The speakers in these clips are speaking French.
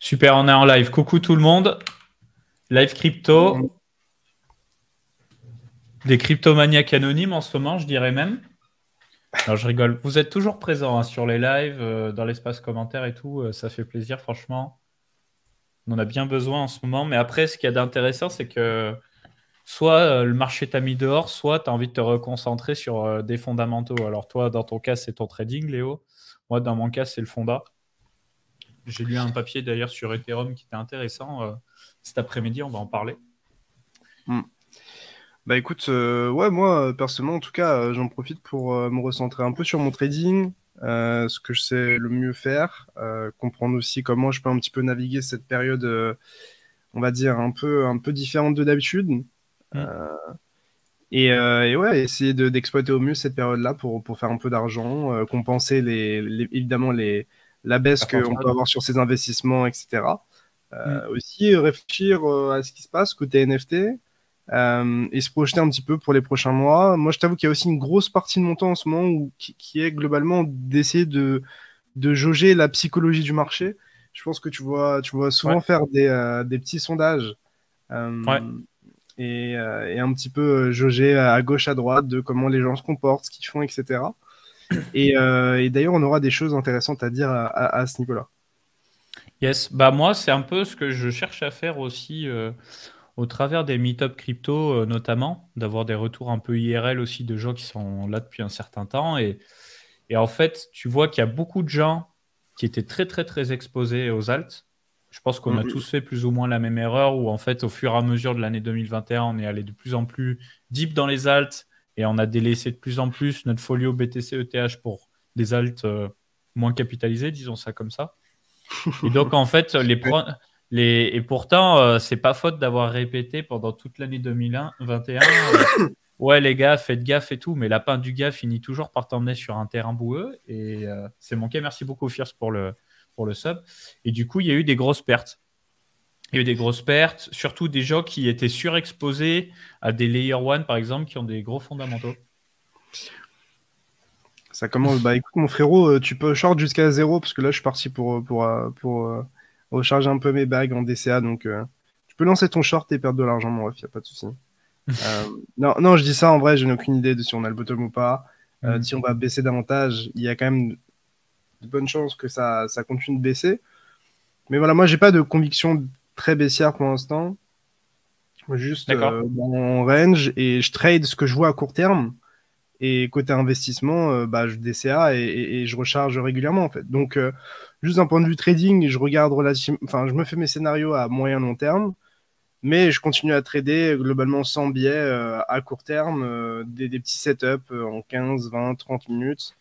Super, on est en live. Coucou tout le monde. Live crypto. Des cryptomaniaques anonymes en ce moment, je dirais même. Je rigole. Vous êtes toujours présents hein, sur les lives, euh, dans l'espace commentaire et tout. euh, ça fait plaisir, franchement. On en a bien besoin en ce moment. Mais après, ce qu'il y a d'intéressant, c'est que soit euh, le marché t'a mis dehors, soit tu as envie de te reconcentrer sur des fondamentaux. Alors toi, dans ton cas, c'est ton trading, Léo. Moi, dans mon cas, c'est le fonda. J'ai lu un papier d'ailleurs sur Ethereum qui était intéressant. euh, cet après-midi, on va en parler. Bah écoute, euh, ouais, moi, euh, personnellement, en tout cas, j'en profite pour me recentrer un peu sur mon trading, ce que je sais le mieux faire, comprendre aussi comment je peux un petit peu naviguer cette période, on va dire, un peu, un peu différente de d'habitude. Euh, et, euh, et ouais, essayer de- d'exploiter au mieux cette période-là pour, pour faire un peu d'argent, euh, compenser les, les- évidemment les, la baisse qu'on peut avoir sur ses investissements, etc. Euh, Aussi euh, réfléchir euh, à ce qui se passe côté NFT euh, et se projeter un petit peu pour les prochains mois. Moi, je t'avoue qu'il y a aussi une grosse partie de mon temps en ce moment où, qui, qui est globalement d'essayer de, de jauger la psychologie du marché. Je pense que tu vois, tu vois souvent Ouais. faire des, des petits sondages Ouais. et, euh, et un petit peu jauger à gauche, à droite de comment les gens se comportent, ce qu'ils font, etc. Et, euh, et d'ailleurs, on aura des choses intéressantes à dire à, à- à ce niveau-là. Yes, bah moi c'est un peu ce que je cherche à faire aussi euh, au travers des meet-up crypto euh, notamment, d'avoir des retours un peu IRL aussi de gens qui sont là depuis un certain temps et, et en fait tu vois qu'il y a beaucoup de gens qui étaient très très très exposés aux alts. Je pense qu'on a Mhm. tous fait plus ou moins la même erreur où en fait au fur et à mesure de l'année 2021 on est allé de plus en plus deep dans les alts et on a délaissé de plus en plus notre folio BTC ETH pour des alts euh, moins capitalisés, disons ça comme ça. Et donc, en fait, les, et pourtant, euh, c'est pas faute d'avoir répété pendant toute l'année 2021. euh, ouais, les gars, faites gaffe et tout, mais la du gars finit toujours par t'emmener sur un terrain boueux. Et euh, c'est mon cas. Merci beaucoup, Fierce, pour le, pour le sub. Et du coup, il y a eu des grosses pertes. Il y a eu des grosses pertes, surtout des gens qui étaient surexposés à des layer one, par exemple, qui ont des gros fondamentaux. Ça commence. Bah écoute, mon frérot, euh, tu peux short jusqu'à zéro parce que là, je suis parti pour, pour, euh, pour, euh, recharger un peu mes bagues en DCA. Donc, euh, tu peux lancer ton short et perdre de l'argent, mon ref, y a pas de souci. Euh, non, non, je dis ça en vrai, je n'ai aucune idée de si on a le bottom ou pas. Euh, Mhm. Si on va baisser davantage, il y a quand même de bonnes chances que ça, ça continue de baisser. Mais voilà, moi, j'ai pas de conviction très baissière pour l'instant. Juste D'accord. euh, en range et je trade ce que je vois à court terme. Et côté investissement, euh, bah, je DCA et, et- et je recharge régulièrement en fait. Donc, euh, juste d'un point de vue trading, je regarde relativement, enfin, je me fais mes scénarios à moyen long terme, mais je continue à trader globalement sans biais euh, à court terme, des, des petits setups en 15, 20, 30 minutes.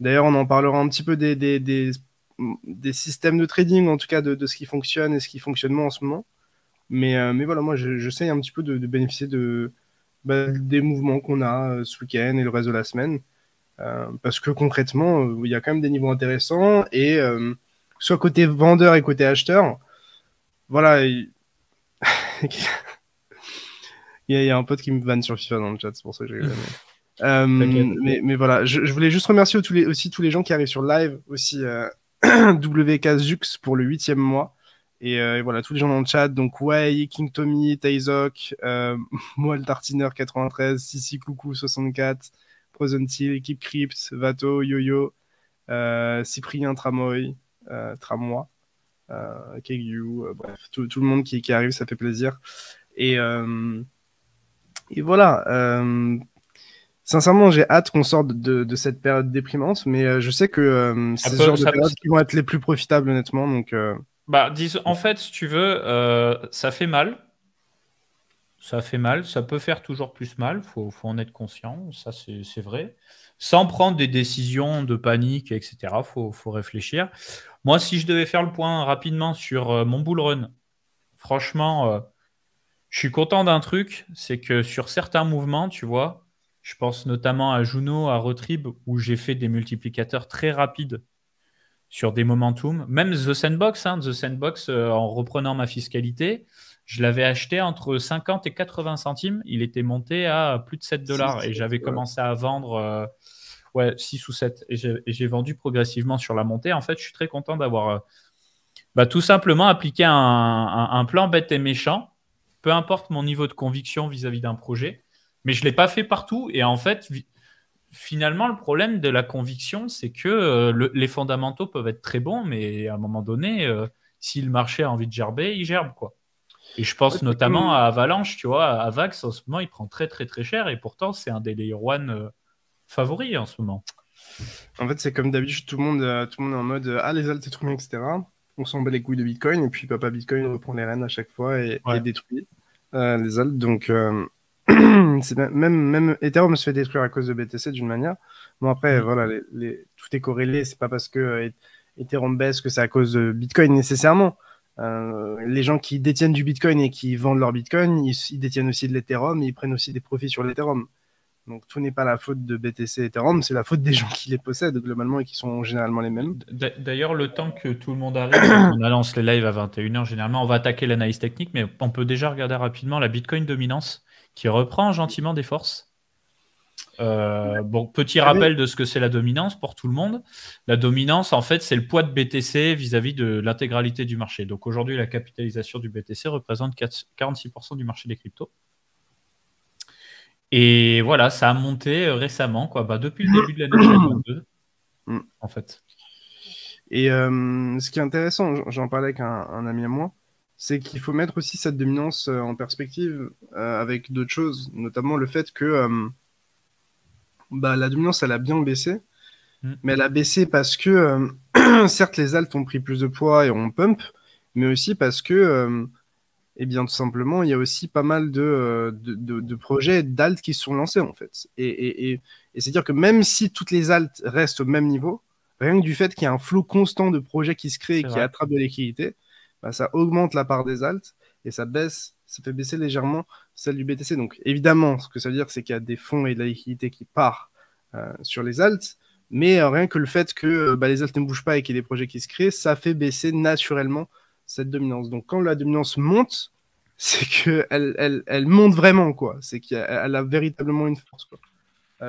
D'ailleurs, on en parlera un petit peu des, des, des, des systèmes de trading, en tout cas de, de ce qui fonctionne et ce qui fonctionne moins en ce moment. Mais, euh, mais voilà, moi, je- j'essaye un petit peu de, de bénéficier de, bah, des mouvements qu'on a euh, ce week-end et le reste de la semaine. Euh, parce que concrètement, il y a quand même des niveaux intéressants. Et soit côté vendeur et côté acheteur, voilà. Il y, a, il y a un pote qui me vanne sur FIFA dans le chat, c'est pour ça que j'ai mais, mais voilà, je, je voulais juste remercier tous les, aussi tous les gens qui arrivent sur live, aussi euh, WK Zux pour le huitième mois. Et, euh, et voilà, tous les gens dans le chat. Donc, Way, King Tommy, Taizok, euh, Moal Tartiner 93, Sissi Coucou 64, Prozentil, Keep Crypt, Vato, Yo-Yo, euh, Cyprien Tramoy, euh, Tramois, Kegyu, bref, tout, le monde qui, qui arrive, ça fait plaisir. Et, et voilà. Sincèrement, j'ai hâte qu'on sorte de, de cette période déprimante, mais euh, je sais que euh, c'est ce genre de périodes qui vont être les plus profitables, honnêtement. Donc, euh, Bah, dis, en fait, si tu veux, euh, ça fait mal. Ça fait mal. Ça peut faire toujours plus mal. Faut, faut en être conscient. Ça, c'est c'est vrai. Sans prendre des décisions de panique, etc. Faut, faut réfléchir. Moi, si je devais faire le point rapidement sur euh, mon bull run, franchement, euh, je suis content d'un truc. C'est que sur certains mouvements, tu vois, je pense notamment à Juno, à Retrib, où j'ai fait des multiplicateurs très rapides sur des momentum. Même The Sandbox, hein, The Sandbox, euh, en reprenant ma fiscalité, je l'avais acheté entre 50 et 80 centimes. Il était monté à plus de 7 dollars. Et j'avais commencé à vendre euh, ouais, 6 ou 7. Et j'ai vendu progressivement sur la montée. En fait, je suis très content d'avoir euh, bah, Tout simplement appliquer un, plan bête et méchant, peu importe mon niveau de conviction vis-à-vis d'un projet. Mais je ne l'ai pas fait partout. Et en fait, finalement, le problème de la conviction, c'est que euh, les fondamentaux peuvent être très bons, mais à un moment donné, euh, si le marché a envie de gerber, il gerbe. quoi. Et je pense notamment à Avalanche, tu vois, à Vax, en ce moment, il prend très très très cher, et pourtant, c'est un des layer one euh, favoris en ce moment. En fait, c'est comme d'habitude, tout le monde, tout le monde est en mode Ah, les altes, c'est trop bien, etc. On s'en bat les couilles de Bitcoin, et puis Papa Bitcoin reprend les rênes à chaque fois et, détruit les altes. Donc, même, même Ethereum se fait détruire à cause de BTC d'une manière. Bon, après, mm. voilà, les, tout est corrélé. C'est pas parce que euh, Ethereum baisse que c'est à cause de Bitcoin nécessairement. Euh, les gens qui détiennent du Bitcoin et qui vendent leur Bitcoin, ils, détiennent aussi de l'Ethereum, ils prennent aussi des profits sur l'Ethereum. Donc tout n'est pas la faute de BTC et Ethereum, c'est la faute des gens qui les possèdent globalement et qui sont généralement les mêmes. D'ailleurs, le temps que tout le monde arrive, on lance les lives à 21h généralement, on va attaquer l'analyse technique, mais on peut déjà regarder rapidement la Bitcoin dominance qui reprend gentiment des forces. Euh, bon, petit ah rappel de ce que c'est la dominance pour tout le monde. La dominance, en fait, c'est le poids de BTC vis-à-vis de l'intégralité du marché. Donc aujourd'hui, la capitalisation du BTC représente 46% du marché des cryptos. Et voilà, ça a monté euh, récemment, quoi, bah, depuis le début de l'année 2022, mm. en fait. Et euh, ce qui est intéressant, j'en parlais avec un ami à moi, c'est qu'il faut mettre aussi cette dominance euh, en perspective euh, avec d'autres choses, notamment le fait que euh, bah, la dominance, elle a bien baissé, mm. mais elle a baissé parce que, certes, les altes ont pris plus de poids et ont pump, mais aussi parce que, eh bien, tout simplement, il y a aussi pas mal de, de, projets d'altes qui se sont lancés, en fait. Et, c'est-à-dire que même si toutes les altes restent au même niveau, rien que du fait qu'il y a un flot constant de projets qui se créent et qui attrapent de liquidité, bah, ça augmente la part des alts et ça baisse, ça fait baisser légèrement celle du BTC. Donc évidemment, ce que ça veut dire, c'est qu'il y a des fonds et de la liquidité qui part euh, sur les alts, mais euh, rien que le fait que euh, bah, les alts ne bougent pas et qu'il y ait des projets qui se créent, ça fait baisser naturellement cette dominance. Donc quand la dominance monte, c'est qu'elle elle, monte vraiment, quoi. C'est qu'elle a véritablement une force,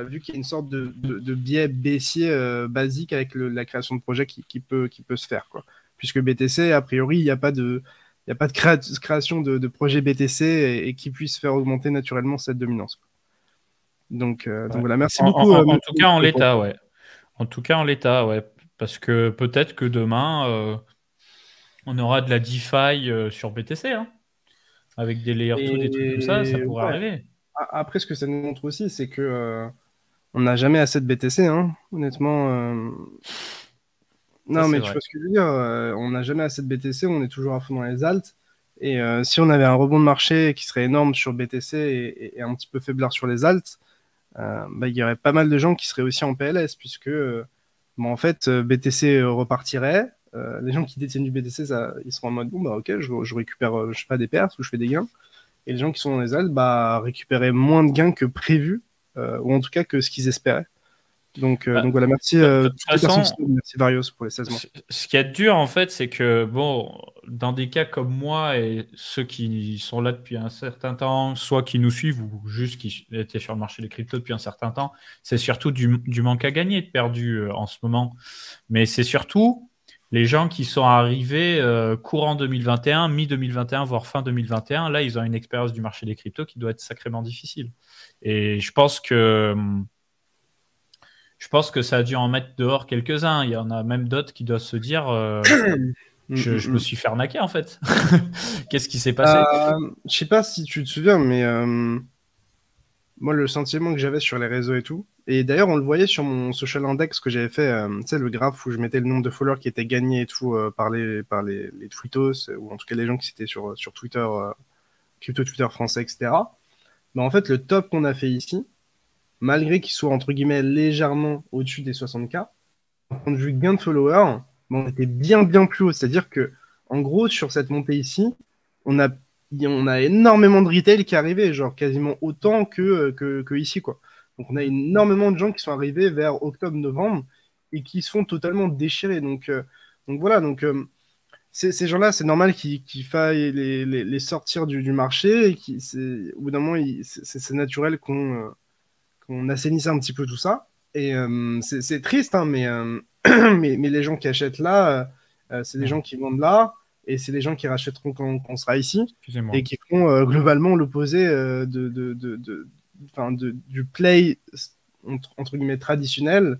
vu qu'il y a une sorte de, biais baissier basique avec la création de projets qui, peut, qui peut se faire, quoi puisque BTC, a priori, il n'y a pas de, il a pas de création de, projet BTC et, qui puisse faire augmenter naturellement cette dominance. Donc, euh, donc voilà, merci beaucoup. En, euh, tout cas, en l'état, ouais. En tout cas, en l'état, ouais. Parce que peut-être que demain, euh, on aura de la DeFi sur BTC, hein. avec des layers tout, des trucs comme ça, ça pourrait arriver. Après, ce que ça nous montre aussi, c'est que on n'a jamais assez de BTC, hein. honnêtement. Non, mais tu vois ce que je veux dire. Euh, on n'a jamais assez de BTC, on est toujours à fond dans les alts. Et euh, si on avait un rebond de marché qui serait énorme sur BTC et, un petit peu faiblard sur les alts, euh, bah, il y aurait pas mal de gens qui seraient aussi en PLS, puisque bon, en fait, BTC repartirait. les gens qui détiennent du BTC, ça, ils seront en mode bon, bah ok, je, récupère, je sais pas, des pertes ou je fais des gains. Et les gens qui sont dans les alts, bah, récupéraient moins de gains que prévu, ou en tout cas que ce qu'ils espéraient. Donc, euh, bah, donc voilà, merci, euh, merci Varios pour les 16 mois. Ce qui est dur en fait, c'est que bon, dans des cas comme moi et ceux qui sont là depuis un certain temps, soit qui nous suivent ou juste qui étaient sur le marché des cryptos depuis un certain temps, c'est surtout du, manque à gagner de perdu euh, en ce moment. Mais c'est surtout les gens qui sont arrivés courant 2021, mi-2021, voire fin 2021. Là, ils ont une expérience du marché des cryptos qui doit être sacrément difficile. Et je pense que hum, je pense que ça a dû en mettre dehors quelques-uns. Il y en a même d'autres qui doivent se dire euh, je, me suis fait arnaquer en fait. Qu'est-ce qui s'est passé? Euh, Je sais pas si tu te souviens, mais euh, moi, le sentiment que j'avais sur les réseaux et tout, et d'ailleurs, on le voyait sur mon social index que j'avais fait, tu sais, le graphe où je mettais le nombre de followers qui étaient gagnés et tout par, les, par les, les tweetos, ou en tout cas les gens qui étaient sur, sur Twitter, crypto Twitter français, etc. Mais en fait, le top qu'on a fait ici, malgré qu'il soit entre guillemets légèrement au-dessus des 60K, d'un point de vue gain de followers, on était bien bien plus haut. C'est-à-dire que, en gros, sur cette montée ici, on a, on a énormément de retail qui est arrivé, genre quasiment autant que, que, ici. Quoi. Donc on a énormément de gens qui sont arrivés vers octobre-novembre et qui sont totalement déchirés. Donc, euh, donc voilà, donc euh, ces, gens-là, c'est normal qu'il faille les, sortir du, marché. Et au bout d'un moment, c'est naturel qu'on euh, qu'on assainisse un petit peu tout ça. Et euh, c'est triste, hein, mais, euh, mais, mais, les gens qui achètent là, c'est des gens qui vendent là, et c'est les gens qui rachèteront quand, on sera ici, et qui feront globalement l'opposé de, de, de, de, du play entre, guillemets traditionnel,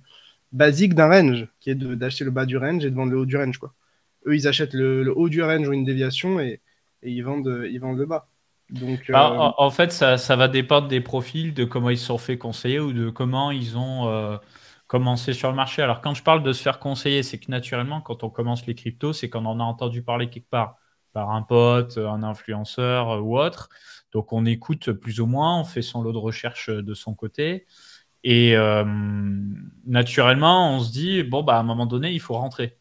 basique d'un range, qui est d'acheter le bas du range et de vendre le haut du range. Quoi. Eux, ils achètent le, haut du range ou une déviation et, et ils, vendent, ils vendent le bas. Donc, bah, euh, en, fait, ça, ça, va dépendre des profils, de comment ils se sont fait conseiller ou de comment ils ont euh, commencé sur le marché. Alors, quand je parle de se faire conseiller, c'est que naturellement, quand on commence les cryptos, c'est qu'on en a entendu parler quelque part, par un pote, un influenceur euh, ou autre. Donc, on écoute plus ou moins, on fait son lot de recherche de son côté. Et naturellement, on se dit, bon, bah, à un moment donné, il faut rentrer.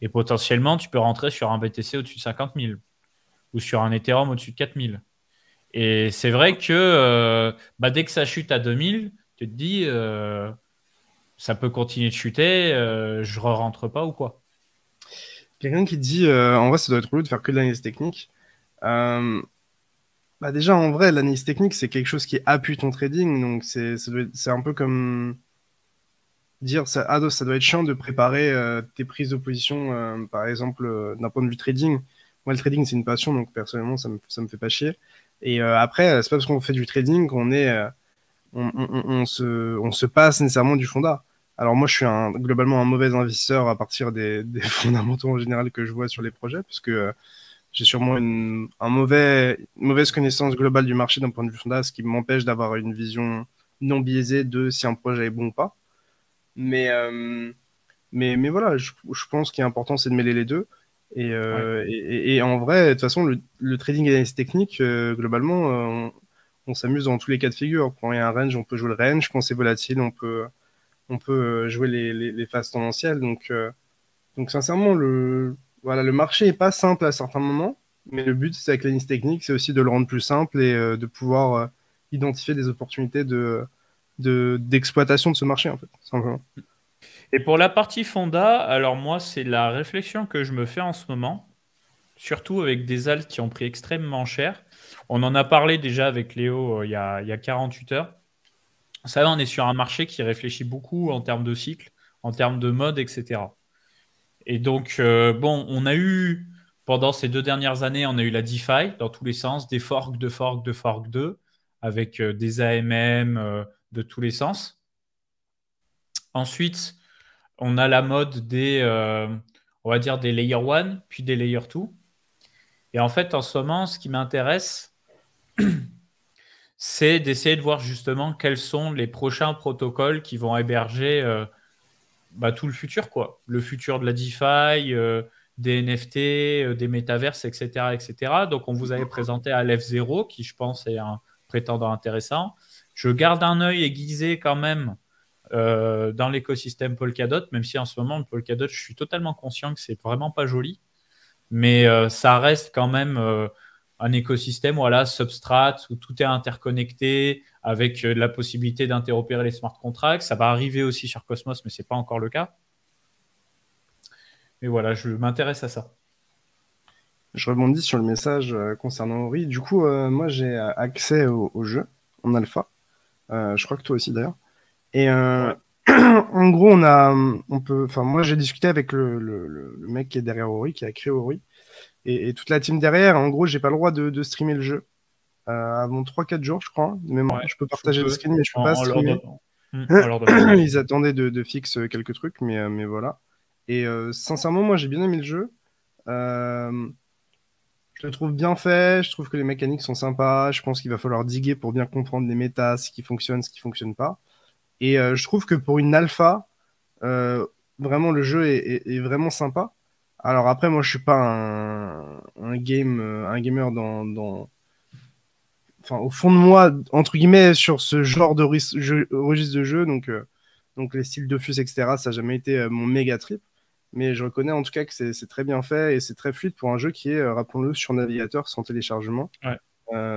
Et potentiellement, tu peux rentrer sur un BTC au-dessus de 50 000 ou sur un Ethereum au-dessus de 4000. Et c'est vrai que euh, bah, dès que ça chute à 2000, tu te dis, euh, ça peut continuer de chuter, euh, je rentre pas ou quoi Quelqu'un qui dit, en vrai, ça doit être relou de faire que de l'analyse technique. Bah déjà, en vrai, l'analyse technique, c'est quelque chose qui appuie ton trading. Donc, c'est un peu comme dire, ça, ça doit être chiant de préparer tes prises de position, par exemple, d'un point de vue trading moi, le trading, c'est une passion, donc personnellement, ça me, ça me fait pas chier. Et euh, après, c'est pas parce qu'on fait du trading qu'on est, euh, on, se, on se passe nécessairement du fondat. Alors moi, je suis un, globalement un mauvais investisseur à partir des, fondamentaux en général que je vois sur les projets, parce que euh, j'ai sûrement une, un mauvais, mauvaise connaissance globale du marché d'un point de vue fondat, ce qui m'empêche d'avoir une vision non biaisée de si un projet est bon ou pas. Mais, mais, mais voilà, je, pense qu'il est important, de mêler les deux. Euh, et, et, en vrai, de toute façon, le, trading et technique, euh, globalement, euh, on, s'amuse dans tous les cas de figure. Quand il y a un range, on peut jouer le range. Quand c'est volatile, on peut, on peut jouer les, les, phases tendancielles. Donc, donc sincèrement, le, voilà, le marché n'est pas simple à certains moments. Mais le but, c'est avec l'analyse technique, c'est aussi de le rendre plus simple et de pouvoir identifier des opportunités de, d'exploitation de, ce marché, en fait, simplement. Et pour la partie fonda, alors moi, c'est la réflexion que je me fais en ce moment, surtout avec des alts qui ont pris extrêmement cher. On en a parlé déjà avec Léo euh, il, y a, il, y a, 48 heures. Ça, on est sur un marché qui réfléchit beaucoup en termes de cycle, en termes de mode, etc. Et donc, euh, bon, on a eu, pendant ces deux dernières années, on a eu la DeFi dans tous les sens, des forks, de forks, de forks 2, avec euh, des AMM de tous les sens. Ensuite, on a la mode des, euh, on va dire des layer 1, puis des layer 2. Et en fait, en ce moment, ce qui m'intéresse, c'est d'essayer de voir justement quels sont les prochains protocoles qui vont héberger euh, bah, tout le futur, quoi. Le futur de la DeFi, euh, des NFT, des métaverses, etc., etc. Donc, on vous avait présenté Aleph 0, qui je pense est un prétendant intéressant. Je garde un œil aiguisé quand même euh, dans l'écosystème Polkadot, même si en ce moment, Polkadot, je suis totalement conscient que c'est vraiment pas joli, mais euh, ça reste quand même euh, un écosystème, voilà, substrate, où tout est interconnecté, avec la possibilité d'interopérer les smart contracts. Ça va arriver aussi sur Cosmos, mais c'est pas encore le cas. Mais voilà, je m'intéresse à ça. Je rebondis sur le message concernant Ori. Du coup, moi, j'ai accès au, jeu en alpha. je crois que toi aussi, d'ailleurs. Et euh, en gros, on a, on peut, enfin, moi j'ai discuté avec le, le, le, mec qui est derrière Ori, qui a créé Ori, et, toute la team derrière. En gros, j'ai pas le droit de, de streamer le jeu euh, avant 3-4 jours, je crois. Même je peux partager le screen, mais je peux pas streamer. Ils attendaient de, de fixe quelques trucs, mais, euh, mais voilà. Et euh, sincèrement, moi j'ai bien aimé le jeu. Euh, je le trouve bien fait, je trouve que les mécaniques sont sympas. Je pense qu'il va falloir diguer pour bien comprendre les méta, ce qui fonctionne, ce qui fonctionne pas. Et euh, je trouve que pour une alpha, euh, vraiment le jeu est, vraiment sympa. Alors après, moi, je suis pas un, game, euh, un gamer dans, enfin, au fond de moi, entre guillemets, sur ce genre de registre de jeu, donc, donc les styles Dofus, etc., ça n'a jamais été mon méga trip. Mais je reconnais en tout cas que c'est très bien fait et c'est très fluide pour un jeu qui est, rappelons-le, sur navigateur sans téléchargement.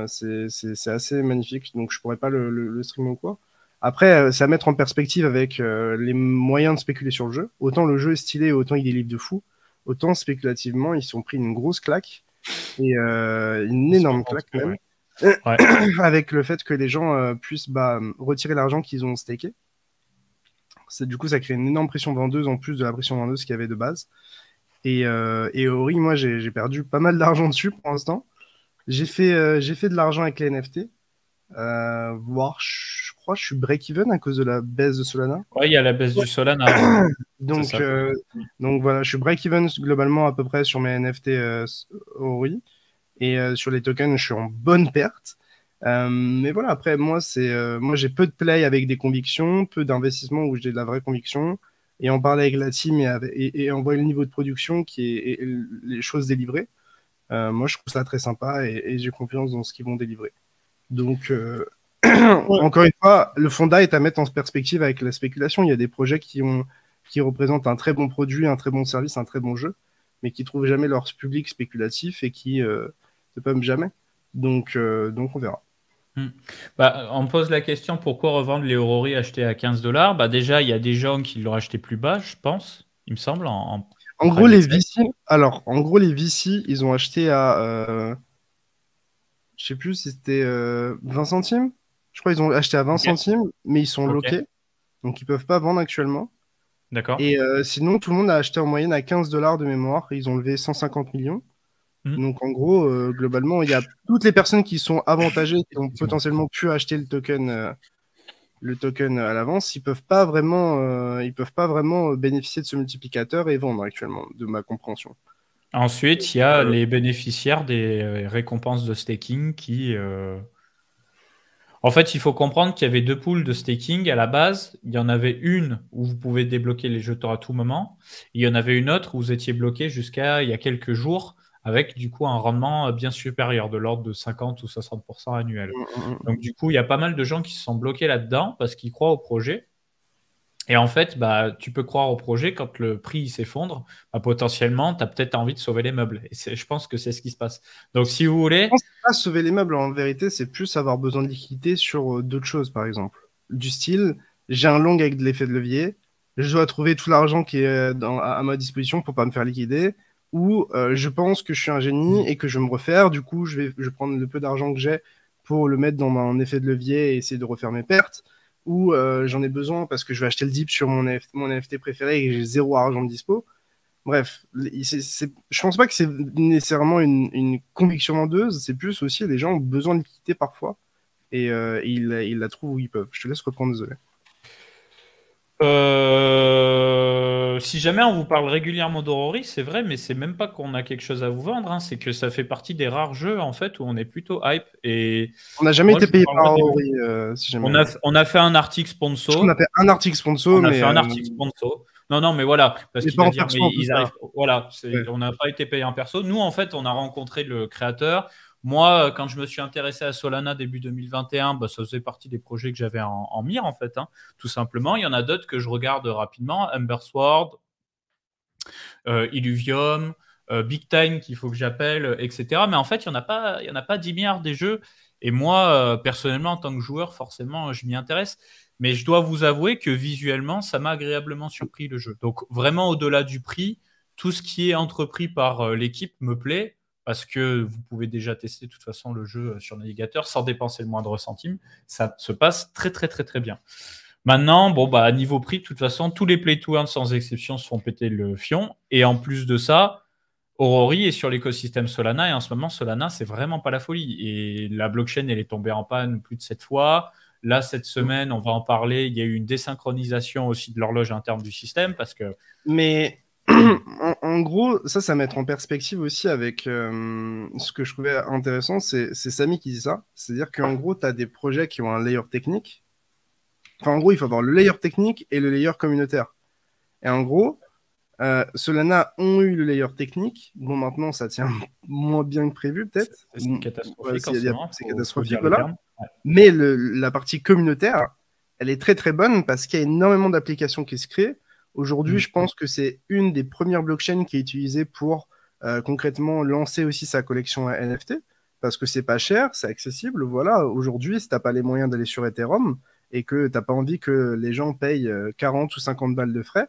c'est assez magnifique, donc je pourrais pas le, le, le streamer ou quoi. Après, euh, c'est à mettre en perspective avec euh, les moyens de spéculer sur le jeu. Autant le jeu est stylé, autant il est libre de fou. Autant spéculativement, ils sont pris une grosse claque. Et euh, une énorme claque même. avec le fait que les gens puissent bah, retirer l'argent qu'ils ont staké. Du coup, ça crée une énorme pression vendeuse en plus de la pression vendeuse qu'il y avait de base. Et, et Ori, moi, j'ai perdu pas mal d'argent dessus pour l'instant. J'ai fait, j'ai fait de l'argent avec les NFT. Voire, je crois, je suis break-even à cause de la baisse de Solana. Oui, il y a la baisse du Solana. donc, euh, donc voilà, je suis break-even globalement à peu près sur mes NFT euh, Ori. Et euh, sur les tokens, je suis en bonne perte. Euh, mais voilà, après, moi, c'est, euh, moi, j'ai peu de play avec des convictions, peu d'investissements où j'ai de la vraie conviction. Et en parler avec la team et, et, et en voyant le niveau de production qui est, et, les choses délivrées, euh, moi, je trouve ça très sympa et, et j'ai confiance dans ce qu'ils vont délivrer. Donc, euh, encore une fois, le fonda est à mettre en perspective avec la spéculation. Il y a des projets qui, ont, qui représentent un très bon produit, un très bon service, un très bon jeu, mais qui trouvent jamais leur public spéculatif et qui euh, ne peuvent jamais. Donc, euh, donc on verra. Hmm. Bah, on pose la question pourquoi revendre les Aurori achetés à 15 dollars? Bah, Déjà, il y a des gens qui l'auraient acheté plus bas, je pense, il me semble. En, en, en gros, les VC, alors, en gros, les VC, ils ont acheté à. Euh, je sais plus si c'était euh, 20 centimes? Je crois qu'ils ont acheté à 20 okay. centimes, mais ils sont okay. loqués. Donc, ils peuvent pas vendre actuellement. D'accord. Et euh, sinon, tout le monde a acheté en moyenne à 15 dollars de mémoire. Ils ont levé 150 millions. Mmh. Donc en gros, euh, globalement, il y a toutes les personnes qui sont avantagées, qui ont potentiellement pu acheter le token, euh, le token à l'avance, ils peuvent pas vraiment, euh, ils peuvent pas vraiment bénéficier de ce multiplicateur et vendre actuellement, de ma compréhension. Ensuite, il y a les bénéficiaires des récompenses de staking qui. En fait, il faut comprendre qu'il y avait deux poules de staking à la base. Il y en avait une où vous pouvez débloquer les jetons à tout moment. Il y en avait une autre où vous étiez bloqué jusqu'à il y a quelques jours avec du coup un rendement bien supérieur, de l'ordre de 50 ou 60% annuel. Mmh, Donc du coup, il y a pas mal de gens qui se sont bloqués là-dedans parce qu'ils croient au projet. Et en fait, bah, tu peux croire au projet quand le prix s'effondre, bah, potentiellement, tu as peut-être envie de sauver les meubles. Et je pense que c'est ce qui se passe. Donc si vous voulez... Je pense pas sauver les meubles, en vérité, c'est plus avoir besoin de liquidité sur d'autres choses, par exemple. Du style, j'ai un long avec de l'effet de levier, je dois trouver tout l'argent qui est dans, à ma disposition pour pas me faire liquider où euh, je pense que je suis un génie et que je vais me refaire. Du coup, je vais, je vais prendre le peu d'argent que j'ai pour le mettre dans mon effet de levier et essayer de refaire mes pertes. Ou euh, j'en ai besoin parce que je vais acheter le dip sur mon NFT, préféré et j'ai zéro argent de dispo. Bref, c'est, c'est, je pense pas que c'est nécessairement une, conviction vendeuse, c'est plus aussi les gens ont besoin de liquidité parfois et euh, ils la trouvent où ils peuvent. Je te laisse reprendre, désolé. Euh, si jamais on vous parle régulièrement d'Aurori, c'est vrai, mais c'est même pas qu'on a quelque chose à vous vendre, hein, c'est que ça fait partie des rares jeux en fait où on est plutôt hype. Et on n'a jamais moi, été payé par Aurori. Euh, si jamais... on, a, on a fait un article sponsor. On a fait un article sponsor. On a fait un article sponsor. Non, non, mais voilà, parce qu'il va dire, mais ils arrivent, voilà, ouais. on n'a pas été payé en perso. Nous, en fait, on a rencontré le créateur. Moi, quand je me suis intéressé à Solana début 2021, bah, ça faisait partie des projets que j'avais en, mire, en fait, hein, tout simplement. Il y en a d'autres que je regarde rapidement, Ember Sword, euh, Illuvium, euh, Big Time qu'il faut que j'appelle, etc. Mais en fait, il n'y en, a pas, en a pas 10 milliards des jeux. Et moi, euh, personnellement, en tant que joueur, forcément, je m'y intéresse. Mais je dois vous avouer que visuellement, ça m'a agréablement surpris le jeu. Donc, vraiment, au-delà du prix, tout ce qui est entrepris par l'équipe me plaît parce que vous pouvez déjà tester de toute façon le jeu sur navigateur sans dépenser le moindre centime. Ça se passe très très très très bien. Maintenant, bon bah à niveau prix, de toute façon, tous les play to earn sans exception se font péter le fion. Et en plus de ça, Aurori est sur l'écosystème Solana et en ce moment Solana c'est vraiment pas la folie. Et la blockchain elle est tombée en panne plus de sept fois. Là cette semaine, on va en parler. Il y a eu une désynchronisation aussi de l'horloge interne du système parce que. Mais en, en, gros, ça, ça mettre en perspective aussi avec euh, ce que je trouvais intéressant, c'est Samy qui dit ça. C'est-à-dire qu'en gros, tu as des projets qui ont un layer technique. Enfin, en gros, il faut avoir le layer technique et le layer communautaire. Et en gros, euh, Solana ont eu le layer technique. Bon, maintenant, ça tient moins bien que prévu, peut-être. C'est catastrophique. Ouais, c'est catastrophique, voilà. Ouais. Mais le, la partie communautaire, elle est très très bonne parce qu'il y a énormément d'applications qui se créent. Aujourd'hui, mmh. je pense que c'est une des premières blockchains qui est utilisée pour euh, concrètement lancer aussi sa collection NFT parce que c'est pas cher, c'est accessible. Voilà, aujourd'hui, si t'as pas les moyens d'aller sur Ethereum et que t'as pas envie que les gens payent 40 ou 50 balles de frais,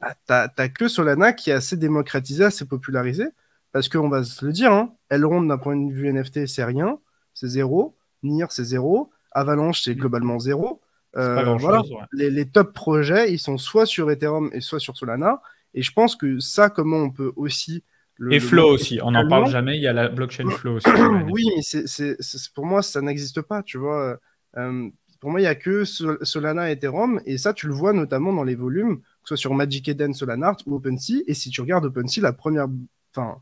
bah, t'as que Solana qui est assez démocratisé, assez popularisé parce qu'on va se le dire, hein, Elrond d'un point de vue NFT, c'est rien, c'est zéro. Nier, c'est zéro. Avalanche, c'est globalement zéro. Euh, voilà. ouais. les, les, top projets, ils sont soit sur Ethereum et soit sur Solana. Et je pense que ça, comment on peut aussi et Flow aussi, on n'en parle jamais, il y a la blockchain Flow aussi. oui, mais c'est, pour moi, ça n'existe pas, tu vois. Euh, pour moi, il n'y a que Solana et Ethereum, et ça, tu le vois notamment dans les volumes, que ce soit sur Magic Eden, Solana ou OpenSea. Et si tu regardes OpenSea, la première, enfin,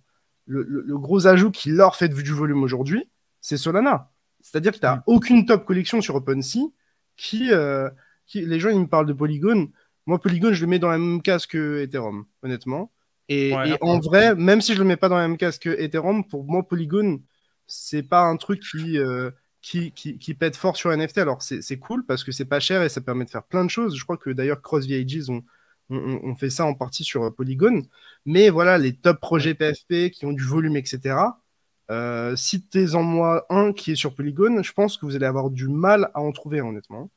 le, gros ajout qui leur fait du volume aujourd'hui, c'est Solana. C'est-à-dire que tu n'as mm. aucune top collection sur OpenSea qui, euh, qui, les gens, ils me parlent de Polygon. Moi, Polygon, je le mets dans la même case que Ethereum, honnêtement. Et, en vrai, même si je le mets pas dans la même case que Ethereum, pour moi, Polygon, c'est pas un truc qui, euh, qui, qui, pète fort sur NFT. Alors, c'est cool parce que c'est pas cher et ça permet de faire plein de choses. Je crois que d'ailleurs, Cross VAGs ont, on, fait ça en partie sur euh, Polygon. Mais voilà, les top projets PFP qui ont du volume, etc. Euh, citez-en moi un qui est sur Polygon. Je pense que vous allez avoir du mal à en trouver, honnêtement.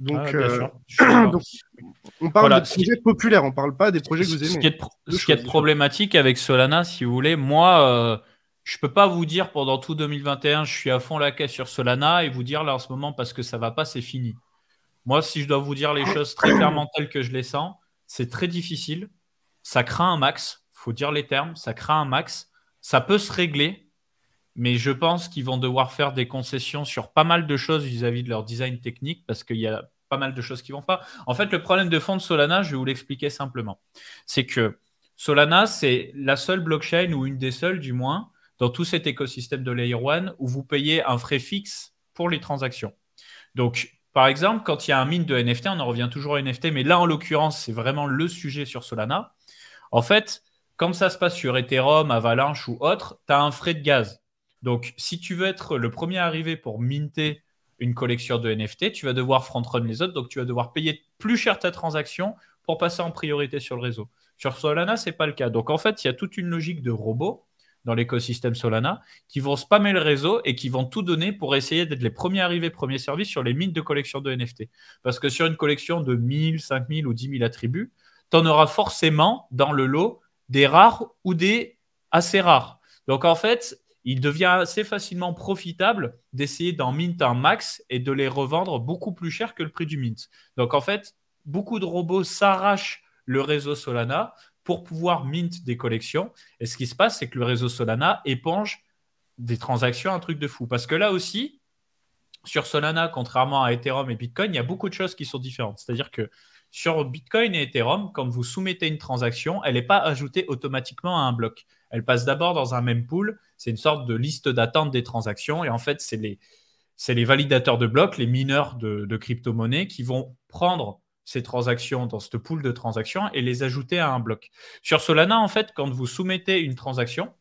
Donc, ah, euh, on parle de projets populaires, on parle pas des projets que vous aimez. Ce qui est, problématique avec Solana, si vous voulez, moi, euh, je peux pas vous dire pendant tout 2021, je suis à fond la caisse sur Solana et vous dire là en ce moment parce que ça va pas, c'est fini. Moi, si je dois vous dire les choses très clairement telles que je les sens, c'est très difficile. Ça craint un max, faut dire les termes, ça craint un max. Ça peut se régler, mais je pense qu'ils vont devoir faire des concessions sur pas mal de choses vis-à-vis de leur design technique parce qu'il y a pas mal de choses qui vont pas. En fait, le problème de fond de Solana, je vais vous l'expliquer simplement. C'est que Solana, c'est la seule blockchain ou une des seules du moins dans tout cet écosystème de Layer 1 où vous payez un frais fixe pour les transactions. Donc, par exemple, quand il y a un mine de NFT, on en revient toujours à NFT, mais là, en l'occurrence, c'est vraiment le sujet sur Solana. En fait, comme ça se passe sur Ethereum, Avalanche ou autre, tu as un frais de gaz. Donc, si tu veux être le premier arrivé pour minter une collection de NFT, tu vas devoir front-run les autres, donc tu vas devoir payer plus cher ta transaction pour passer en priorité sur le réseau. Sur Solana, ce n'est pas le cas. Donc, en fait, il y a toute une logique de robots dans l'écosystème Solana qui vont spammer le réseau et qui vont tout donner pour essayer d'être les premiers arrivés, premiers services sur les mines de collection de NFT. Parce que sur une collection de 1000, 5000 ou 10 000 attributs, tu en auras forcément dans le lot des rares ou des assez rares. Donc en fait, il devient assez facilement profitable d'essayer d'en mint un max et de les revendre beaucoup plus cher que le prix du mint. Donc en fait, beaucoup de robots s'arrachent le réseau Solana pour pouvoir mint des collections. Et ce qui se passe, c'est que le réseau Solana éponge des transactions, un truc de fou. Parce que là aussi, sur Solana, contrairement à Ethereum et Bitcoin, il y a beaucoup de choses qui sont différentes. C'est-à-dire que sur Bitcoin et Ethereum, quand vous soumettez une transaction, elle n'est pas ajoutée automatiquement à un bloc. Elle passe d'abord dans un même pool. C'est une sorte de liste d'attente des transactions. Et en fait, c'est les, les validateurs de blocs, les mineurs de, crypto-monnaies qui vont prendre ces transactions dans ce pool de transactions et les ajouter à un bloc. Sur Solana, en fait, quand vous soumettez une transaction,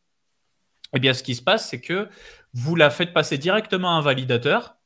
eh bien, ce qui se passe, c'est que vous la faites passer directement à un validateur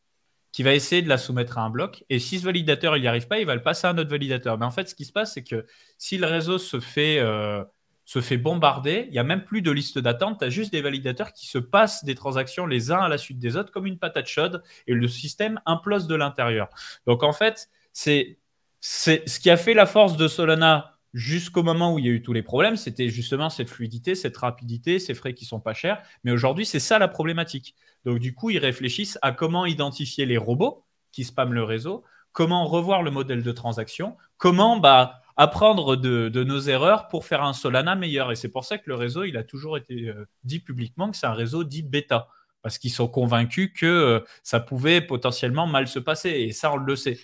qui va essayer de la soumettre à un bloc. Et si ce validateur il n'y arrive pas, il va le passer à un autre validateur. Mais en fait, ce qui se passe, c'est que si le réseau se fait, euh, se fait bombarder, il n'y a même plus de liste d'attente, tu as juste des validateurs qui se passent des transactions les uns à la suite des autres comme une patate chaude et le système implose de l'intérieur. Donc en fait, c'est ce qui a fait la force de Solana jusqu'au moment où il y a eu tous les problèmes, c'était justement cette fluidité, cette rapidité, ces frais qui sont pas chers. Mais aujourd'hui, c'est ça la problématique. Donc du coup, ils réfléchissent à comment identifier les robots qui spamment le réseau, comment revoir le modèle de transaction, comment bah, apprendre de, nos erreurs pour faire un Solana meilleur. Et c'est pour ça que le réseau, il a toujours été euh, dit publiquement que c'est un réseau dit bêta, parce qu'ils sont convaincus que euh, ça pouvait potentiellement mal se passer. Et ça, on le sait.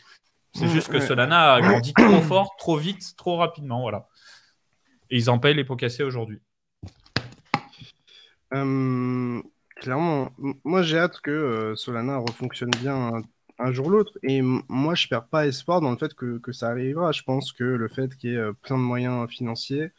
C'est juste que Solana a grandi trop fort, trop vite, trop rapidement. Voilà. Et ils en payent les pots cassés aujourd'hui. Euh, clairement, moi j'ai hâte que Solana refonctionne bien un, jour ou l'autre. Et moi je perds pas espoir dans le fait que, ça arrivera. Je pense que le fait qu'il y ait euh, plein de moyens financiers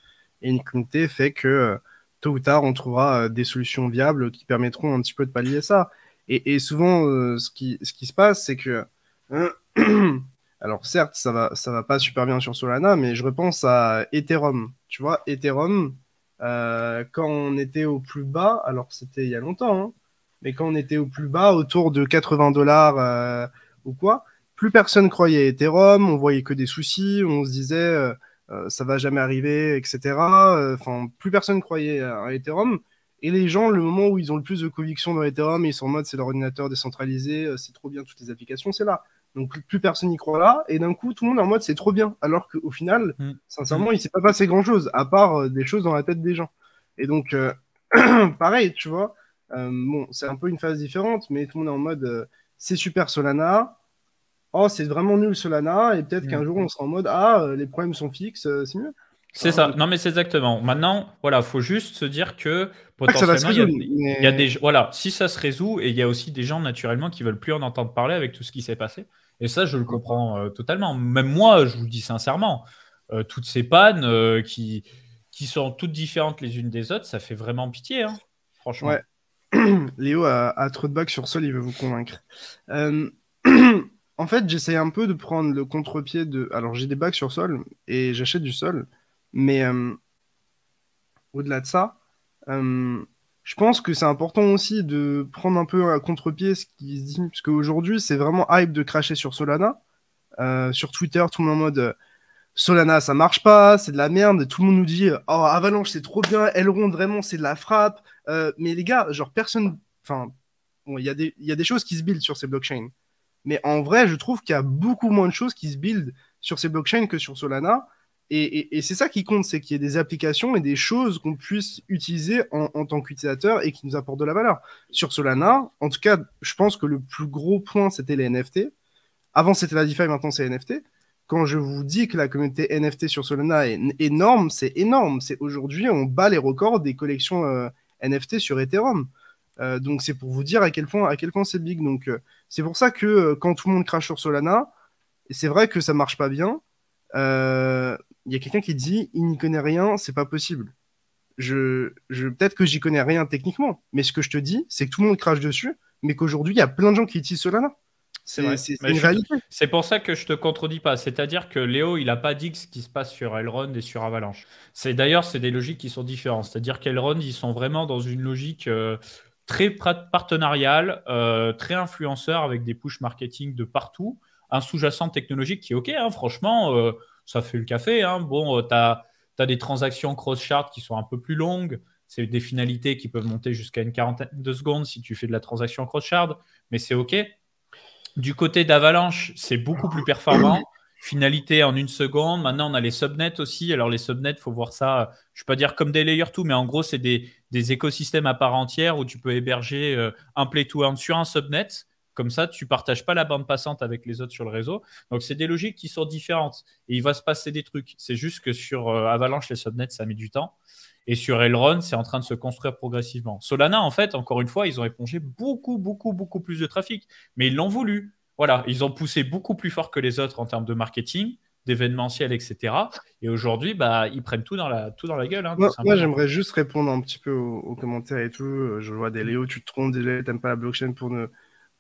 et une communauté fait que tôt ou tard on trouvera des solutions viables qui permettront un petit peu de pallier ça. Et, souvent ce, qui, ce qui se passe, c'est que. Alors certes, ça va, ça va pas super bien sur Solana, mais je repense à Ethereum. Tu vois, Ethereum, euh, quand on était au plus bas, alors c'était il y a longtemps, hein, mais quand on était au plus bas, autour de 80 dollars euh, ou quoi, plus personne croyait à Ethereum, on voyait que des soucis, on se disait euh, ça va jamais arriver, etc. Enfin, plus personne croyait à Ethereum. Et les gens, le moment où ils ont le plus de conviction dans Ethereum, ils sont en mode c'est leur ordinateur décentralisé, c'est trop bien toutes les applications, c'est là Donc plus personne n'y croit là, et d'un coup tout le monde est en mode c'est trop bien, alors qu'au final, Mm. sincèrement, il s'est pas passé grand chose, à part euh, des choses dans la tête des gens. Et donc euh, pareil, tu vois, euh, bon, c'est un peu une phase différente, mais tout le monde est en mode euh, c'est super Solana, oh c'est vraiment nul Solana, et peut-être Mm. qu'un jour on sera en mode ah euh, les problèmes sont fixes, euh, c'est mieux. C'est ça. Non, mais c'est exactement. Maintenant, voilà, faut juste se dire que se potentiellement, il y a- résoudre, mais- il y a des voilà, si ça se résout et il y a aussi des gens naturellement qui veulent plus en entendre parler avec tout ce qui s'est passé. Et ça, je le comprends euh, totalement. Même moi, je vous le dis sincèrement, euh, toutes ces pannes euh, qui qui sont toutes différentes les unes des autres, ça fait vraiment pitié, hein, franchement. Ouais. Léo a, trop de bacs sur sol, il veut vous convaincre. Euh, en fait, j'essaye un peu de prendre le contre-pied de. Alors, j'ai des bacs sur sol et j'achète du sol, mais euh, au-delà de ça, euh, je pense que c'est important aussi de prendre un peu à contre-pied ce qui se dit, parce qu'aujourd'hui, c'est vraiment hype de cracher sur Solana. Sur Twitter, tout le monde en mode. Solana, ça marche pas, c'est de la merde. Tout le monde nous dit, oh, Avalanche, c'est trop bien. Elrond, vraiment, c'est de la frappe. Euh, mais les gars, genre, personne. Enfin, bon, il y, a des- y a des choses qui se build sur ces blockchains. Mais en vrai, je trouve qu'il y a beaucoup moins de choses qui se build sur ces blockchains que sur Solana. Et, c'est ça qui compte, c'est qu'il y ait des applications et des choses qu'on puisse utiliser en, en tant qu'utilisateur et qui nous apportent de la valeur. Sur Solana, en tout cas, je pense que le plus gros point, c'était les NFT. Avant, c'était la DeFi, maintenant, c'est NFT quand je vous dis que la communauté NFT sur Solana est énorme, c'est énorme. C'est aujourd'hui, on bat les records des collections euh, NFT sur Ethereum. Euh, donc c'est pour vous dire à quel point, à quel point c'est big. Donc euh, c'est pour ça que quand tout le monde crache sur Solana, c'est vrai que ça marche pas bien. Il y a quelqu'un qui dit il n'y connaît rien, c'est pas possible. Je peut-être que j'y connais rien techniquement, mais ce que je te dis, c'est que tout le monde crache dessus, mais qu'aujourd'hui il y a plein de gens qui utilisent Solana. C'est pour ça que je te contredis pas. C'est-à-dire que Léo, il n'a pas dit ce qui se passe sur Elrond et sur Avalanche. C'est d'ailleurs, c'est des logiques qui sont différentes. C'est-à-dire qu'Elrond, ils sont vraiment dans une logique euh, très partenariale, euh, très influenceur avec des push marketing de partout, un sous-jacent technologique qui est ok. hein, franchement, euh, ça fait le café. hein. Bon, tu as, des transactions cross-chart qui sont un peu plus longues. C'est des finalités qui peuvent monter jusqu'à une quarantaine de secondes si tu fais de la transaction cross-shard, mais c'est ok. Du côté d'Avalanche, c'est beaucoup plus performant. Finalité en une seconde. Maintenant, on a les subnets aussi. Alors, les subnets, il faut voir ça, je ne vais pas dire comme des layer 2, mais en gros, c'est des, des écosystèmes à part entière où tu peux héberger euh, un play to earn sur un subnet. Comme ça, tu ne partages pas la bande passante avec les autres sur le réseau. Donc, c'est des logiques qui sont différentes. Et il va se passer des trucs. C'est juste que sur euh, Avalanche, les subnets, ça met du temps. Et sur Elrond, c'est en train de se construire progressivement. Solana, en fait, encore une fois, ils ont épongé beaucoup, beaucoup, beaucoup plus de trafic. Mais ils l'ont voulu. Voilà, ils ont poussé beaucoup plus fort que les autres en termes de marketing, d'événementiel, etc. Et aujourd'hui, bah, ils prennent tout dans la, tout dans la gueule. hein, Moi, j'aimerais juste répondre un petit peu aux, aux commentaires et tout. Euh, Je vois des Léo, tu te trompes, déjà, t'aimes pas la blockchain pour, ne,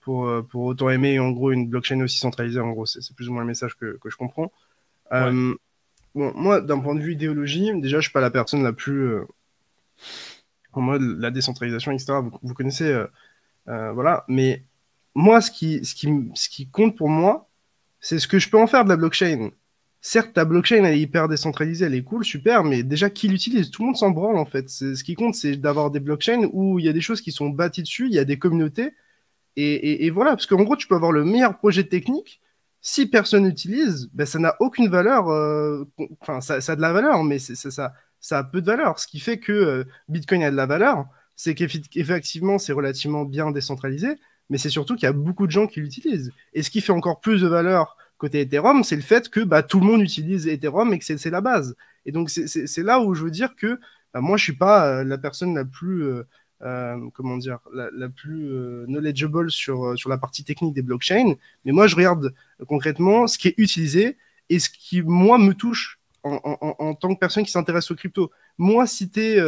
pour, euh, pour autant aimer, en gros, une blockchain aussi centralisée. En gros, c'est plus ou moins le message que, que je comprends. Euh, moi, d'un point de vue idéologie, déjà, je suis pas la personne la plus euh, en mode la décentralisation, etc. Vous, connaissez, euh, euh, voilà. Mais moi, ce qui, compte pour moi, c'est ce que je peux en faire de la blockchain. Certes, ta blockchain, elle est hyper décentralisée, elle est cool, super, mais déjà, qui l'utilise? Tout le monde s'en branle, en fait. Ce qui compte, c'est d'avoir des blockchains où il y a des choses qui sont bâties dessus, il y a des communautés, et- et voilà. Parce qu'en gros, tu peux avoir le meilleur projet technique, si personne n'utilise, ben, ça n'a aucune valeur. euh, Enfin, ça, ça a de la valeur, mais c'est ça, ça a peu de valeur. Ce qui fait que euh, Bitcoin a de la valeur, c'est qu'effectivement, c'est relativement bien décentralisé, mais c'est surtout qu'il y a beaucoup de gens qui l'utilisent. Et ce qui fait encore plus de valeur côté Ethereum, c'est le fait que bah, tout le monde utilise Ethereum et que c'est la base. Et donc, c'est- là où je veux dire que bah, moi, je suis pas euh, la personne la plus, comment dire, la, la plus euh, knowledgeable sur, euh, sur la partie technique des blockchains, mais moi, je regarde euh, concrètement ce qui est utilisé et ce qui, moi, me touche en, en- en tant que personne qui s'intéresse aux crypto. Moi, si tu es,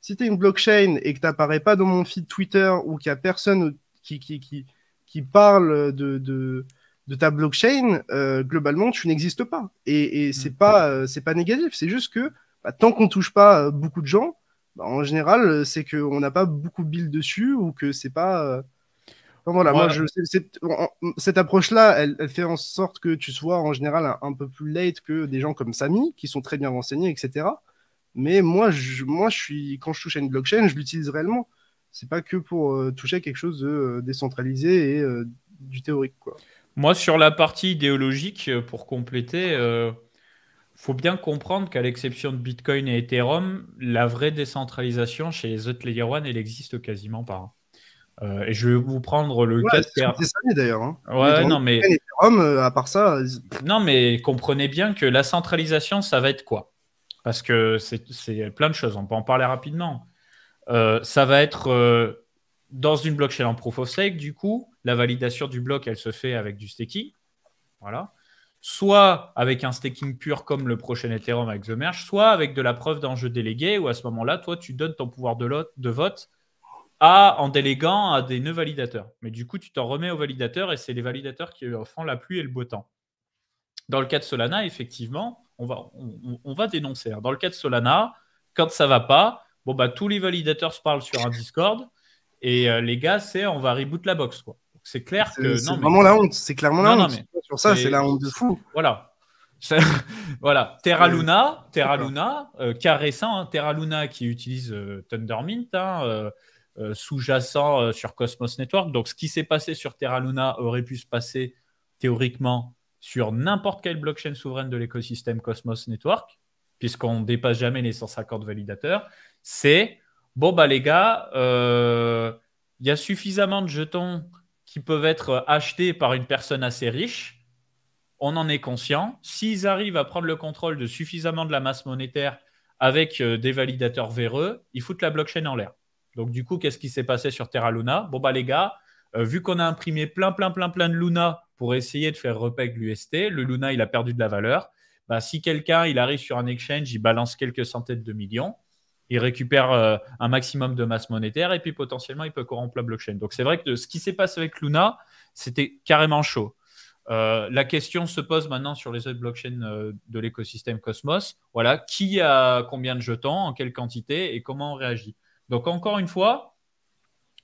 si t'es une blockchain et que tu n'apparais pas dans mon feed Twitter ou qu'il n'y a personne qui, qui, qui, qui parle de, de, de ta blockchain, euh, globalement, tu n'existes pas. Et, et c'est Mm. pas, euh, c'est pas négatif. C'est juste que bah, tant qu'on touche pas euh, beaucoup de gens, bah, en général, euh, c'est qu'on n'a pas beaucoup de build dessus ou que c'est pas. euh, Enfin, voilà, moi, je, en- cette approche-là, elle, elle fait en sorte que tu sois en général un, un peu plus late que des gens comme Samy, qui sont très bien renseignés, etc. Mais moi, je, moi, je suis, quand je touche à une blockchain, je l'utilise réellement. C'est pas que pour euh, toucher à quelque chose de euh, décentralisé et euh, du théorique, quoi. Moi, sur la partie idéologique, pour compléter, faut bien comprendre qu'à l'exception de Bitcoin et Ethereum, la vraie décentralisation chez les autres Layer One, elle existe quasiment pas. Euh, et je vais vous prendre le cas de d'ailleurs. Hein. Ouais, non, mais. Euh, à part ça. Non, mais comprenez bien que la centralisation, ça va être quoi? Parce que c'est plein de choses. On peut en parler rapidement. Euh, ça va être dans une blockchain en proof of stake, du coup, la validation du bloc, elle se fait avec du staking. Voilà. Soit avec un staking pur comme le prochain Ethereum avec The Merge, soit avec de la preuve d'enjeu délégué, où à ce moment-là, toi, tu donnes ton pouvoir de, vote à, en déléguant à des nœuds validateurs. Mais du coup, tu t'en remets aux validateurs et c'est les validateurs qui font la pluie et le beau temps. Dans le cas de Solana, effectivement, on va, on, va dénoncer. Dans le cas de Solana, quand ça va pas, bon bah tous les validateurs se parlent sur un Discord et euh, les gars, c'est on va reboot la box quoi. C'est clair que c'est vraiment la honte. C'est clairement la honte. sur ça, c'est la honte de fou. Voilà. voilà, Terra Luna, Terra Luna, euh, cas récent, hein, Terra Luna qui utilise euh, Thundermint, hein, euh, sous-jacent euh, sur Cosmos Network. Donc, ce qui s'est passé sur Terra Luna aurait pu se passer théoriquement sur n'importe quelle blockchain souveraine de l'écosystème Cosmos Network, puisqu'on ne dépasse jamais les 150 validateurs. C'est bon, bah les gars, euh, il y a suffisamment de jetons qui peuvent être achetés par une personne assez riche. On en est conscient. S'ils arrivent à prendre le contrôle de suffisamment de la masse monétaire avec des validateurs véreux, ils foutent la blockchain en l'air. Donc, du coup, qu'est-ce qui s'est passé sur Terra Luna? Bon, bah, les gars, euh, vu qu'on a imprimé plein, plein, plein, plein de Luna pour essayer de faire repeg l'UST, le Luna, il a perdu de la valeur. Bah, si quelqu'un, il arrive sur un exchange, il balance quelques centaines de millions, il récupère euh, un maximum de masse monétaire et puis potentiellement, il peut corrompre la blockchain. Donc, c'est vrai que ce qui s'est passé avec Luna, c'était carrément chaud. Euh, la question se pose maintenant sur les autres blockchains de l'écosystème Cosmos. Voilà, qui a combien de jetons, en quelle quantité et comment on réagit. Donc, encore une fois,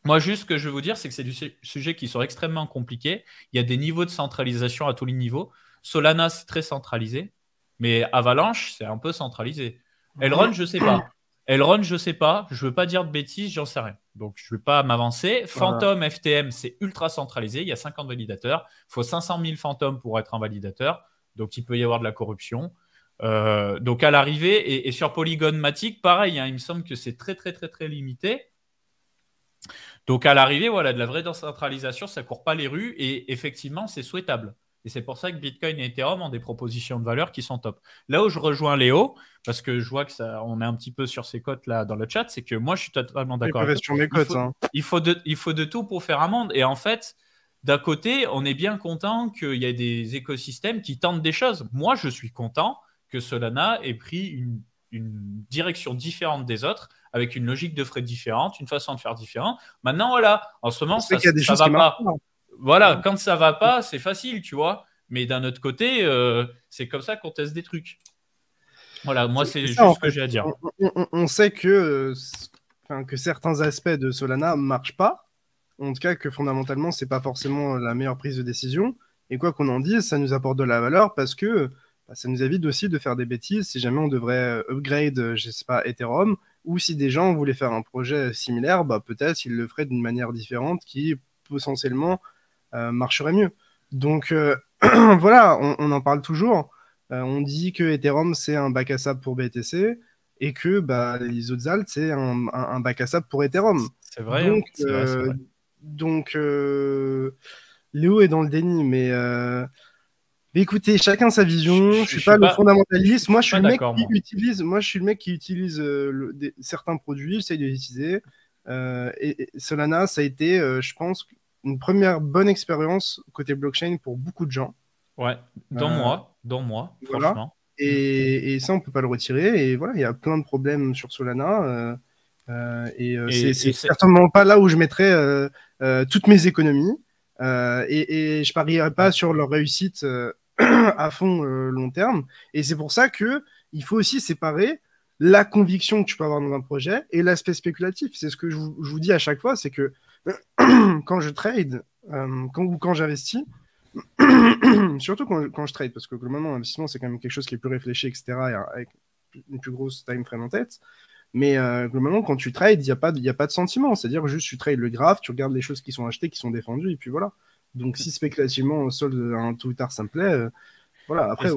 moi, juste ce que je veux vous dire, c'est que c'est du sujet qui sont extrêmement compliqués. Il y a des niveaux de centralisation à tous les niveaux. Solana, c'est très centralisé, mais Avalanche, c'est un peu centralisé. Elrond, je ne sais pas. Elrond, je ne sais pas. Je ne veux pas dire de bêtises, j'en sais rien. Donc, je ne vais pas m'avancer. Phantom, FTM, c'est ultra centralisé. Il y a 50 validateurs. Il faut 500 000 Phantom pour être un validateur. Donc, il peut y avoir de la corruption. Euh, donc à l'arrivée, et, sur Polygon Matic, pareil, hein, il me semble que c'est très très très très limité. Donc à l'arrivée, voilà, de la vraie décentralisation, ça court pas les rues et effectivement, c'est souhaitable. Et c'est pour ça que Bitcoin et Ethereum ont des propositions de valeur qui sont top. Là où je rejoins Léo, parce que je vois que ça, on est un petit peu sur ces cotes là dans le chat, c'est que moi je suis totalement d'accord. Avec il, faut, hein. il, faut de, il faut de tout pour faire un monde. Et en fait, d'un côté, on est bien content qu'il y ait des écosystèmes qui tentent des choses. Moi, je suis content que Solana ait pris une, direction différente des autres, avec une logique de frais différente, une façon de faire différente. Maintenant, voilà, en ce moment, ça, ne va pas. Voilà, quand ça va pas, c'est facile, tu vois. Mais d'un autre côté, euh, c'est comme ça qu'on teste des trucs. Voilà, moi, c'est juste ce que j'ai à dire. On, sait que, que certains aspects de Solana marchent pas. En tout cas, que fondamentalement, c'est pas forcément la meilleure prise de décision. Et quoi qu'on en dise, ça nous apporte de la valeur parce que bah, ça nous évite aussi de faire des bêtises si jamais on devrait euh, upgrade, euh, je sais pas, Ethereum, ou si des gens voulaient faire un projet similaire, bah, peut-être ils le feraient d'une manière différente qui potentiellement euh, marcherait mieux. Donc voilà, on, en parle toujours. on dit que Ethereum c'est un bac à sable pour BTC et que bah, les autres alts c'est un, bac à sable pour Ethereum. C'est vrai. Donc, donc Léo est dans le déni, mais écoutez, chacun sa vision. Je, ne suis, pas, le fondamentaliste. Moi, je suis le mec qui utilise. Moi, je suis le mec qui utilise euh, certains produits. J'essaye de les utiliser. Euh, et, Solana, ça a été, euh, je pense, une première bonne expérience côté blockchain pour beaucoup de gens. Ouais, dans moi, dans moi, franchement. Et, ça, on peut pas le retirer. Et voilà, il y a plein de problèmes sur Solana. et, c'est certainement pas là où je mettrais toutes mes économies. et, et je parierais pas sur leur réussite à fond euh, long terme. Et c'est pour ça que il faut aussi séparer la conviction que tu peux avoir dans un projet et l'aspect spéculatif. C'est ce que je vous, dis à chaque fois, c'est que quand je trade euh, quand, ou quand j'investis, surtout quand, je trade, parce que globalement, l'investissement, c'est quand même quelque chose qui est plus réfléchi, etc., avec une plus grosse time frame en tête. Mais euh, globalement, quand tu trades, il n'y a, pas de, a pas de sentiment. C'est-à-dire juste tu trades le graphe, tu regardes les choses qui sont achetées, qui sont défendues, et puis voilà. Donc si spéculativement on solde un Twitter ça me plaît, voilà, après,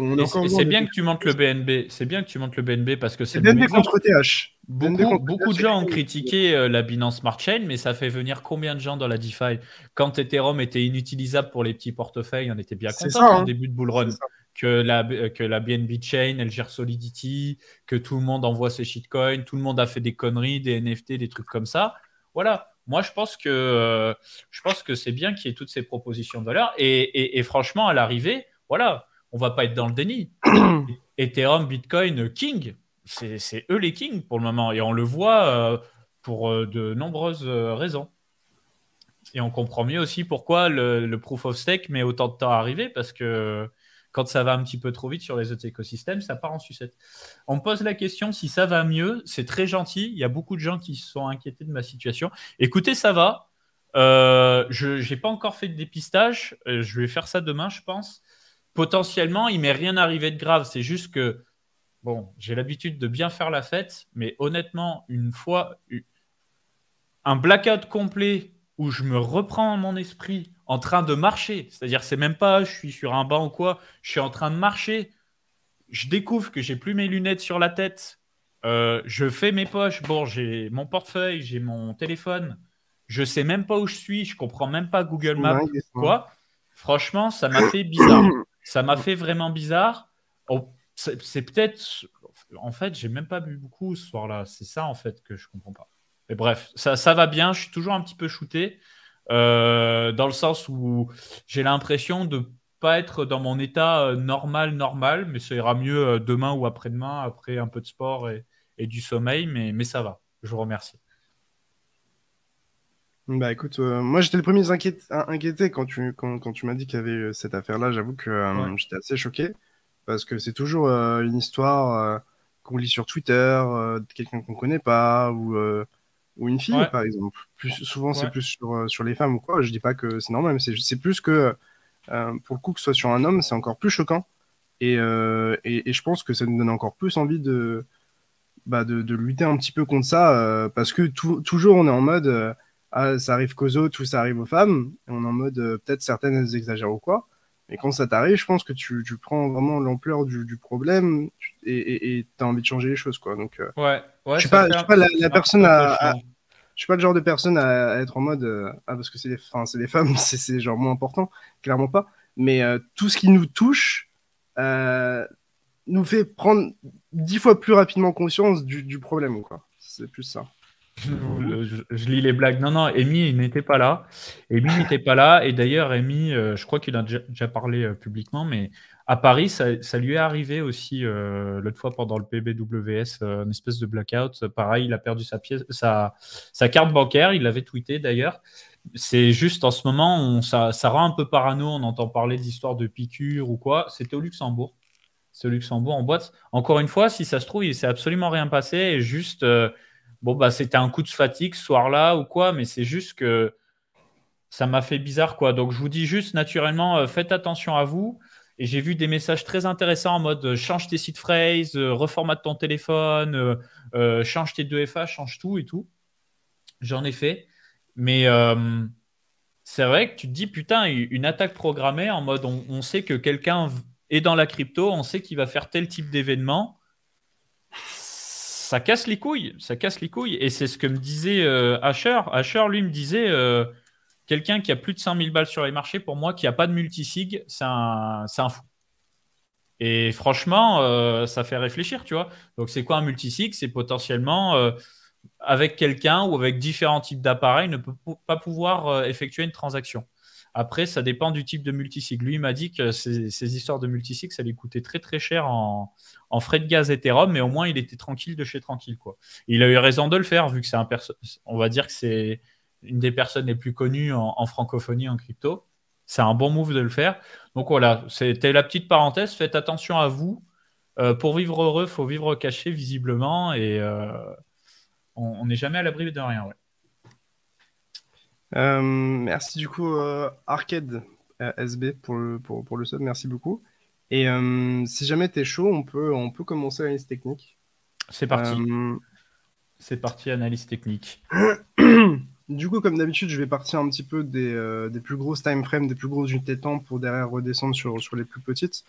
c'est bien que tu montes le BNB. C'est bien que tu montes le BNB parce que c'est BNB contre TH. Beaucoup, de gens ont critiqué euh, la Binance Smart Chain, mais ça fait venir combien de gens dans la DeFi? Quand Ethereum était inutilisable pour les petits portefeuilles, on était bien content au hein. début de bull run. Que la, que la BNB Chain, elle gère Solidity, que tout le monde envoie ses shitcoins, tout le monde a fait des conneries, des NFT, des trucs comme ça. Voilà. Moi, je pense que, euh, je pense que c'est bien qu'il y ait toutes ces propositions de valeur. Et, et franchement, à l'arrivée, voilà, on va pas être dans le déni. Ethereum, Bitcoin, King, c'est eux les kings pour le moment. Et on le voit euh, pour euh, de nombreuses euh, raisons. Et on comprend mieux aussi pourquoi le, proof of stake met autant de temps à arriver, parce que quand ça va un petit peu trop vite sur les autres écosystèmes, ça part en sucette. On me pose la question si ça va mieux. C'est très gentil. Il y a beaucoup de gens qui sont inquiétés de ma situation. Écoutez, ça va. je n'ai pas encore fait de dépistage. je vais faire ça demain, je pense potentiellement, il m'est rien arrivé de grave. C'est juste que, bon, j'ai l'habitude de bien faire la fête, mais honnêtement, une fois, un blackout complet où je me reprends mon esprit en train de marcher, c'est-à-dire c'est même pas je suis sur un banc ou quoi, je suis en train de marcher, je découvre que j'ai plus mes lunettes sur la tête, euh, je fais mes poches, bon j'ai mon portefeuille, j'ai mon téléphone, je sais même pas où je suis, je comprends même pas Google Maps, quoi. Franchement, ça m'a fait bizarre. Ça m'a fait vraiment bizarre. Oh, c'est peut-être. En fait, j'ai même pas bu beaucoup ce soir-là. C'est ça, en fait, que je comprends pas. Mais bref, ça, ça va bien. Je suis toujours un petit peu shooté. Euh, dans le sens où j'ai l'impression de pas être dans mon état euh, normal, normal, mais ça ira mieux euh, demain ou après-demain, après un peu de sport et, du sommeil, mais, mais ça va. Je vous remercie. Bah écoute, euh, moi j'étais le premier inquiété, quand tu, quand, tu m'as dit qu'il y avait euh, cette affaire-là. J'avoue que euh, j'étais assez choqué parce que c'est toujours une histoire qu'on lit sur Twitter, de quelqu'un qu'on connaît pas ou, ou une fille par exemple. Plus, souvent c'est plus sur, sur les femmes ou quoi. Je dis pas que c'est normal, mais c'est plus que pour le coup que ce soit sur un homme, c'est encore plus choquant. Et, et, je pense que ça nous donne encore plus envie de, bah, de, de, lutter un petit peu contre ça parce que toujours on est en mode ah, ça arrive qu'aux autres ou ça arrive aux femmes, et on est en mode euh, peut-être certaines elles exagèrent ou quoi. Mais quand ça t'arrive, je pense que tu, tu prends vraiment l'ampleur du, du, problème et tu as envie de changer les choses. Quoi. Donc, euh, ouais, ouais, je suis pas, suis pas la, personne à, je suis pas le genre de personne à, être en mode euh, ah parce que c'est les, c'est les femmes, c'est genre moins important, clairement pas. Mais tout ce qui nous touche nous fait prendre dix fois plus rapidement conscience du, du problème. Quoi. C'est plus ça. Je, lis les blagues. Non, non, Amy n'était pas là. Amy n'était pas là. Et d'ailleurs, Amy, euh, je crois qu'il a déjà, parlé euh, publiquement, mais à Paris, ça, lui est arrivé aussi euh, l'autre fois pendant le PBWS, une espèce de blackout. Pareil, il a perdu sa, pièce, sa, sa carte bancaire. Il l'avait tweeté d'ailleurs. C'est juste en ce moment, ça, ça, rend un peu parano. On entend parler d'histoires de piqûres ou quoi. C'était au Luxembourg. C'est au Luxembourg en boîte. Encore une fois, si ça se trouve, il s'est absolument rien passé. Et juste bon, bah, c'était un coup de fatigue ce soir-là ou quoi, mais c'est juste que ça m'a fait bizarre, quoi. Donc, je vous dis juste naturellement, euh, faites attention à vous. Et j'ai vu des messages très intéressants en mode euh, change tes sites phrase, euh, reformate ton téléphone, change tes 2FA, change tout et tout. J'en ai fait. Mais c'est vrai que tu te dis, putain, une attaque programmée en mode on sait que quelqu'un est dans la crypto, on sait qu'il va faire tel type d'événement ça casse les couilles, ça casse les couilles. Et c'est ce que me disait euh, Asher. Asher, lui, me disait euh, quelqu'un qui a plus de 5000 balles sur les marchés, pour moi, qui n'a pas de multisig, c'est un, un fou. Et franchement, euh, ça fait réfléchir, tu vois. Donc, c'est quoi un multisig? C'est potentiellement avec quelqu'un ou avec différents types d'appareils ne peut pas pouvoir effectuer une transaction. Après, ça dépend du type de multisig. Lui, il m'a dit que ces, histoires de multisig, ça lui coûtait très très cher en, frais de gaz Ethereum, mais au moins il était tranquille de chez tranquille. Quoi. il a eu raison de le faire, vu que c'est un on va dire que c'est une des personnes les plus connues en, francophonie en crypto. C'est un bon move de le faire. Donc voilà, c'était la petite parenthèse. Faites attention à vous. Euh, pour vivre heureux, il faut vivre caché visiblement et euh, on n'est jamais à l'abri de rien. Ouais. Euh, merci du coup euh, Arcade euh, SB pour le, pour, pour le sub, merci beaucoup. Et si jamais t'es chaud, on peut, on peut commencer l'analyse technique. C'est parti. C'est parti, analyse technique. du coup, comme d'habitude, je vais partir un petit peu des, des, plus grosses time frames, des plus grosses unités de temps pour derrière redescendre sur, sur les plus petites.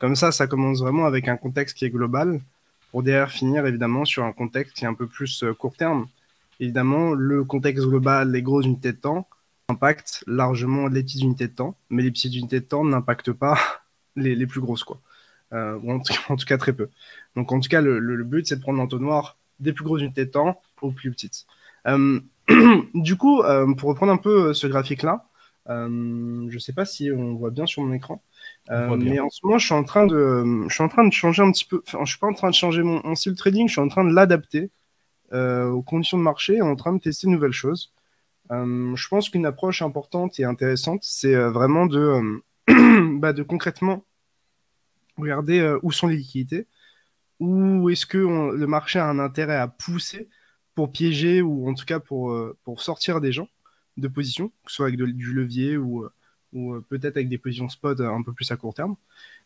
Comme ça, ça commence vraiment avec un contexte qui est global pour derrière finir évidemment sur un contexte qui est un peu plus court terme. Évidemment, le contexte global, les grosses unités de temps, impactent largement les petites unités de temps, mais les petites unités de temps n'impactent pas les, les, plus grosses, quoi. Euh, en, tout, cas, très peu. Donc, en tout cas, le, le, but, c'est de prendre l'entonnoir des plus grosses unités de temps aux plus petites. Euh, du coup, euh, pour reprendre un peu ce graphique-là, je ne sais pas si on voit bien sur mon écran, mais en ce moment, je suis en train de, je suis en train de changer un petit peu. Enfin, je suis pas en train de changer mon, mon style trading, je suis en train de l'adapter aux conditions de marché, en train de tester de nouvelles choses. je pense qu'une approche importante et intéressante, c'est vraiment de, bah, de concrètement regarder où sont les liquidités, où est-ce que le marché a un intérêt à pousser pour piéger ou en tout cas pour, euh, pour sortir des gens de position, que ce soit avec du levier ou, euh, ou euh, peut-être avec des positions spot un peu plus à court terme,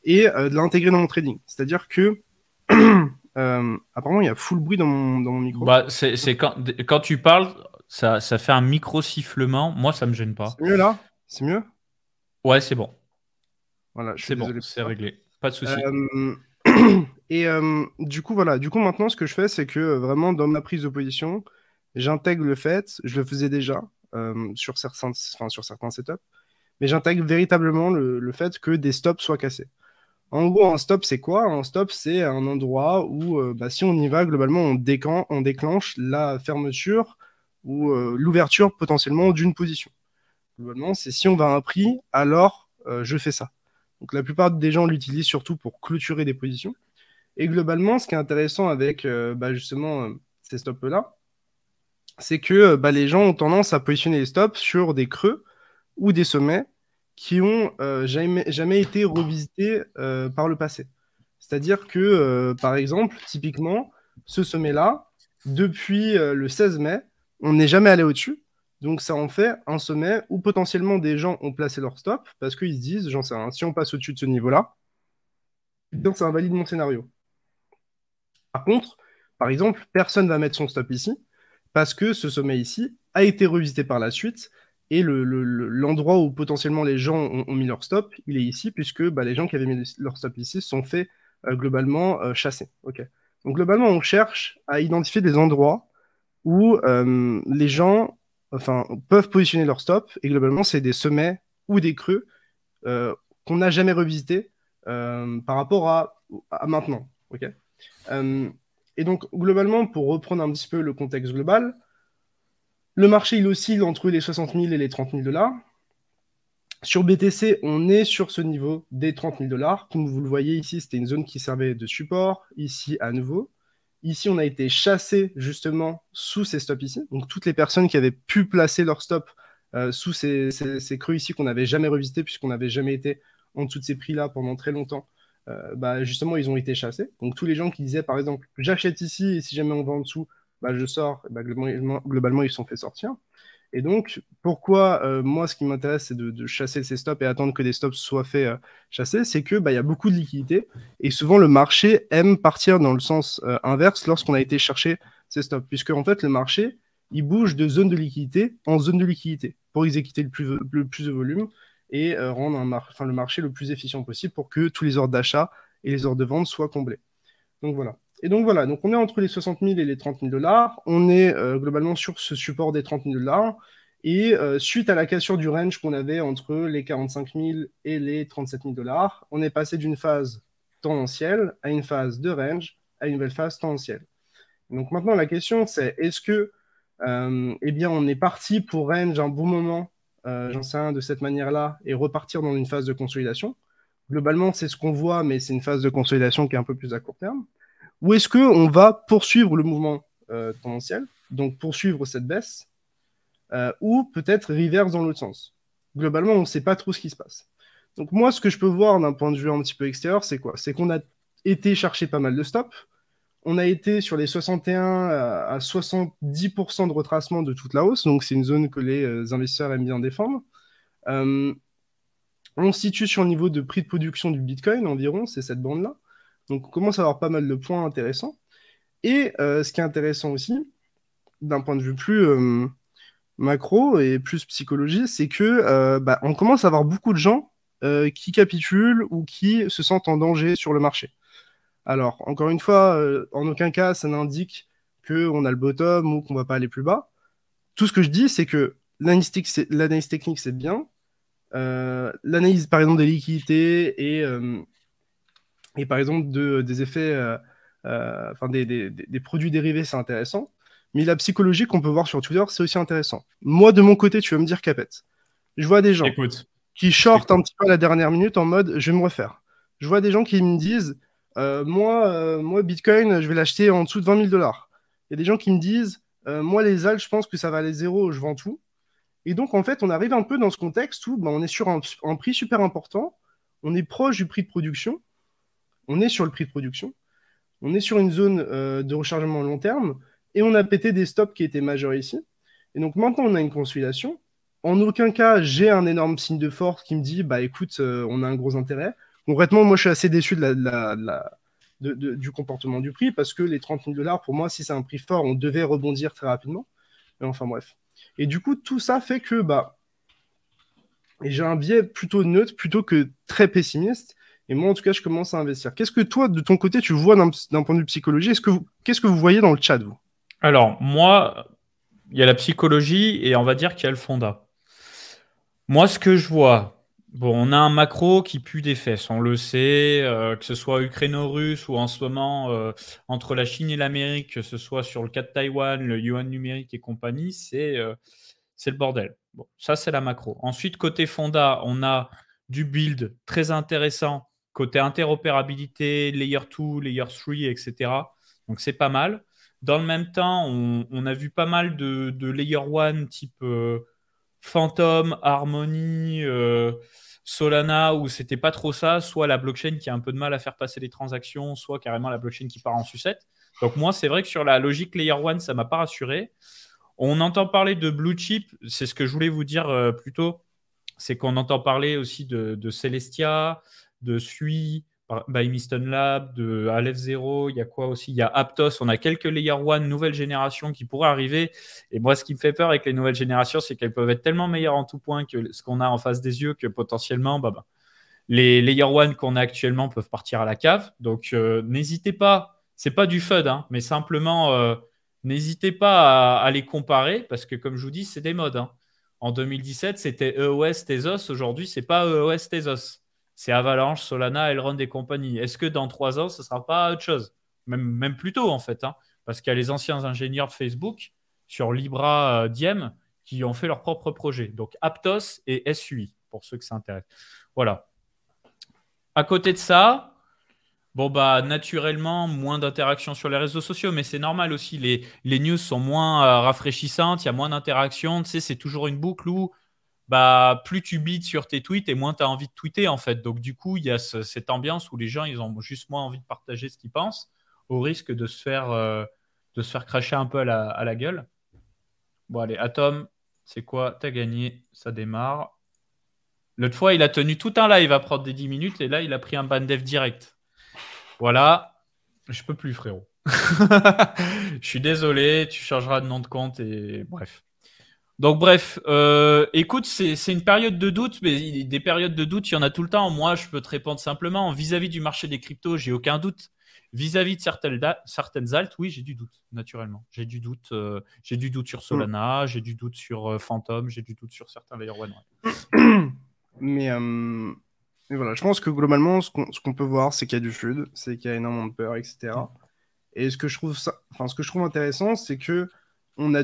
et de l'intégrer dans mon trading. C'est-à-dire que apparemment il y a full bruit dans mon, dans mon micro. Bah, c'est quand, quand tu parles, ça, ça fait un micro sifflement. Moi, ça me gêne pas. C'est mieux là? C'est mieux? Ouais, c'est bon. Voilà, c'est bon, c'est réglé. Pas de souci. Et euh, du coup, voilà. Du coup, maintenant, ce que je fais, c'est que euh, vraiment, dans ma prise de position, j'intègre le fait, je le faisais déjà euh, sur, certains, enfin, sur certains setups, mais j'intègre véritablement le, fait que des stops soient cassés. En gros, un stop, c'est quoi? Un stop, c'est un endroit où, bah, si on y va, globalement, on, déclenche la fermeture ou l'ouverture potentiellement d'une position. Globalement, c'est si on va à un prix, alors je fais ça. Donc la plupart des gens l'utilisent surtout pour clôturer des positions. Et globalement, ce qui est intéressant avec euh, bah, justement euh, ces stops-là, c'est que euh, bah, les gens ont tendance à positionner les stops sur des creux ou des sommets qui ont jamais, jamais, été revisités par le passé. C'est-à-dire que, par exemple, typiquement, ce sommet-là, depuis le 16 mai, on n'est jamais allé au-dessus. Donc ça en fait un sommet où potentiellement des gens ont placé leur stop parce qu'ils se disent, j'en sais rien, si on passe au-dessus de ce niveau-là, donc ça invalide mon scénario. Par contre, par exemple, personne ne va mettre son stop ici parce que ce sommet ici a été revisité par la suite et l'endroit où potentiellement les gens ont, mis leur stop, il est ici puisque bah, les gens qui avaient mis leur stop ici sont fait euh, globalement euh, chasser. Donc globalement, on cherche à identifier des endroits où euh, les gens peuvent positionner leur stop et globalement, c'est des sommets ou des creux qu'on n'a jamais revisités par rapport à, maintenant. euh, et donc, globalement, pour reprendre un petit peu le contexte global, le marché, il oscille entre les 60 000 et les 30 000 dollars. Sur BTC, on est sur ce niveau des 30 000 dollars. Comme vous le voyez ici, c'était une zone qui servait de support. Ici, à nouveau. Ici, on a été chassé justement sous ces stops ici. Donc, toutes les personnes qui avaient pu placer leur stop euh, sous ces, creux ici qu'on n'avait jamais revisité puisqu'on n'avait jamais été en dessous de ces prix-là pendant très longtemps, euh, bah, justement, ils ont été chassés. Donc, tous les gens qui disaient, par exemple, j'achète ici et si jamais on va en dessous, bah, je sors, bah, globalement, globalement, ils sont fait sortir. Et donc, pourquoi euh, moi, ce qui m'intéresse, c'est de, chasser ces stops et attendre que des stops soient faits euh, chasser, c'est que bah, y a beaucoup de liquidités et souvent le marché aime partir dans le sens inverse lorsqu'on a été chercher ces stops, puisque en fait le marché il bouge de zone de liquidité en zone de liquidité pour exécuter le plus, le plus de volume et euh, rendre le marché le plus efficient possible pour que tous les ordres d'achat et les ordres de vente soient comblés. Donc voilà. Et donc voilà, donc on est entre les 60 000 et les 30 000 dollars. On est euh, globalement sur ce support des 30 000 dollars. Et euh, suite à la cassure du range qu'on avait entre les 45 000 et les 37 000 dollars, on est passé d'une phase tendancielle à une phase de range à une nouvelle phase tendancielle. Donc maintenant la question c'est est-ce que eh bien on est parti pour range un bon moment euh, j'en sais rien, de cette manière-là et repartir dans une phase de consolidation? Globalement, c'est ce qu'on voit, mais c'est une phase de consolidation qui est un peu plus à court terme. Ou est-ce qu'on va poursuivre le mouvement euh, tendanciel, donc poursuivre cette baisse, euh, ou peut-être reverse dans l'autre sens? Globalement, on ne sait pas trop ce qui se passe. Donc moi, ce que je peux voir d'un point de vue un petit peu extérieur, c'est quoi? C'est qu'on a été chercher pas mal de stops, on a été sur les 61 à 70% de retracement de toute la hausse, donc c'est une zone que les euh, investisseurs aiment bien défendre. Euh, on se situe sur le niveau de prix de production du Bitcoin environ, c'est cette bande-là. Donc on commence à avoir pas mal de points intéressants. Et euh, ce qui est intéressant aussi, d'un point de vue plus, macro et plus psychologie, c'est que euh, bah, on commence à avoir beaucoup de gens euh, qui capitulent ou qui se sentent en danger sur le marché. Alors, encore une fois, euh, en aucun cas, ça n'indique qu'on a le bottom ou qu'on va pas aller plus bas. Tout ce que je dis, c'est que l'analyse technique, c'est bien. l'analyse, par exemple, des liquidités et, et par exemple, de, des effets, enfin, des, des, des, produits dérivés, c'est intéressant mais la psychologie qu'on peut voir sur Twitter, c'est aussi intéressant. Moi, de mon côté, tu vas me dire capette. Je vois des gens qui shortent un petit peu à la dernière minute en mode je vais me refaire. Je vois des gens qui me disent euh, moi, euh, moi, Bitcoin, je vais l'acheter en dessous de 20 000 dollars. Il y a des gens qui me disent euh, moi, les ALS, je pense que ça va aller zéro, je vends tout. Et donc, en fait, on arrive un peu dans ce contexte où ben, on est sur un, un, prix super important, on est proche du prix de production, on est sur le prix de production, on est sur une zone de rechargement long terme et on a pété des stops qui étaient majeurs ici. Et donc maintenant, on a une consolidation. En aucun cas, j'ai un énorme signe de force qui me dit, bah écoute, euh, on a un gros intérêt. Concrètement, moi, je suis assez déçu de la, du comportement du prix parce que les 30 000 dollars, pour moi, si c'est un prix fort, on devait rebondir très rapidement. Mais enfin, bref. Et du coup, tout ça fait que, bah, j'ai un biais plutôt neutre plutôt que très pessimiste. Et moi, en tout cas, je commence à investir. Qu'est-ce que toi, de ton côté, tu vois d'un point de vue psychologie? Qu'est-ce que vous voyez dans le chat, vous? Alors, moi, il y a la psychologie et on va dire qu'il y a le fonda. Moi, ce que je vois, bon, on a un macro qui pue des fesses, on le sait, euh, que ce soit ukraino-russe ou en ce moment euh, entre la Chine et l'Amérique, que ce soit sur le cas de Taïwan, le yuan numérique et compagnie, c'est euh, le bordel. Bon, ça, c'est la macro. Ensuite, côté fonda, on a du build très intéressant, côté interopérabilité, layer 2, layer 3, etc. Donc, c'est pas mal. Dans le même temps, on, a vu pas mal de, Layer One type euh, Phantom, Harmony, euh, Solana, où c'était pas trop ça, soit la blockchain qui a un peu de mal à faire passer les transactions, soit carrément la blockchain qui part en sucette. Donc moi, c'est vrai que sur la logique Layer One, ça m'a pas rassuré. On entend parler de blue chip, c'est ce que je voulais vous dire euh, plus tôt, c'est qu'on entend parler aussi de Celestia, de Sui, by Miston Lab, de Aleph Zero, il y a quoi aussi? Il y a Aptos, on a quelques Layer One nouvelle génération qui pourraient arriver. Et moi, ce qui me fait peur avec les nouvelles générations, c'est qu'elles peuvent être tellement meilleures en tout point que ce qu'on a en face des yeux que potentiellement, bah, bah les Layer One qu'on a actuellement peuvent partir à la cave. Donc, euh, n'hésitez pas, c'est pas du FUD, hein, mais simplement, euh, n'hésitez pas à, les comparer parce que, comme je vous dis, c'est des modes. Hein. En 2017, c'était EOS Tezos. Aujourd'hui, c'est pas EOS Tezos c'est Avalanche, Solana, Elrond et compagnie. Est-ce que dans trois ans, ce ne sera pas autre chose? Même, même plus tôt, en fait. Hein. parce qu'il y a les anciens ingénieurs de Facebook sur Libra euh, Diem qui ont fait leur propre projet. Donc Aptos et SUI, pour ceux que ça intéresse. Voilà. À côté de ça, bon bah naturellement, moins d'interactions sur les réseaux sociaux, mais c'est normal aussi. Les, les news sont moins euh, rafraîchissantes, il y a moins d'interactions. Tu sais, c'est toujours une boucle où bah, plus tu bides sur tes tweets et moins tu as envie de tweeter en fait. Donc du coup, il y a cette ambiance où les gens ils ont juste moins envie de partager ce qu'ils pensent au risque de se faire, euh, de se faire cracher un peu à la, gueule. Bon allez, Atom, c'est quoi? T'as gagné, ça démarre. L'autre fois, il a tenu tout un live à prendre des 10 minutes et là, il a pris un ban dev direct. Voilà, je peux plus frérot. je suis désolé, tu changeras de nom de compte et bref. Donc bref, euh, écoute, c'est une période de doute, mais des périodes de doute, il y en a tout le temps. Moi, je peux te répondre simplement, vis-à-vis du marché des cryptos, j'ai aucun doute. Vis-à-vis de certaines, certaines altes, oui, j'ai du doute, naturellement. J'ai du doute, euh, j'ai du doute sur Solana, j'ai du doute sur euh, Phantom, j'ai du doute sur certains Layer One. Mais, voilà, je pense que globalement, ce qu'on peut voir, c'est qu'il y a du FUD, c'est qu'il y a énormément de peur, etc. Et ce que je trouve, ça, ce que je trouve intéressant, c'est que on a,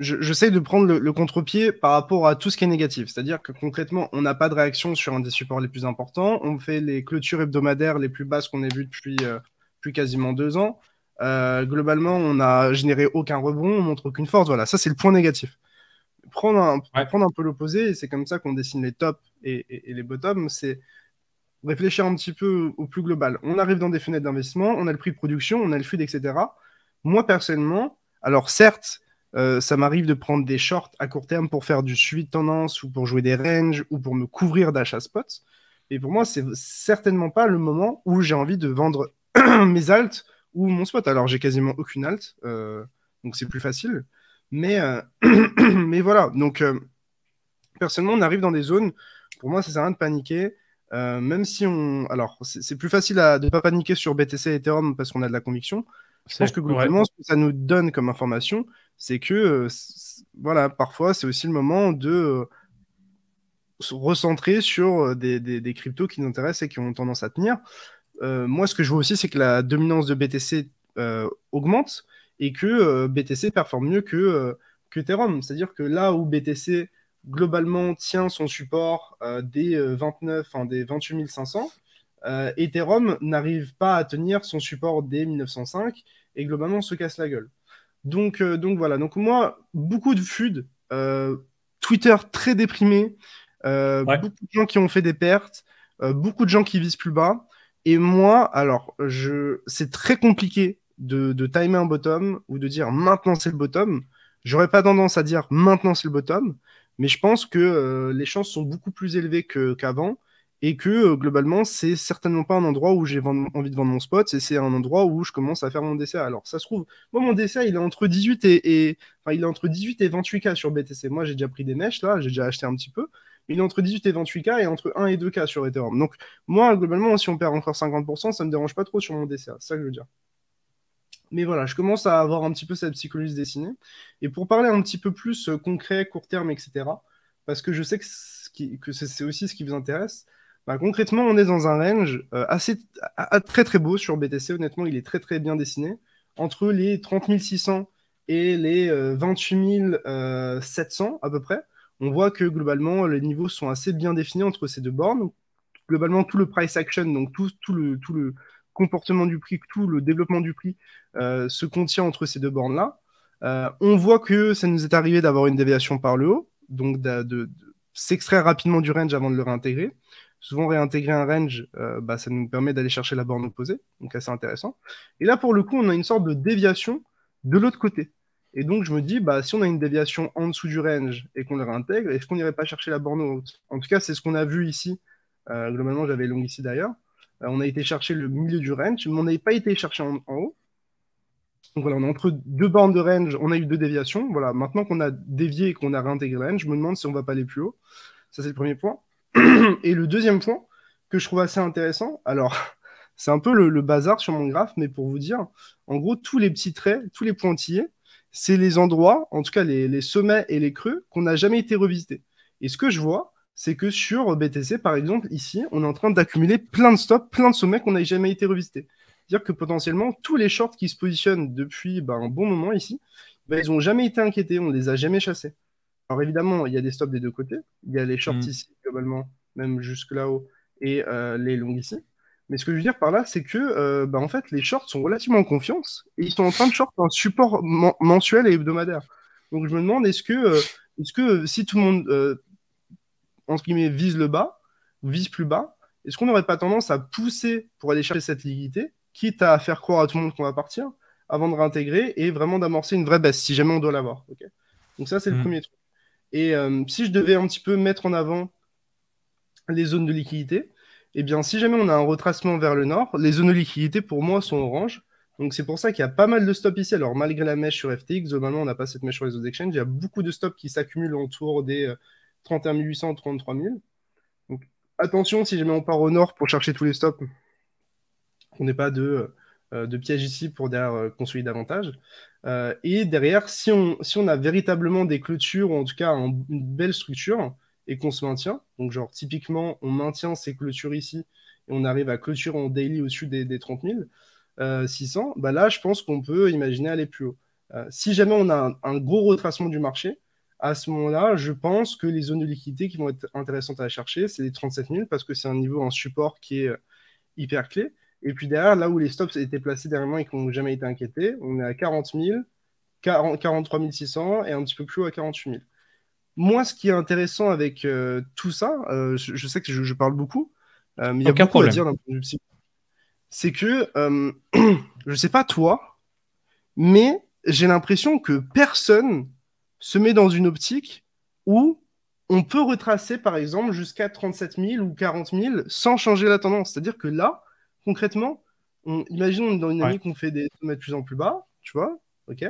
j'essaie de prendre le, contre-pied par rapport à tout ce qui est négatif. C'est-à-dire que concrètement, on n'a pas de réaction sur un des supports les plus importants. On fait les clôtures hebdomadaires les plus basses qu'on ait vues depuis, euh, quasiment deux ans. Euh, globalement, on n'a généré aucun rebond, on montre aucune force. Voilà, ça c'est le point négatif. Prendre un, prendre un peu l'opposé, et c'est comme ça qu'on dessine les tops et, les bottoms, c'est réfléchir un petit peu au plus global. On arrive dans des fenêtres d'investissement, on a le prix de production, on a le FUD, etc. Moi personnellement, alors certes, euh, ça m'arrive de prendre des shorts à court terme pour faire du suivi de tendance ou pour jouer des ranges ou pour me couvrir d'achats spots. Et pour moi, c'est certainement pas le moment où j'ai envie de vendre mes alts ou mon spot. Alors, j'ai quasiment aucune alt, euh, donc c'est plus facile. Mais, mais voilà, donc personnellement, on arrive dans des zones, pour moi, ça sert à rien de paniquer. même si on. Alors, c'est plus facile de ne pas paniquer sur BTC et Ethereum parce qu'on a de la conviction. Je pense que globalement, ce que ça nous donne comme information, c'est que, voilà, parfois, c'est aussi le moment de se recentrer sur des, des, cryptos qui nous intéressent et qui ont tendance à tenir. moi, ce que je vois aussi, c'est que la dominance de BTC augmente et que BTC performe mieux que, que Ethereum. C'est-à-dire que là où BTC globalement tient son support euh, des 29, euh, des 28 500. Euh, Ethereum n'arrive pas à tenir son support dès 1905 et globalement se casse la gueule. Donc, donc voilà. Donc moi, beaucoup de FUD, Twitter très déprimé, beaucoup de gens qui ont fait des pertes, beaucoup de gens qui visent plus bas. Et moi, alors, je... c'est très compliqué de, de timer un bottom ou de dire maintenant c'est le bottom. J'aurais pas tendance à dire maintenant c'est le bottom, mais je pense que euh, les chances sont beaucoup plus élevées qu'avant et que euh, globalement, c'est certainement pas un endroit où j'ai envie de vendre mon spot, c'est un endroit où je commence à faire mon DCA. Alors, ça se trouve, moi, mon DCA, il est entre 18 et, enfin, il est entre 18 et 28K sur BTC. Moi, j'ai déjà pris des mèches, là, j'ai déjà acheté un petit peu. Il est entre 18 et 28K et entre 1 et 2K sur Ethereum. Donc, moi, globalement, si on perd encore 50%, ça me dérange pas trop sur mon DCA. C'est ça que je veux dire. Mais voilà, je commence à avoir un petit peu cette psychologie dessinée. Et pour parler un petit peu plus euh, concret, court terme, etc., parce que je sais que, c'est aussi ce qui vous intéresse, bah, concrètement, on est dans un range euh, assez très beau sur BTC. Honnêtement, il est très bien dessiné. Entre les 30 600 et les 28 euh, 700 à peu près, on voit que globalement, les niveaux sont assez bien définis entre ces deux bornes. Globalement, tout le price action, donc tout, le, comportement du prix, tout le développement du prix euh, se contient entre ces deux bornes-là. Euh, on voit que ça nous est arrivé d'avoir une déviation par le haut, donc de, s'extraire rapidement du range avant de le réintégrer. Souvent, réintégrer un range, euh, bah, ça nous permet d'aller chercher la borne opposée, donc assez intéressant. Et là, pour le coup, on a une sorte de déviation de l'autre côté. Et donc, je me dis, bah, si on a une déviation en dessous du range et qu'on le réintègre, est-ce qu'on n'irait pas chercher la borne haute En tout cas, c'est ce qu'on a vu ici. globalement, j'avais long ici d'ailleurs. on a été chercher le milieu du range, mais on n'avait pas été chercher en haut. Donc voilà, on est entre deux bornes de range, on a eu deux déviations. Voilà, maintenant qu'on a dévié et qu'on a réintégré le range, je me demande si on va pas aller plus haut. Ça, c'est le premier point. Et le deuxième point que je trouve assez intéressant, alors, c'est un peu le, bazar sur mon graphe, mais pour vous dire, en gros, tous les petits traits, tous les pointillés, c'est les endroits, en tout cas les, sommets et les creux, qu'on n'a jamais été revisités. Et ce que je vois, c'est que sur BTC, par exemple, ici, on est en train d'accumuler plein de stops, plein de sommets qu'on n'a jamais été revisités. C'est-à-dire que potentiellement, tous les shorts qui se positionnent depuis ben, un bon moment ici, ben, ils n'ont jamais été inquiétés, on ne les a jamais chassés. Alors évidemment, il y a des stops des deux côtés. Il y a les shorts mm. ici, globalement, même jusque là-haut, et euh, les longs ici. Mais ce que je veux dire par là, c'est que euh, ben, en fait, les shorts sont relativement en confiance et ils sont en train de short un support mensuel et hebdomadaire. Donc je me demande, est-ce que, euh, est-ce que si tout le monde, entre guillemets, vise le bas, vise plus bas, est-ce qu'on n'aurait pas tendance à pousser pour aller chercher cette liquidité quitte à faire croire à tout le monde qu'on va partir, avant de réintégrer et vraiment d'amorcer une vraie baisse, si jamais on doit l'avoir. Donc ça, c'est le mm. premier truc. Et euh, si je devais un petit peu mettre en avant les zones de liquidité, eh bien, si jamais on a un retracement vers le nord, les zones de liquidité, pour moi, sont orange. Donc c'est pour ça qu'il y a pas mal de stops ici. Alors malgré la mèche sur FTX, normalement on n'a pas cette mèche sur les autres exchanges, il y a beaucoup de stops qui s'accumulent autour des 31 800, 33 000. Donc attention, si jamais on part au nord pour chercher tous les stops, qu'on n'ait pas de, euh, de piège ici pour derrière euh, consolider davantage. Euh, et derrière, si on, a véritablement des clôtures, ou en tout cas une belle structure, et qu'on se maintient, donc genre typiquement on maintient ces clôtures ici, et on arrive à clôturer en daily au-dessus des, des 30 000, 600, bah là je pense qu'on peut imaginer aller plus haut. si jamais on a un, gros retracement du marché, à ce moment-là, je pense que les zones de liquidité qui vont être intéressantes à chercher, c'est les 37 000 parce que c'est un niveau, un support qui est hyper clé. Et puis derrière, là où les stops étaient placés derrière et qui n'ont jamais été inquiétés, on est à 40 000, 43 600 et un petit peu plus haut à 48 000. Moi, ce qui est intéressant avec euh, tout ça, euh, je, sais que je, parle beaucoup, euh, mais il y a Aucun beaucoup problème. à dire d'un point de vue C'est que, je ne sais pas toi, mais j'ai l'impression que personne se met dans une optique où on peut retracer, par exemple, jusqu'à 37 000 ou 40 000 sans changer la tendance. C'est-à-dire que là, concrètement, on, imaginons dans une année qu'on fait des sommets de plus en plus bas, tu vois, ok,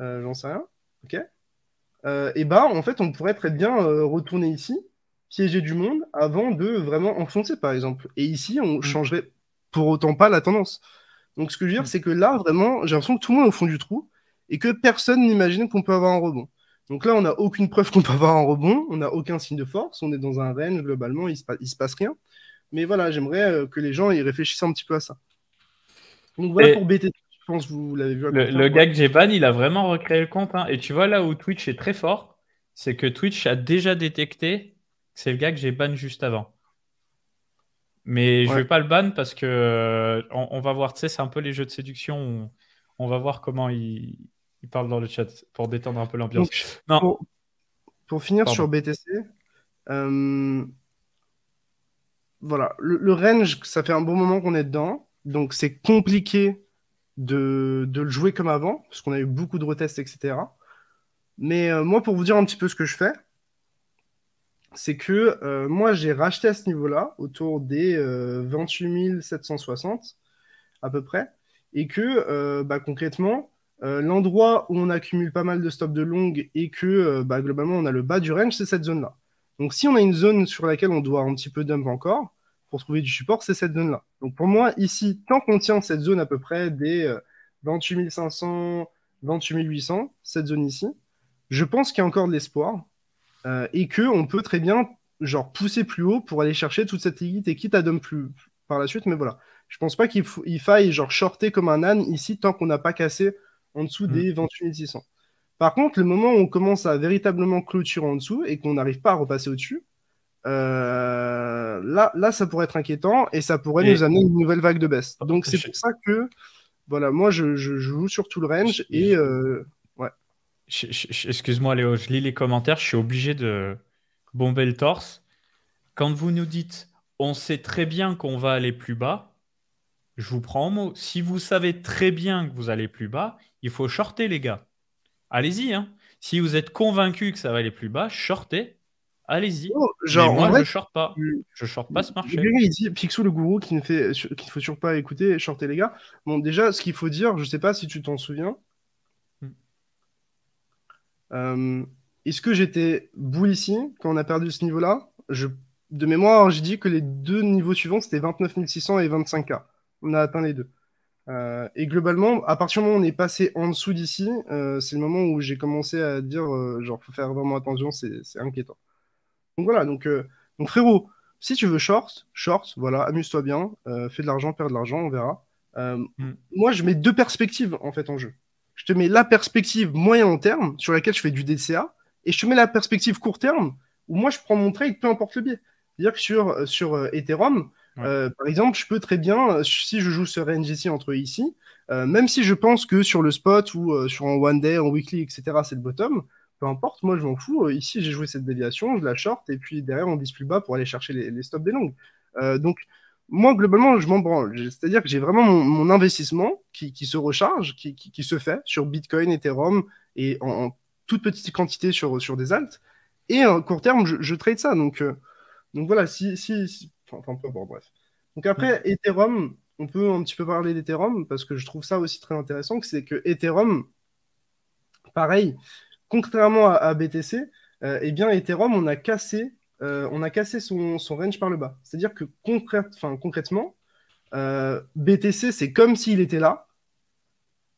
euh, j'en sais rien. ok Et bah, en fait, on pourrait très bien retourner ici, piéger du monde, avant de vraiment enfoncer, par exemple. Et ici, on mm. changerait pour autant pas la tendance. Donc, ce que je veux dire, mm. c'est que là, vraiment, j'ai l'impression que tout le monde est au fond du trou et que personne n'imagine qu'on peut avoir un rebond. Donc là, on n'a aucune preuve qu'on peut avoir un rebond, on n'a aucun signe de force, on est dans un range globalement, il se, se passe rien. Mais voilà, j'aimerais euh, que les gens y réfléchissent un petit peu à ça. Donc voilà pour BTC, je pense que vous l'avez vu. le, gars que j'ai ban, il a vraiment recréé le compte. Hein. Et tu vois là où Twitch est très fort, c'est que Twitch a déjà détecté que c'est le gars que j'ai ban juste avant. Mais je vais pas le ban parce que euh, on, va voir, tu sais, c'est un peu les jeux de séduction. On, va voir comment il, il parle dans le chat pour détendre un peu l'ambiance. Non. Pour, finir sur BTC, euh, voilà, le, range, ça fait un bon moment qu'on est dedans, donc c'est compliqué de, le jouer comme avant, parce qu'on a eu beaucoup de retests, etc. Mais euh, moi, pour vous dire un petit peu ce que je fais, c'est que euh, moi, j'ai racheté à ce niveau-là, autour des 28 760 à peu près, et que bah, concrètement, euh, l'endroit où on accumule pas mal de stops de longue et que euh, bah, globalement on a le bas du range, c'est cette zone-là. Donc si on a une zone sur laquelle on doit un petit peu dump encore pour trouver du support, c'est cette zone-là. Donc pour moi, ici, tant qu'on tient cette zone à peu près des 28 500, 28 800, cette zone ici, je pense qu'il y a encore de l'espoir euh, et qu'on peut très bien genre pousser plus haut pour aller chercher toute cette liquidité, quitte à dump plus par la suite, mais voilà. Je pense pas qu'il faille genre shorter comme un âne ici tant qu'on n'a pas cassé en dessous des 28 600. Par contre, le moment où on commence à véritablement clôturer en dessous et qu'on n'arrive pas à repasser au-dessus, euh, là, là, ça pourrait être inquiétant et ça pourrait nous amener une nouvelle vague de baisse. Donc, c'est pour ça que, voilà, moi, je, joue sur tout le range et, euh, ouais. Excuse-moi, Léo, je lis les commentaires, je suis obligé de bomber le torse. Quand vous nous dites, on sait très bien qu'on va aller plus bas, je vous prends en mot. Si vous savez très bien que vous allez plus bas, il faut shorter, les gars. Allez-y. Hein. Si vous êtes convaincu que ça va aller plus bas, shortez. Allez-y. Oh, genre, moi, je ne shorte pas. Je shorte pas ce marché. Il dit Pixou le gourou qui ne fait qu'il ne faut toujours pas écouter shorter les gars. Bon, déjà, ce qu'il faut dire, je sais pas si tu t'en souviens. Hmm. Euh, est-ce que j'étais boule ici quand on a perdu ce niveau-là? Je... De mémoire, j'ai dit que les deux niveaux suivants c'était 29 600 et 25K. On a atteint les deux. Euh, et globalement, à partir du moment où on est passé en dessous d'ici, euh, c'est le moment où j'ai commencé à dire, euh, genre, faut faire vraiment attention, c'est inquiétant. Donc voilà, donc, donc frérot, si tu veux short, short, voilà, amuse-toi bien, fais de l'argent, perds de l'argent, on verra. Mm. Moi, je mets deux perspectives en fait en jeu. Je te mets la perspective moyen long terme sur laquelle je fais du DCA, et je te mets la perspective court terme où moi je prends mon trade, peu importe le biais. C'est-à-dire que sur, sur Ethereum, euh, par exemple, je peux très bien, euh, si je joue ce ici entre ici, euh, même si je pense que sur le spot ou sur un one day, en weekly, etc., c'est le bottom, peu importe, moi je m'en fous. ici, j'ai joué cette déviation, je la short, et puis derrière, on vise plus bas pour aller chercher les, stops des longues. donc, moi, globalement, je m'en branle. C'est-à-dire que j'ai vraiment mon, investissement qui, se recharge, qui, se fait sur Bitcoin, Ethereum et en, toute petite quantité sur, sur des alts. Et à court terme, je, trade ça. Donc, donc voilà, si, si Enfin, peu, bon, bref. Donc après, mm. Ethereum, on peut un petit peu parler d'Ethereum parce que je trouve ça aussi très intéressant, c'est que Ethereum, pareil, contrairement à, BTC, euh, eh bien Ethereum, on a cassé, euh, on a cassé son, range par le bas. C'est-à-dire que concrètement, euh, BTC, c'est comme s'il était là,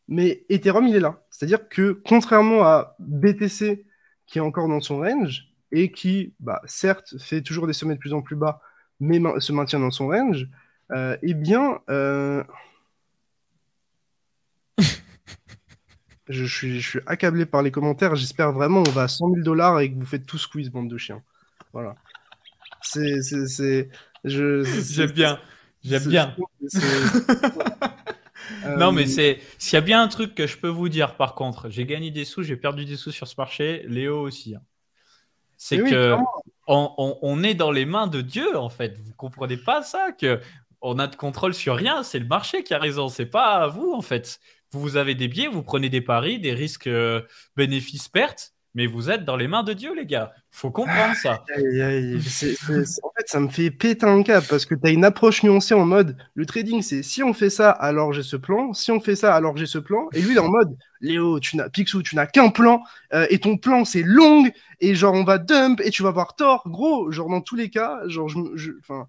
mais Ethereum, il est là. C'est-à-dire que contrairement à BTC, qui est encore dans son range, et qui, bah, certes, fait toujours des sommets de plus en plus bas, mais se maintient dans son range, euh, eh bien, euh, je, suis, je suis accablé par les commentaires. J'espère vraiment on va à 100 000 dollars et que vous faites tout squeeze, bande de chiens. Voilà. C'est. J'aime bien. J'aime bien. non, mais c'est s'il y a bien un truc que je peux vous dire, par contre, j'ai gagné des sous, j'ai perdu des sous sur ce marché, Léo aussi. Hein. C'est que on, est dans les mains de Dieu, en fait. Vous comprenez pas ça que on a de contrôle sur rien. C'est le marché qui a raison. C'est pas vous, en fait. Vous avez des biais, vous prenez des paris, des risques, euh, bénéfices, pertes. Mais vous êtes dans les mains de Dieu, les gars. Faut comprendre ça. en fait, ça me fait péter un cap parce que tu as une approche nuancée en mode le trading, c'est si on fait ça, alors j'ai ce plan. Si on fait ça, alors j'ai ce plan. Et lui, en mode Léo, tu n'as Picsou, tu n'as qu'un plan euh, et ton plan c'est long et genre on va dump et tu vas avoir tort, gros. Genre dans tous les cas, genre je, enfin,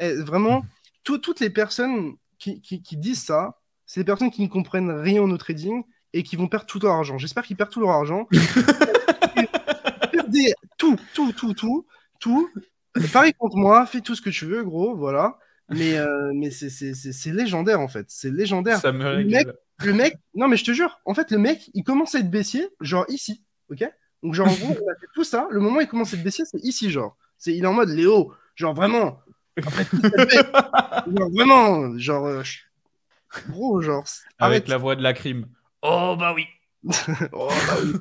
eh, vraiment, toutes les personnes qui, qui disent ça, c'est des personnes qui ne comprennent rien au trading et qui vont perdre tout leur argent. J'espère qu'ils perdent tout leur argent. Perdez tout, tout, tout, tout, tout. Pareil contre moi, fais tout ce que tu veux, gros, voilà. Mais, euh, mais c'est légendaire en fait. C'est légendaire. Ça me le mec, le mec, non mais je te jure, en fait, le mec, il commence à être baissier, genre ici, ok? Donc, genre, en gros, on a fait tout ça. Le moment où il commence à être baissier, c'est ici, genre. C'est, il est en mode Léo, genre vraiment. genre, vraiment, genre. Euh, gros, genre. Avec la voix de la crime. Oh bah oui. oh bah oui.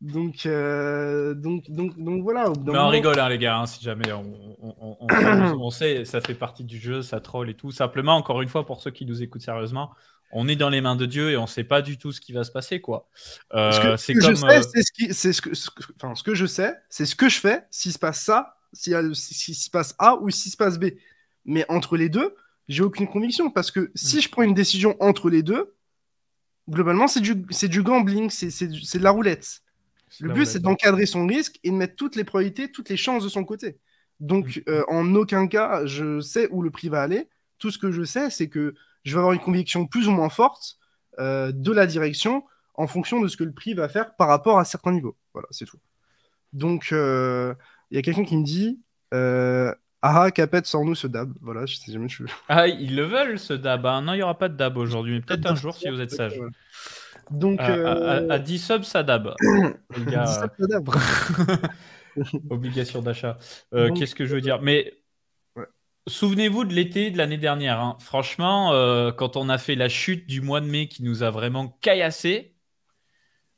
Donc, euh, donc, donc, donc voilà. Mais on rigole, hein, les gars, hein, si jamais on, on, on, sait, ça fait partie du jeu, ça troll et tout. Simplement, encore une fois, pour ceux qui nous écoutent sérieusement, on est dans les mains de Dieu et on ne sait pas du tout ce qui va se passer, quoi. Euh, c'est comme. Euh, c'est ce, qui, ce, que, enfin, ce que je sais, c'est ce que je fais s'il se passe ça, s'il si, si se passe A ou s'il se passe B. Mais entre les deux, j'ai aucune conviction parce que si mm. je prends une décision entre les deux, globalement, c'est du, du gambling, c'est de la roulette. Le but, c'est d'encadrer son risque et de mettre toutes les probabilités, toutes les chances de son côté. Donc, mm. euh, en aucun cas, je sais où le prix va aller. Tout ce que je sais, c'est que je vais avoir une conviction plus ou moins forte euh, de la direction en fonction de ce que le prix va faire par rapport à certains niveaux. Voilà, c'est tout. Donc, euh, il y a quelqu'un qui me dit ah, Capet sans nous ce dab. Voilà, je sais jamais. Je... Ah, ils le veulent ce dab. Hein. Non, il n'y aura pas de dab aujourd'hui, mais peut-être un jour si vous êtes sage. Donc, à, 10 subs, ça dab. Obligation d'achat. Euh, qu'est-ce que je veux dire? Mais souvenez-vous de l'été de l'année dernière. Hein. Franchement, euh, quand on a fait la chute du mois de mai qui nous a vraiment caillassé,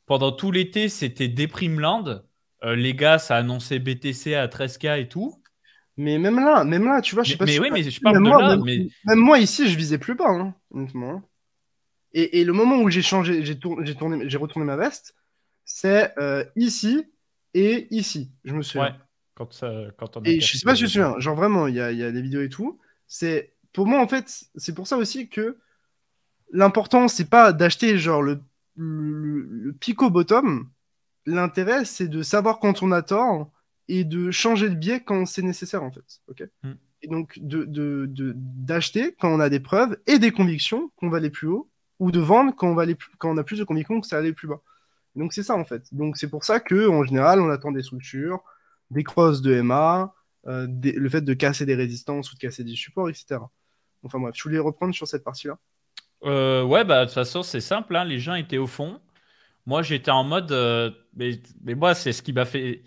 pendant tout l'été, c'était Déprimeland. Euh, les gars, ça annonçait BTC à 13K et tout. Mais même là, même là, tu vois, je sais pas mais oui, mais je parle de là. Même, mais... même moi ici, je visais plus bas, hein, honnêtement. Et, et, le moment où j'ai changé, j'ai tourné, tourné, j'ai retourné ma veste, c'est euh, ici et ici. Je me souviens. Ouais, quand, ça, quand on Et je sais pas si je me souviens. Genre vraiment, il y a, y a des vidéos et tout. C'est pour moi en fait, c'est pour ça aussi que l'important c'est pas d'acheter genre le, le, le pico bottom. L'intérêt c'est de savoir quand on a tort et de changer de biais quand c'est nécessaire en fait. ok hmm. Et donc d'acheter de, de, quand on a des preuves et des convictions qu'on va aller plus haut, ou de vendre quand on, va aller plus, quand on a plus de convictions que ça va aller plus bas. Donc c'est ça en fait. Donc c'est pour ça que en général on attend des structures, des crosses de MA, euh, le fait de casser des résistances ou de casser des supports, etc. Enfin bref, je voulais reprendre sur cette partie-là. Euh, ouais, bah de toute façon c'est simple, hein. les gens étaient au fond. Moi j'étais en mode, euh, mais, mais moi c'est ce qui m'a fait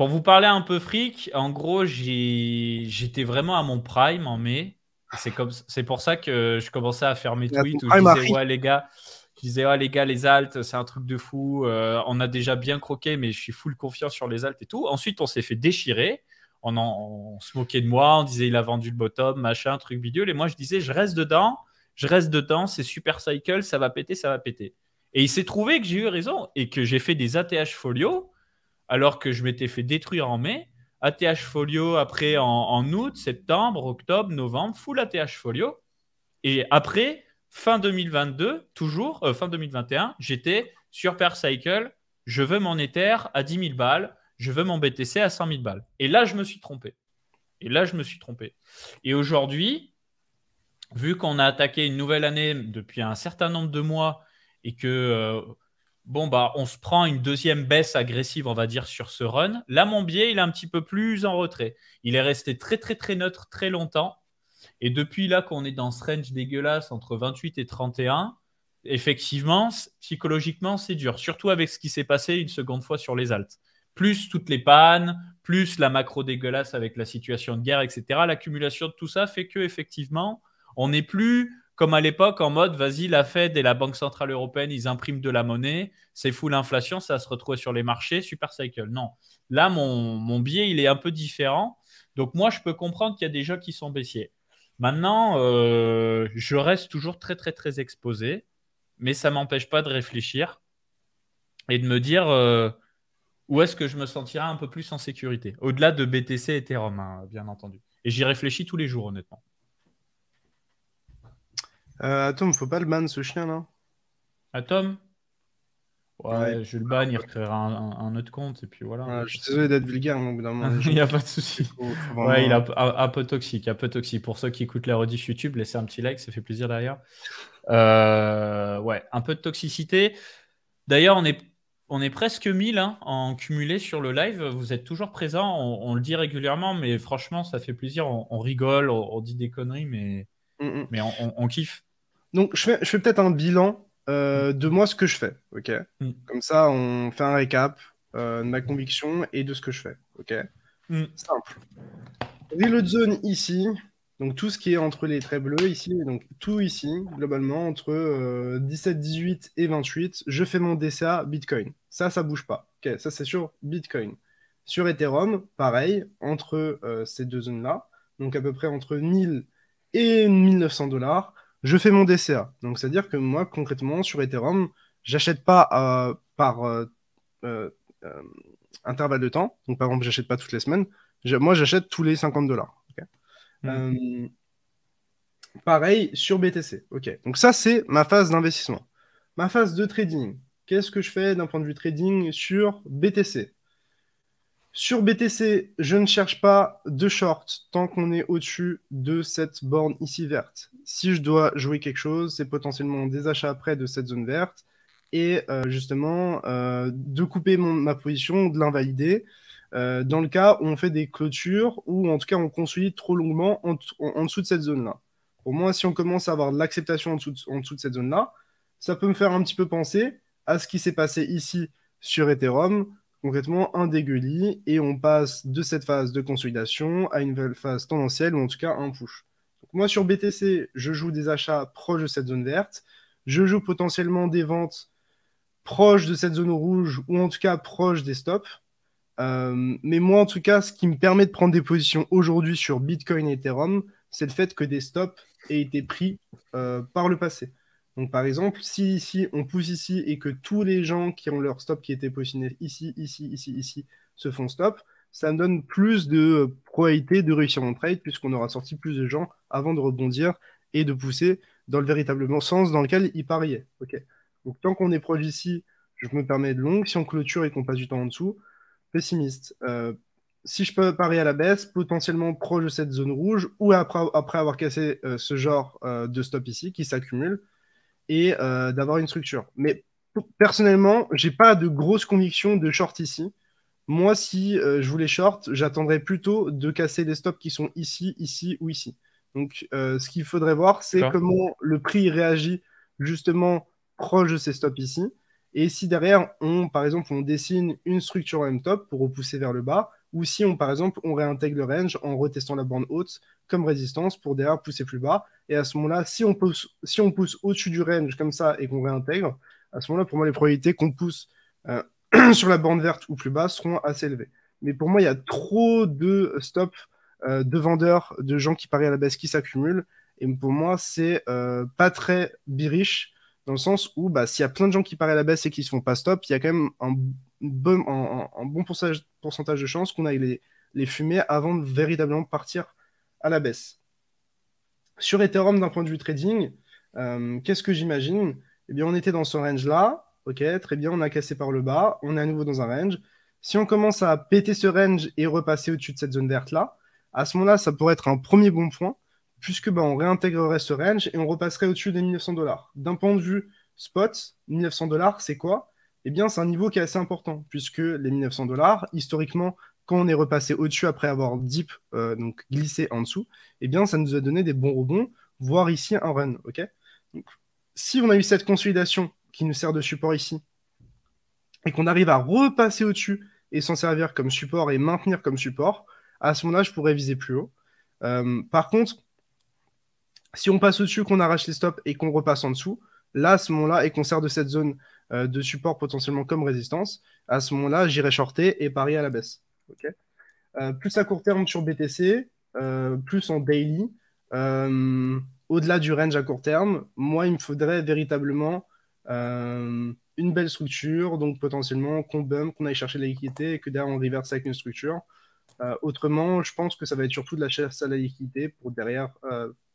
pour vous parler un peu fric, en gros, j'étais vraiment à mon prime en mai. C'est comme, c'est pour ça que je commençais à faire mes tweets où je disais ouais les gars, je disais ouais les gars les altes c'est un truc de fou. Euh, on a déjà bien croqué mais je suis full confiant sur les altes et tout. Ensuite on s'est fait déchirer. On, en, se moquait de moi, on disait il a vendu le bottom, machin, truc bidule. Et moi je disais je reste dedans, je reste dedans, c'est super cycle, ça va péter, ça va péter. Et il s'est trouvé que j'ai eu raison et que j'ai fait des ATH folio alors que je m'étais fait détruire en mai. ATH Folio après en, août, septembre, octobre, novembre, full ATH Folio. Et après, fin 2022, toujours, euh, fin 2021, j'étais sur Per Cycle, je veux mon Ether à 10 000 balles, je veux mon BTC à 100 000 balles. Et là, je me suis trompé. Et là, je me suis trompé. Et aujourd'hui, vu qu'on a attaqué une nouvelle année depuis un certain nombre de mois et que euh, bon, bah, on se prend une deuxième baisse agressive, on va dire, sur ce run. Là, mon biais, il est un petit peu plus en retrait. Il est resté très, très, très neutre très longtemps. Et depuis là qu'on est dans ce range dégueulasse entre 28 et 31, effectivement, psychologiquement, c'est dur. Surtout avec ce qui s'est passé une seconde fois sur les altes. Plus toutes les pannes, plus la macro dégueulasse avec la situation de guerre, etc. L'accumulation de tout ça fait que effectivement, on n'est plus comme à l'époque, en mode, vas-y, la Fed et la Banque Centrale Européenne, ils impriment de la monnaie, c'est fou l'inflation, ça se retrouver sur les marchés, super cycle. Non. Là, mon, biais, il est un peu différent. Donc, moi, je peux comprendre qu'il y a des gens qui sont baissiers. Maintenant, euh, je reste toujours très, très, très exposé, mais ça ne m'empêche pas de réfléchir. et de me dire où est-ce que je me sentirais un peu plus en sécurité. Au-delà de BTC et Ethereum, hein, bien entendu. Et j'y réfléchis tous les jours, honnêtement. Euh, Atom, faut pas le ban ce chien là Atom? Ouais, je le ban, il recréera un, autre compte et puis voilà. je suis désolé d'être vulgaire, mais au bout d'un moment. il n'y a pas de souci. Ouais, il est un, peu toxique, un peu toxique. Pour ceux qui écoutent la rediff YouTube, laissez un petit like, ça fait plaisir d'ailleurs. Euh, ouais, un peu de toxicité. D'ailleurs, on est, on est presque 1000 hein, en cumulé sur le live. Vous êtes toujours présents, on, le dit régulièrement, mais franchement, ça fait plaisir. On, rigole, on, dit des conneries, mais, mm, mm. mais on, kiffe. Donc, je fais, je fais peut-être un bilan euh, de moi ce que je fais. ok mm. Comme ça, on fait un récap euh, de ma conviction et de ce que je fais. ok mm. Simple. Reload zone ici, donc tout ce qui est entre les traits bleus ici, donc tout ici, globalement, entre 17, euh, 18 et 28, je fais mon DCA Bitcoin. Ça, ça bouge pas. Ok, ça c'est sur Bitcoin. Sur Ethereum, pareil, entre ces deux zones-là, donc à peu près entre 1000 et 1900 dollars, je fais mon DCA. Donc, c'est-à-dire que moi, concrètement, sur Ethereum, j'achète pas euh, par euh, euh, intervalle de temps. Donc, par exemple, j'achète pas toutes les semaines. moi, j'achète tous les 50 dollars. Hmm. pareil sur BTC. Ok. Donc, ça, c'est ma phase d'investissement. Ma phase de trading. Qu'est-ce que je fais d'un point de vue trading sur BTC sur BTC, je ne cherche pas de short tant qu'on est au-dessus de cette borne ici verte. Si je dois jouer quelque chose, c'est potentiellement des achats près de cette zone verte et euh, justement euh, de couper ma position, de l'invalider. Euh, dans le cas où on fait des clôtures ou en tout cas on construit trop longuement en, dessous de cette zone-là. Pour moi, si on commence à avoir de l'acceptation en, en, dessous de cette zone-là, ça peut me faire un petit peu penser à ce qui s'est passé ici sur Ethereum, concrètement un dégueulis et on passe de cette phase de consolidation à une nouvelle phase tendancielle ou en tout cas un push. moi sur BTC, je joue des achats proches de cette zone verte, je joue potentiellement des ventes proches de cette zone rouge ou en tout cas proches des stops. Euh, mais moi en tout cas, ce qui me permet de prendre des positions aujourd'hui sur Bitcoin et Ethereum, c'est le fait que des stops aient été pris euh, par le passé. Donc par exemple, si ici on pousse ici et que tous les gens qui ont leur stop qui étaient positionnés ici, ici, ici, ici se font stop, ça me donne plus de probabilité de réussir mon trade puisqu'on aura sorti plus de gens avant de rebondir et de pousser dans le véritable sens dans lequel ils pariaient. Donc tant qu'on est proche ici, je me permets de long. Si on clôture et qu'on passe du temps en dessous, pessimiste. Euh, si je peux parier à la baisse, potentiellement proche de cette zone rouge, ou après, après avoir cassé euh, ce genre euh, de stop ici qui s'accumule, et euh, d'avoir une structure. Mais personnellement, j'ai pas de grosse conviction de short ici. Moi, si euh, je voulais short, j'attendrais plutôt de casser les stops qui sont ici, ici ou ici. Donc, euh, ce qu'il faudrait voir, c'est comment le prix réagit justement proche de ces stops ici. Et si derrière, on, par exemple, on dessine une structure en M-top pour repousser vers le bas, ou si on, par exemple, on réintègre le range en retestant la bande haute comme résistance pour derrière pousser plus bas. Et à ce moment-là, si on pousse, si pousse au-dessus du range comme ça et qu'on réintègre, à ce moment-là, pour moi, les probabilités qu'on pousse euh, sur la bande verte ou plus bas seront assez élevées. Mais pour moi, il y a trop de stops euh, de vendeurs, de gens qui parient à la baisse qui s'accumulent. Et pour moi, c'est euh, pas très biriche dans le sens où bah, s'il y a plein de gens qui parient à la baisse et qui ne se font pas stop, il y a quand même un bon, un, bon pourcentage, de chances qu'on aille les, les fumer avant de véritablement partir à la baisse. Sur Ethereum, d'un point de vue trading, euh, qu'est-ce que j'imagine? Eh bien, on était dans ce range-là. Ok, très bien, on a cassé par le bas. On est à nouveau dans un range. Si on commence à péter ce range et repasser au-dessus de cette zone verte-là, à ce moment-là, ça pourrait être un premier bon point, puisque bah, on réintégrerait ce range et on repasserait au-dessus des 1900 dollars. D'un point de vue spot, 1900 dollars, c'est quoi? Eh bien, c'est un niveau qui est assez important, puisque les 1900 dollars, historiquement, quand on est repassé au-dessus après avoir deep, euh, donc glissé en dessous, eh bien, ça nous a donné des bons rebonds, voire ici un run. ok? Si on a eu cette consolidation qui nous sert de support ici, et qu'on arrive à repasser au-dessus et s'en servir comme support et maintenir comme support, à ce moment-là, je pourrais viser plus haut. Euh, par contre, si on passe au-dessus, qu'on arrache les stops et qu'on repasse en dessous, là, à ce moment-là, et qu'on sert de cette zone euh, de support potentiellement comme résistance, à ce moment-là, j'irai shorter et parier à la baisse. Euh, plus à court terme sur BTC, euh, plus en daily. Au-delà du range à court terme, moi, il me faudrait véritablement une belle structure, donc potentiellement qu'on bump, qu'on aille chercher la liquidité et que derrière on reverse avec une structure. Autrement, je pense que ça va être surtout de la chasse à la liquidité pour derrière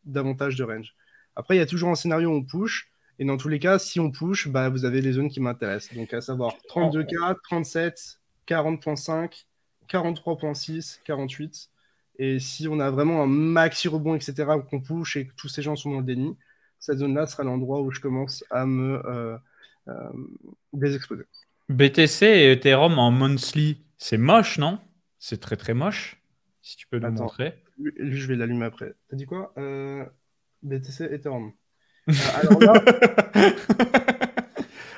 davantage de range. Après, il y a toujours un scénario où on push. Et dans tous les cas, si on push, bah, vous avez les zones qui m'intéressent. Donc à savoir 32K, 37, 40.5, 43.6, 48. Et si on a vraiment un maxi rebond, etc., qu'on push et que tous ces gens sont dans le déni, cette zone-là sera l'endroit où je commence à me euh, désexposer. BTC et Ethereum en monthly, c'est moche, non? C'est très très moche. Si tu peux nous montrer. Lui, je vais l'allumer après. T'as dit quoi? Euh, BTC Ethereum. Euh,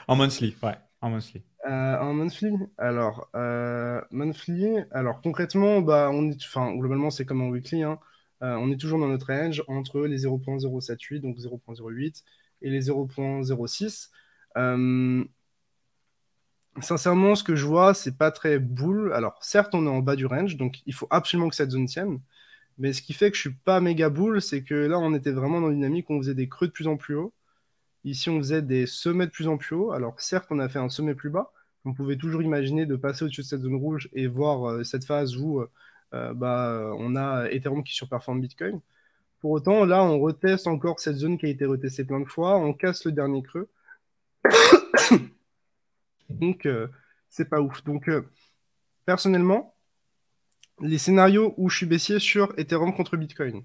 en monthly, ouais, en monthly. Euh, en monthly, alors monthly, alors concrètement, bah on est, enfin globalement c'est comme en weekly, hein. on est toujours dans notre range entre les 0.078 donc 0.08 et les 0.06. Sincèrement, ce que je vois, c'est pas très boule. Alors, certes, on est en bas du range, donc il faut absolument que cette zone tienne. Mais ce qui fait que je suis pas méga boule, c'est que là, on était vraiment dans une dynamique où on faisait des creux de plus en plus haut. Ici, on faisait des sommets de plus en plus haut. Alors, certes, on a fait un sommet plus bas. On pouvait toujours imaginer de passer au-dessus de cette zone rouge et voir euh, cette phase où euh, bah, on a Ethereum qui surperforme Bitcoin. Pour autant, là, on reteste encore cette zone qui a été retestée plein de fois. On casse le dernier creux. Donc, euh, c'est pas ouf. Donc, euh, personnellement, les scénarios où je suis baissier sur Ethereum contre Bitcoin,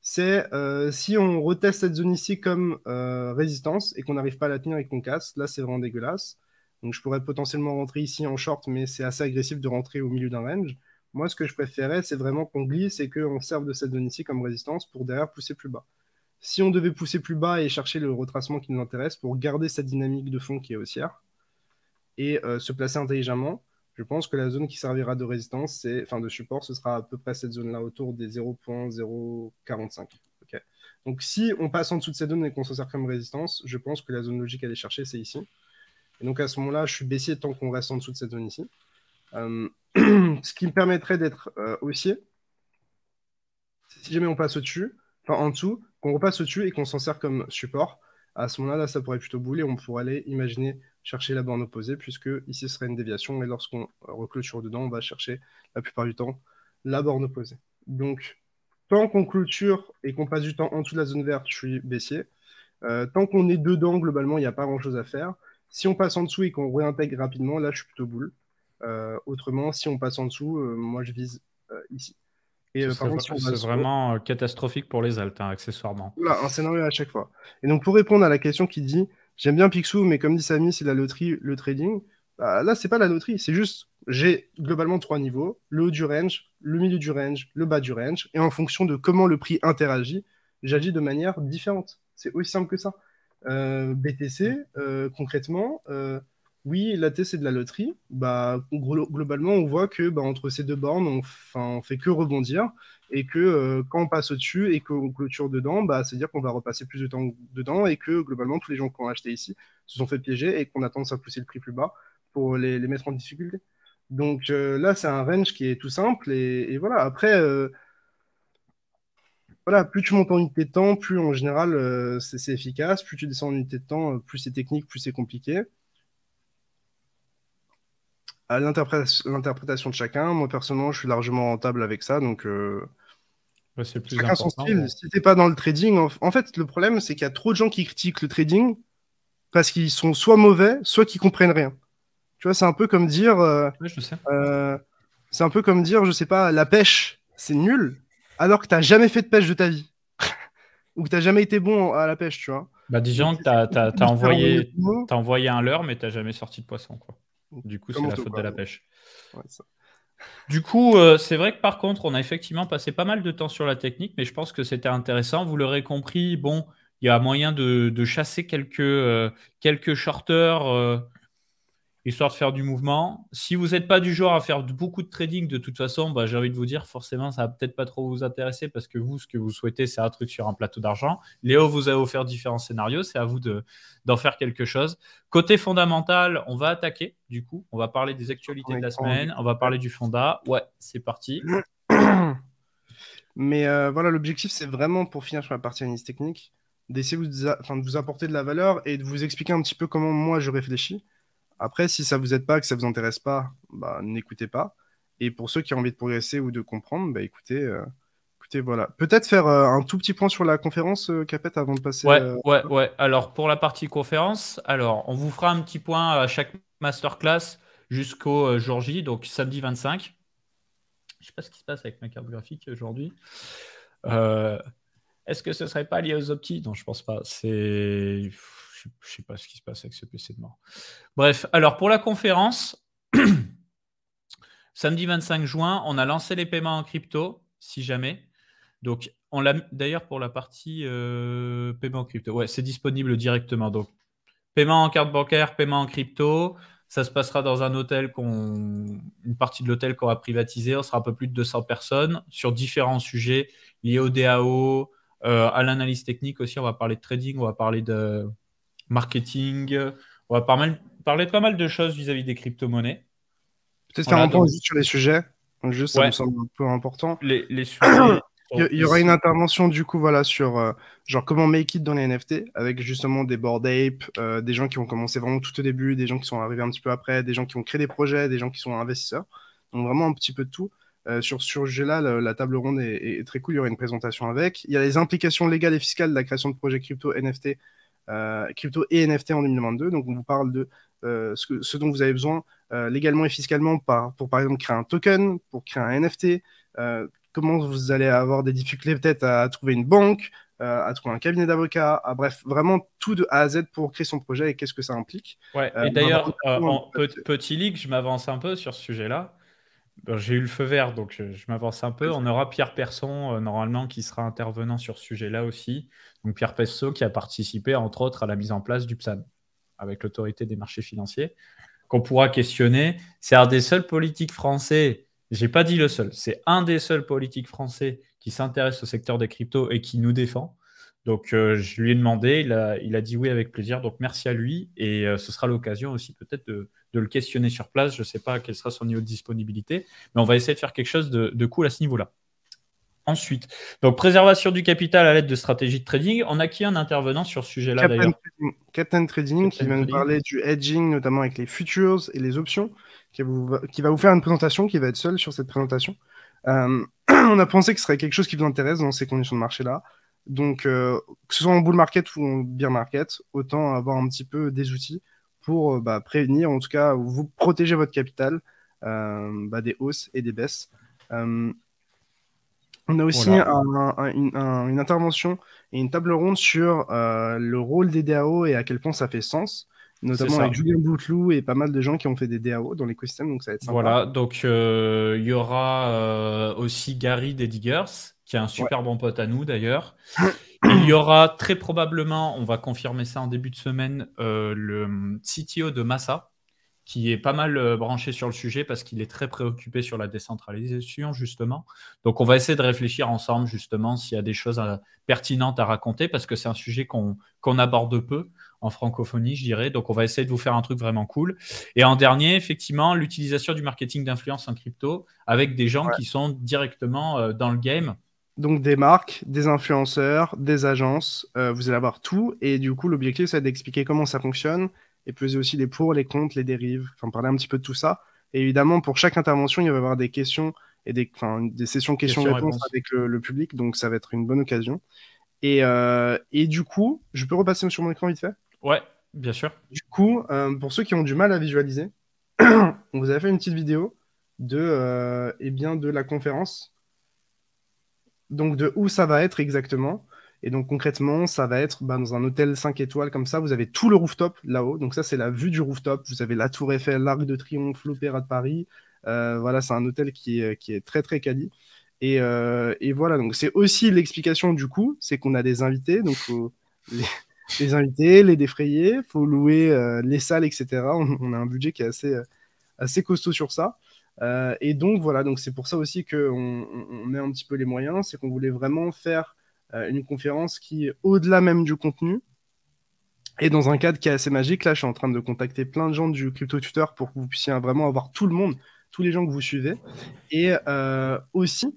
c'est euh, si on reteste cette zone ici comme résistance et qu'on n'arrive pas à la tenir et qu'on casse, là c'est vraiment dégueulasse. Donc je pourrais potentiellement rentrer ici en short, mais c'est assez agressif de rentrer au milieu d'un range. Moi, ce que je préférais, c'est vraiment qu'on glisse et qu'on serve de cette zone ici comme résistance pour derrière pousser plus bas. Si on devait pousser plus bas et chercher le retracement qui nous intéresse pour garder cette dynamique de fond qui est haussière, et euh, se placer intelligemment, je pense que la zone qui servira de résistance, enfin de support, ce sera à peu près cette zone-là autour des 0.045. Donc si on passe en dessous de cette zone et qu'on s'en sert comme résistance, je pense que la zone logique à aller chercher, c'est ici. Et donc à ce moment-là, je suis baissier tant qu'on reste en dessous de cette zone ici. Euh, ce qui me permettrait d'être euh, haussier, si jamais on passe au-dessus, enfin en dessous, qu'on repasse au-dessus et qu'on s'en sert comme support, à ce moment-là, là, ça pourrait plutôt bouler. On pourrait aller imaginer chercher la borne opposée, puisque ici ce serait une déviation, et lorsqu'on reclôture dedans, on va chercher la plupart du temps la borne opposée. Donc, tant qu'on clôture et qu'on passe du temps en dessous de la zone verte, je suis baissier. Euh, tant qu'on est dedans, globalement, il n'y a pas grand-chose à faire. Si on passe en dessous et qu'on réintègre rapidement, là, je suis plutôt boule. Euh, autrement, si on passe en dessous, euh, moi, je vise ici. Et c'est vraiment catastrophique pour les altes, hein, accessoirement. Voilà, un scénario à chaque fois. Et donc, pour répondre à la question qui dit J'aime bien Picsou, mais comme dit Samy, c'est la loterie, le trading. Bah, là, c'est pas la loterie, c'est juste j'ai globalement trois niveaux le haut du range, le milieu du range, le bas du range, et en fonction de comment le prix interagit, j'agis de manière différente. C'est aussi simple que ça. Euh, BTC, euh, concrètement, euh, oui, la T c'est de la loterie. Bah, globalement, on voit que bah, entre ces deux bornes, on, on fait que rebondir et que euh, quand on passe au-dessus et qu'on clôture dedans, bah, c'est-à-dire qu'on va repasser plus de temps dedans et que globalement, tous les gens qui ont acheté ici se sont fait piéger et qu'on a tendance à pousser le prix plus bas pour les, mettre en difficulté. Donc euh, là, c'est un range qui est tout simple et, voilà. Après, euh, voilà, plus tu montes en unité de temps, plus en général c'est efficace. Plus tu descends en unité de temps, plus c'est technique, plus c'est compliqué à l'interprétation de chacun. Moi, personnellement, je suis largement rentable avec ça. Donc, euh, c'est plus chacun son style. Si t'es pas dans le trading, en, fait, le problème, c'est qu'il y a trop de gens qui critiquent le trading parce qu'ils sont soit mauvais, soit qu'ils comprennent rien. Tu vois, c'est un peu comme dire. Euh, je sais. Euh, c'est un peu comme dire, je sais pas, la pêche, c'est nul, alors que t'as jamais fait de pêche de ta vie. Ou que t'as jamais été bon à la pêche, tu vois. Bah, disons que t'as as, envoyé, as envoyé un leurre, mais t'as jamais sorti de poisson, quoi. Du coup, c'est la faute de la pêche. Du coup, euh, c'est vrai que par contre, on a effectivement passé pas mal de temps sur la technique, mais je pense que c'était intéressant. Vous l'aurez compris, bon, il y a moyen de, chasser quelques, euh, quelques shorters euh, histoire de faire du mouvement. Si vous n'êtes pas du genre à faire beaucoup de trading, de toute façon, bah, j'ai envie de vous dire, forcément, ça va peut-être pas trop vous intéresser parce que vous, ce que vous souhaitez, c'est un truc sur un plateau d'argent. Léo vous a offert différents scénarios, c'est à vous d'en faire quelque chose. Côté fondamental, on va attaquer, du coup, on va parler des actualités de la semaine, on va parler du fonda. Ouais, c'est parti. Mais euh, voilà, l'objectif, c'est vraiment pour finir sur la partie analyse technique, d'essayer vous, enfin, de vous apporter de la valeur et de vous expliquer un petit peu comment moi je réfléchis. Après, si ça vous aide pas, que ça vous intéresse pas, bah, n'écoutez pas. Et pour ceux qui ont envie de progresser ou de comprendre, bah, écoutez, euh, écoutez, voilà. Peut-être faire euh, un tout petit point sur la conférence, euh, Capet, avant de passer. Ouais, ouais, ouais. Alors, pour la partie conférence, alors, on vous fera un petit point à chaque masterclass jusqu'au jour J, donc samedi 25. Je sais pas ce qui se passe avec ma carte graphique aujourd'hui. Est-ce que ce serait pas lié aux optis? Non, je pense pas. C'est je sais pas ce qui se passe avec ce PC de mort. Bref, alors pour la conférence, samedi 25 juin, on a lancé les paiements en crypto, si jamais. Donc, on l'a d'ailleurs pour la partie euh, paiement en crypto. Ouais, c'est disponible directement. Donc, paiement en carte bancaire, paiement en crypto. Ça se passera dans un hôtel qu'on, une partie de l'hôtel qu'on va privatiser. On sera un peu plus de 200 personnes sur différents sujets liés au DAO, euh, à l'analyse technique aussi. On va parler de trading, on va parler de, marketing. On va parler de pas mal de choses vis-à-vis des crypto-monnaies. Peut-être faire un point juste sur les sujets. Juste, ça me semble un peu important. Les, sujets. Il y, aura une intervention du coup voilà sur euh, genre comment make it dans les NFT avec justement des board ape, euh, des gens qui ont commencé vraiment tout au début, des gens qui sont arrivés un petit peu après, des gens qui ont créé des projets, des gens qui sont investisseurs. Donc vraiment un petit peu de tout. Euh, sur ce sujet-là, la, table ronde est, est, très cool. Il y aura une présentation avec. Il y a les implications légales et fiscales de la création de projets crypto NFT crypto et NFT en 2022. Donc, on vous parle de euh, ce, dont vous avez besoin euh, légalement et fiscalement pour, par exemple, créer un token, pour créer un NFT, comment vous allez avoir des difficultés peut-être à, trouver une banque, à trouver un cabinet d'avocats, bref, vraiment tout de A à Z pour créer son projet et qu'est-ce que ça implique. Ouais, et d'ailleurs, petit leak, je m'avance un peu sur ce sujet-là. J'ai eu le feu vert, donc je, m'avance un peu. On aura Pierre Persson, normalement, qui sera intervenant sur ce sujet-là aussi. Donc Pierre Pesso qui a participé entre autres à la mise en place du PSAN avec l'autorité des marchés financiers, qu'on pourra questionner. C'est un des seuls politiques français, j'ai pas dit le seul, c'est un des seuls politiques français qui s'intéresse au secteur des cryptos et qui nous défend. Donc euh, je lui ai demandé, il a, il a, dit oui avec plaisir, donc merci à lui et euh, ce sera l'occasion aussi peut-être de, le questionner sur place. Je ne sais pas quel sera son niveau de disponibilité, mais on va essayer de faire quelque chose de, de cool à ce niveau-là. Ensuite, donc préservation du capital à l'aide de stratégies de trading. On a qui un intervenant sur ce sujet-là d'ailleurs Captain Trading qui va nous parler du hedging, notamment avec les futures et les options, qui, va vous faire une présentation, qui va être seul sur cette présentation. Euh, on a pensé que ce serait quelque chose qui vous intéresse dans ces conditions de marché-là. Donc, euh, que ce soit en bull market ou en bear market, autant avoir un petit peu des outils pour euh, bah, prévenir, en tout cas, vous protéger votre capital bah, des hausses et des baisses. On a aussi une, intervention et une table ronde sur euh, le rôle des DAO et à quel point ça fait sens, notamment avec Julien Boutlou et pas mal de gens qui ont fait des DAO dans l'écosystème, donc ça va être sympa. Voilà, donc euh, il y aura euh, aussi Gary des Diggers, qui est un super bon pote à nous d'ailleurs. il y aura très probablement, on va confirmer ça en début de semaine, le CTO de Massa, qui est pas mal euh, branché sur le sujet parce qu'il est très préoccupé sur la décentralisation, justement. Donc, on va essayer de réfléchir ensemble, justement, s'il y a des choses euh, pertinentes à raconter parce que c'est un sujet qu'on aborde peu en francophonie, je dirais. Donc, on va essayer de vous faire un truc vraiment cool. Et en dernier, effectivement, l'utilisation du marketing d'influence en crypto avec des gens qui sont directement euh, dans le game. Donc des marques, des influenceurs, des agences, vous allez avoir tout. Et du coup, l'objectif, c'est d'expliquer comment ça fonctionne, et peser aussi les pour, les contre, les dérives, enfin parler un petit peu de tout ça. Et évidemment, pour chaque intervention, il va y avoir des questions et des, des sessions questions-réponses avec le, public, donc ça va être une bonne occasion. Et, euh, et du coup, je peux repasser sur mon écran vite fait? Ouais, bien sûr. Du coup, euh, pour ceux qui ont du mal à visualiser, on vous a fait une petite vidéo de, euh, eh bien, de la conférence. Donc de où ça va être exactement. Et donc concrètement, ça va être bah, dans un hôtel 5 étoiles comme ça, vous avez tout le rooftop là-haut. Donc ça, c'est la vue du rooftop. Vous avez la Tour Eiffel, l'Arc de Triomphe, l'Opéra de Paris. Euh, voilà, c'est un hôtel qui est, très très quali. Et, euh, et voilà, donc c'est aussi l'explication du coup, c'est qu'on a des invités, donc faut les, invités, les défrayer, faut louer euh, les salles, etc. On, a un budget qui est assez, assez costaud sur ça. Et donc voilà, donc c'est pour ça aussi qu'on on met un petit peu les moyens, c'est qu'on voulait vraiment faire euh, une conférence qui, au-delà même du contenu, est dans un cadre qui est assez magique. Là, je suis en train de contacter plein de gens du Crypto Tutor pour que vous puissiez vraiment avoir tout le monde, tous les gens que vous suivez. Et euh, aussi,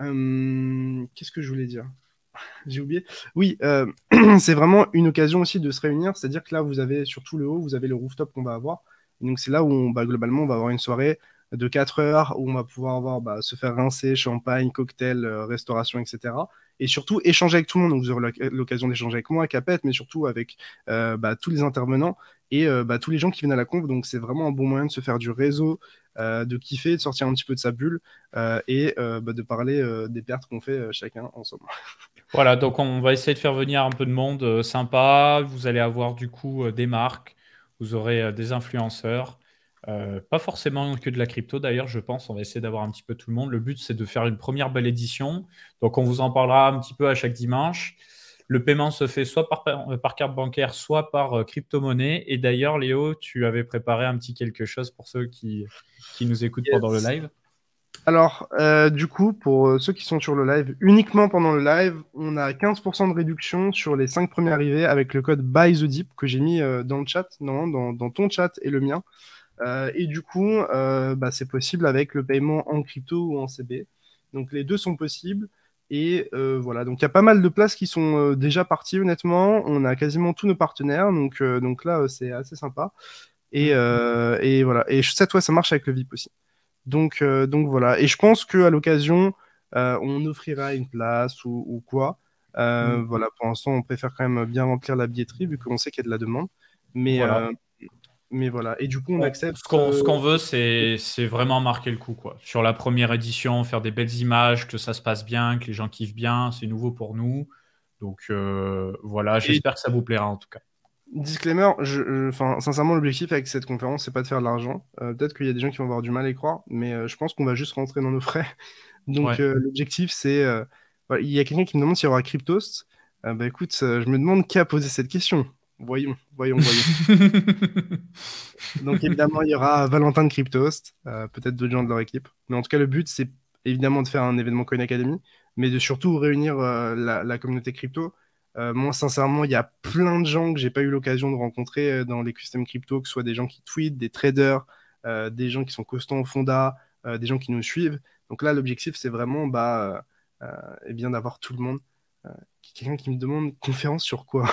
euh, qu'est-ce que je voulais dire? J'ai oublié. Oui, c'est vraiment une occasion aussi de se réunir. C'est-à-dire que là, vous avez sur tout le haut, vous avez le rooftop qu'on va avoir. donc c'est là où bah, globalement on va avoir une soirée de 4 heures où on va pouvoir avoir, bah, se faire rincer, champagne, cocktail, restauration, etc et surtout échanger avec tout le monde. Donc vous aurez l'occasion d'échanger avec moi, Capette, mais surtout avec euh, bah, tous les intervenants et euh, bah, tous les gens qui viennent à la conf. Donc c'est vraiment un bon moyen de se faire du réseau, euh, de kiffer, de sortir un petit peu de sa bulle et de parler des pertes qu'on fait chacun ensemble. Voilà, donc on va essayer de faire venir un peu de monde sympa. Vous allez avoir du coup des marques, vous aurez des influenceurs. Euh, pas forcément que de la crypto d'ailleurs, je pense. On va essayer d'avoir un petit peu tout le monde. Le but, c'est de faire une première belle édition. Donc, on vous en parlera un petit peu à chaque dimanche. Le paiement se fait soit par, par carte bancaire, soit par euh, crypto-monnaie. Et d'ailleurs, Léo, tu avais préparé un petit quelque chose pour ceux qui, qui nous écoutent pendant le live. Alors, euh, du coup, pour ceux qui sont sur le live, uniquement pendant le live, on a 15% de réduction sur les 5 premiers arrivés avec le code BuyTheDeep que j'ai mis dans le chat, non, dans, dans ton chat et le mien. Euh, et du coup, euh, bah, c'est possible avec le paiement en crypto ou en CB. Donc les deux sont possibles. Et euh, voilà, donc il y a pas mal de places qui sont déjà parties, honnêtement. On a quasiment tous nos partenaires, donc, donc là, c'est assez sympa. Et, et, voilà, et cette fois, ça marche avec le VIP aussi. Donc, donc voilà, et je pense qu'à l'occasion, on offrira une place ou, quoi. Mm. Voilà, pour l'instant, on préfère quand même bien remplir la billetterie vu qu'on sait qu'il y a de la demande. Mais, mais voilà, et du coup, on accepte. Ce qu'on veut, c'est vraiment marquer le coup. Quoi. Sur la première édition, faire des belles images, que ça se passe bien, que les gens kiffent bien. C'est nouveau pour nous. Donc euh, voilà, j'espère que ça vous plaira en tout cas. Disclaimer, je, sincèrement, l'objectif avec cette conférence, c'est pas de faire de l'argent. Euh, peut-être qu'il y a des gens qui vont avoir du mal à y croire, mais euh, je pense qu'on va juste rentrer dans nos frais. Donc l'objectif, c'est. il y a quelqu'un qui me demande s'il y aura Cryptost. bah écoute, je me demande qui a posé cette question. Voyons, voyons, voyons. Donc évidemment, il y aura Valentin de Cryptost, euh, peut-être d'autres gens de leur équipe. Mais en tout cas, le but, c'est évidemment de faire un événement Coin Academy, mais de surtout réunir euh, la, communauté crypto. Euh, moi, sincèrement, il y a plein de gens que j'ai pas eu l'occasion de rencontrer dans les custom crypto, que ce soit des gens qui tweetent, des traders, des gens qui sont costants au Fonda, des gens qui nous suivent. Donc là, l'objectif, c'est vraiment bah, eh bien d'avoir tout le monde. Quelqu'un qui me demande conférence sur quoi?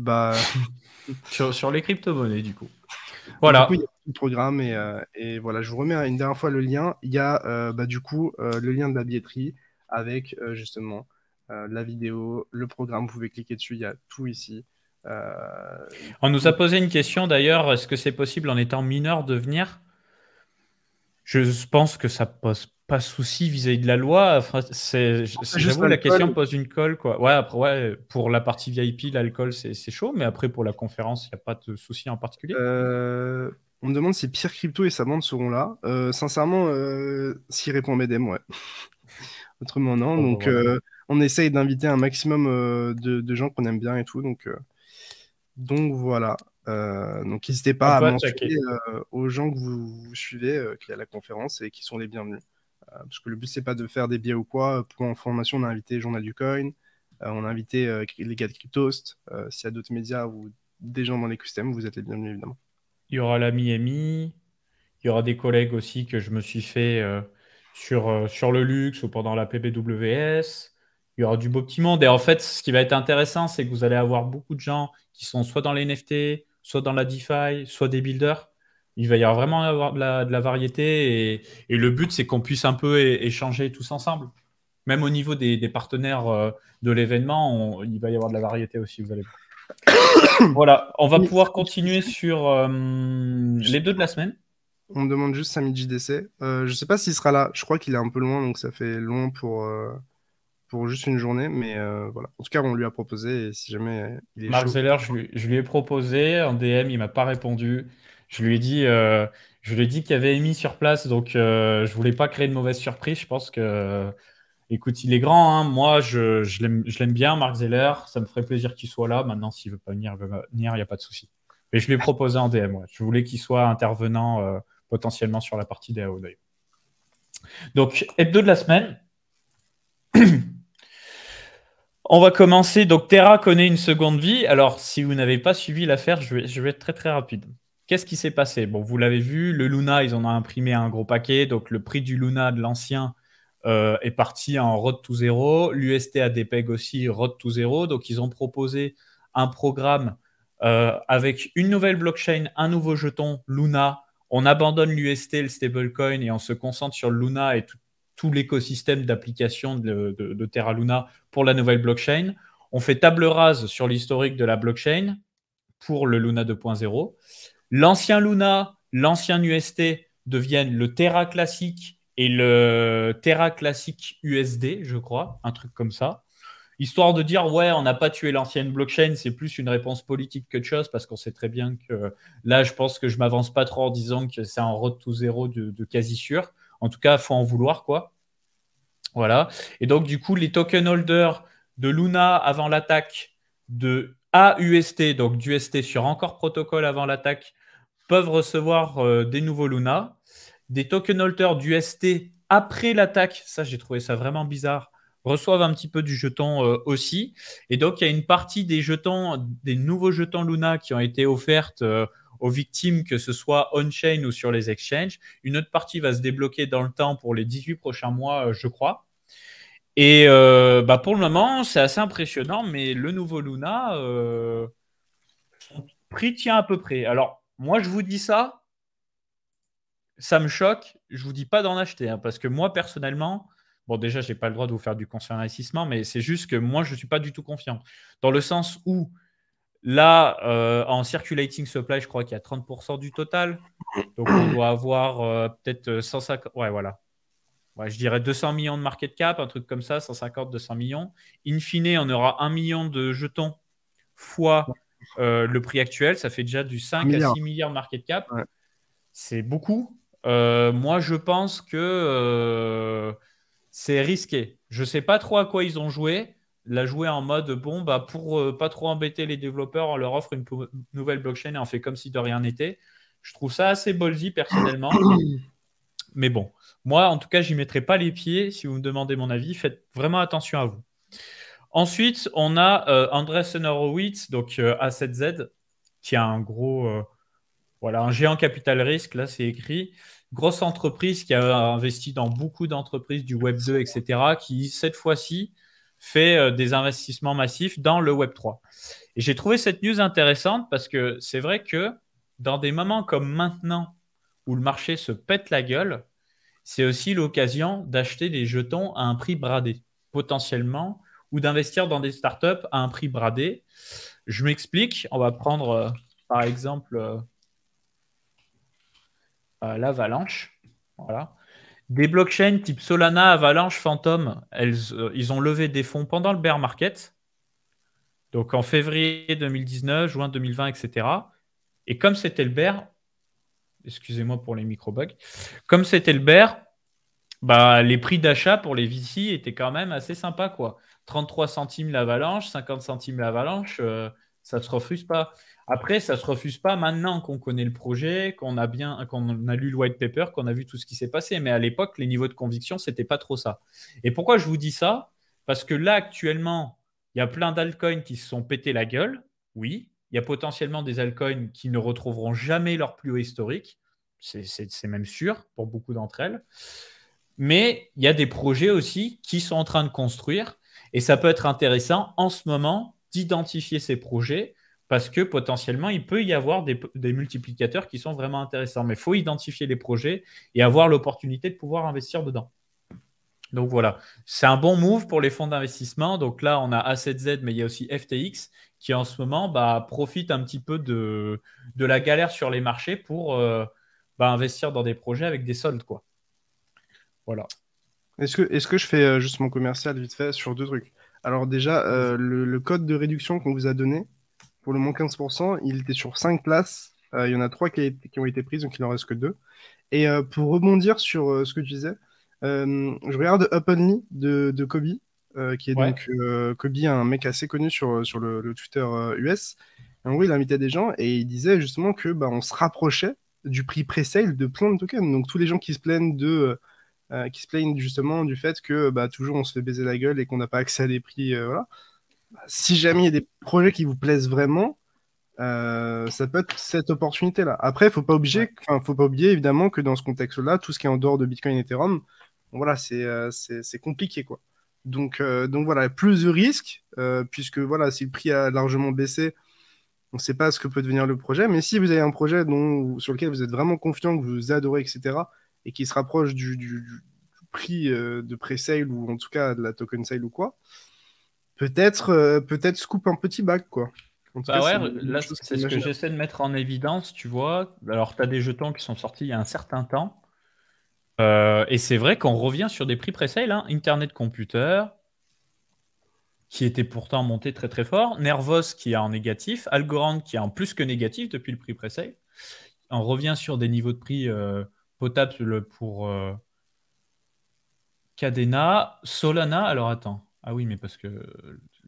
Bah... sur, les crypto-monnaies, du coup. Voilà. il y a le programme euh, et, voilà, je vous remets une dernière fois le lien. Il y a euh, bah, du coup euh, le lien de la billetterie avec justement la vidéo, le programme. Vous pouvez cliquer dessus, il y a tout ici. On nous a posé une question d'ailleurs. Est-ce que c'est possible en étant mineur de venir? Je pense que ça pose pas souci vis-à-vis de la loi. Enfin, c'est, j'avoue, la question pose une colle. Quoi. Ouais, après, ouais, pour la partie VIP, l'alcool, c'est, chaud, mais après, pour la conférence, il n'y a pas de souci en particulier. Euh, on me demande si Pierre Crypto et sa bande seront là. Euh, sincèrement, euh, s'il répond Medem, ouais. Autrement, non. Oh, donc, on essaye d'inviter un maximum de, gens qu'on aime bien et tout. Donc, donc voilà. donc n'hésitez pas à mentionner aux gens que vous, vous suivez qui a la conférence et qui sont les bienvenus. Euh, parce que le but, c'est pas de faire des biais ou quoi. Pour information, on a invité Journal du Coin, euh, on a invité euh, les gars de Cryptost. S'il y a d'autres médias ou des gens dans l'écosystème, vous êtes les bienvenus, évidemment. Il y aura la Miami, il y aura des collègues aussi que je me suis fait sur, sur le luxe ou pendant la PBWS. Il y aura du beau petit monde. Et en fait, ce qui va être intéressant, c'est que vous allez avoir beaucoup de gens qui sont soit dans les NFT, soit dans la DeFi, soit des builders il va y avoir vraiment avoir de la, variété et, le but, c'est qu'on puisse un peu échanger tous ensemble. Même au niveau des, partenaires euh, de l'événement, il va y avoir de la variété aussi, vous allez voilà, on va pouvoir continuer sur euh, les deux de la semaine. On me demande juste Samy JDC. Euh, je sais pas s'il sera là. Je crois qu'il est un peu loin, donc ça fait long pour, pour juste une journée. Mais voilà. En tout cas, on lui a proposé. Et si jamais il est Zeller, je lui, je lui, ai proposé. En DM, il m'a pas répondu. Je lui ai dit, euh, je lui ai dit qu'il y avait Amy sur place, donc euh, je voulais pas créer de mauvaise surprise. Je pense que, écoute, il est grand. Hein. Moi, je, je l'aime bien, Marc Zeller. Ça me ferait plaisir qu'il soit là. Maintenant, s'il veut pas venir, il n'y a pas de souci. Mais je lui ai proposé en DM. Je voulais qu'il soit intervenant euh, potentiellement sur la partie des AO Donc, hebdo de la semaine. On va commencer. Donc, Terra connaît une seconde vie. Alors, si vous n'avez pas suivi l'affaire, je je vais être très très rapide. Qu'est-ce qui s'est passé? Bon, vous l'avez vu, le Luna, ils en ont imprimé un gros paquet. Donc, le prix du Luna de l'ancien est parti en road to zero. L'UST a des pegs aussi road to zero. Donc, ils ont proposé un programme avec une nouvelle blockchain, un nouveau jeton Luna. On abandonne l'UST, le stablecoin, et on se concentre sur Luna et tout, l'écosystème d'application de, de Terra Luna pour la nouvelle blockchain. On fait table rase sur l'historique de la blockchain pour le Luna 2.0. L'ancien Luna, l'ancien UST deviennent le Terra classique et le Terra classique USD, je crois, un truc comme ça. Histoire de dire, ouais, on n'a pas tué l'ancienne blockchain, c'est plus une réponse politique que de chose, parce qu'on sait très bien que là, je pense que je m'avance pas trop en disant que c'est un road to zéro de, quasi sûr. En tout cas, faut en vouloir, quoi. Voilà. Et donc, du coup, les token holders de Luna avant l'attaque, de AUST, donc d'UST sur encore protocole avant l'attaque, peuvent recevoir euh, des nouveaux Luna. Des token holders d'UST après l'attaque, ça j'ai trouvé ça vraiment bizarre, reçoivent un petit peu du jeton euh, aussi. Et donc il y a une partie des jetons, des nouveaux jetons Luna qui ont été offertes euh, aux victimes, que ce soit on-chain ou sur les exchanges. Une autre partie va se débloquer dans le temps pour les 18 prochains mois, je crois. Et bah pour le moment, c'est assez impressionnant, mais le nouveau Luna, prix tient à peu près. Alors, moi, je vous dis ça, ça me choque. Je vous dis pas d'en acheter, hein, parce que moi, personnellement, bon, déjà, j'ai pas le droit de vous faire du conseil investissement, mais c'est juste que moi, je suis pas du tout confiant. Dans le sens où, là, euh, en circulating supply, je crois qu'il y a 30% du total. Donc, on doit avoir euh, peut-être 150. Ouais, voilà je dirais 200 millions de market cap, un truc comme ça, 150, 200 millions. In fine, on aura 1 million de jetons fois euh, le prix actuel. Ça fait déjà du 5 à 6 milliards de market cap. C'est beaucoup. Euh, moi, je pense que euh, c'est risqué. Je ne sais pas trop à quoi ils ont joué. La jouer en mode bon, bah, pour pas trop embêter les développeurs, on leur offre une nouvelle blockchain et on fait comme si de rien n'était. Je trouve ça assez ballsy personnellement. Mais bon, moi, en tout cas, j'y mettrai pas les pieds. Si vous me demandez mon avis, faites vraiment attention à vous. Ensuite, on a euh, Horowitz, donc euh, A7Z, qui a un gros, euh, voilà, un géant capital risque. Là, c'est écrit. Grosse entreprise qui a investi dans beaucoup d'entreprises du Web 2, etc., qui cette fois-ci fait des investissements massifs dans le Web 3. Et j'ai trouvé cette news intéressante parce que c'est vrai que dans des moments comme maintenant, où le marché se pète la gueule, c'est aussi l'occasion d'acheter des jetons à un prix bradé, potentiellement, ou d'investir dans des startups à un prix bradé. Je m'explique, on va prendre euh, par exemple euh, euh, l'Avalanche. Voilà. Des blockchains type Solana, Avalanche, Phantom, elles, ils ont levé des fonds pendant le bear market, donc en février 2019, juin 2020, etc. Et comme c'était le bear, Excusez-moi pour les micro-bugs. Comme c'était le bear, bah, les prix d'achat pour les VC étaient quand même assez sympas. Quoi. 33 centimes l'avalanche, 50 centimes l'avalanche, euh, ça ne se refuse pas. Après, ça ne se refuse pas maintenant qu'on connaît le projet, qu'on a bien, qu'on a lu le white paper, qu'on a vu tout ce qui s'est passé. Mais à l'époque, les niveaux de conviction, c'était pas trop ça. Et pourquoi je vous dis ça? Parce que là, actuellement, il y a plein d'altcoins qui se sont pété la gueule. Oui, il y a potentiellement des altcoins qui ne retrouveront jamais leur plus haut historique. C'est même sûr pour beaucoup d'entre elles. Mais il y a des projets aussi qui sont en train de construire. Et ça peut être intéressant en ce moment d'identifier ces projets parce que potentiellement, il peut y avoir des, multiplicateurs qui sont vraiment intéressants. Mais il faut identifier les projets et avoir l'opportunité de pouvoir investir dedans. Donc voilà, c'est un bon move pour les fonds d'investissement. Donc là, on a A7Z, mais il y a aussi FTX qui en ce moment bah, profite un petit peu de, de la galère sur les marchés pour euh, bah, investir dans des projets avec des soldes. Quoi. Voilà. Est-ce que, est que je fais euh, juste mon commercial vite fait sur deux trucs? Alors déjà, euh, le, code de réduction qu'on vous a donné, pour le moins 15%, il était sur 5 places. il y en a 3 qui, qui, ont été prises, donc il n'en reste que 2. Et pour rebondir sur ce que tu disais, euh, je regarde Up Only de, de Kobe, euh, qui est donc euh, Kobe, un mec assez connu sur, sur le, Twitter US. en gros, il invitait des gens et il disait justement que bah, on se rapprochait du prix pré-sale de plein de tokens. Donc tous les gens qui se plaignent de qui se plaignent justement du fait que bah, toujours on se fait baiser la gueule et qu'on n'a pas accès à des prix. voilà. Si jamais il y a des projets qui vous plaisent vraiment, ça peut être cette opportunité-là. Après, il faut pas faut pas oublier évidemment que dans ce contexte-là, tout ce qui est en dehors de Bitcoin et Ethereum, voilà, c'est compliqué, quoi. Donc, donc voilà, plus de risques, puisque voilà, si le prix a largement baissé, on ne sait pas ce que peut devenir le projet. Mais si vous avez un projet dont, sur lequel vous êtes vraiment confiant, que vous adorez, etc., et qui se rapproche du, prix de pré-sale ou en tout cas de la token sale ou quoi, peut-être peut-être scoop un petit bac, quoi. Bah ouais, là, c'est ce que j'essaie de mettre en évidence, tu vois. Alors, tu as des jetons qui sont sortis il y a un certain temps. Euh, et c'est vrai qu'on revient sur des prix pré-sale. Hein. Internet Computer, qui était pourtant monté très très fort. Nervos, qui est en négatif. Algorand, qui est en plus que négatif depuis le prix pré-sale. On revient sur des niveaux de prix euh, potables pour euh, Cadena. Solana, alors attends. Ah oui, mais parce que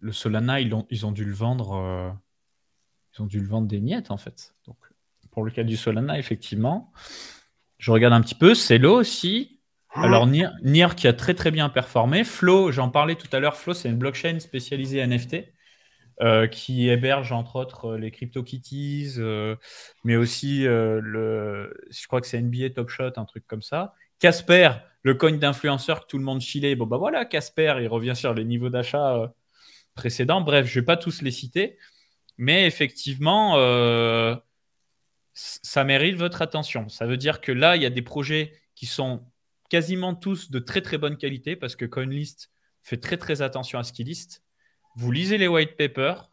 le Solana, ils ont, dû le vendre ils ont dû le vendre des miettes, en fait. Donc, pour le cas du Solana, effectivement, je regarde un petit peu. Celo aussi. Alors, Nier, qui a très très bien performé. Flow, j'en parlais tout à l'heure. Flow, c'est une blockchain spécialisée NFT euh, qui héberge entre autres euh, les CryptoKitties, euh, mais aussi le. Je crois que c'est NBA Top Shot, un truc comme ça. Casper, le coin d'influenceur que tout le monde chillait. Bon, bah voilà, Casper, il revient sur les niveaux d'achat précédents. Bref, je ne vais pas tous les citer. Mais effectivement, euh, ça mérite votre attention. Ça veut dire que là, il y a des projets qui sont quasiment tous de très très bonne qualité parce que CoinList fait très très attention à ce qu'il liste. Vous lisez les white papers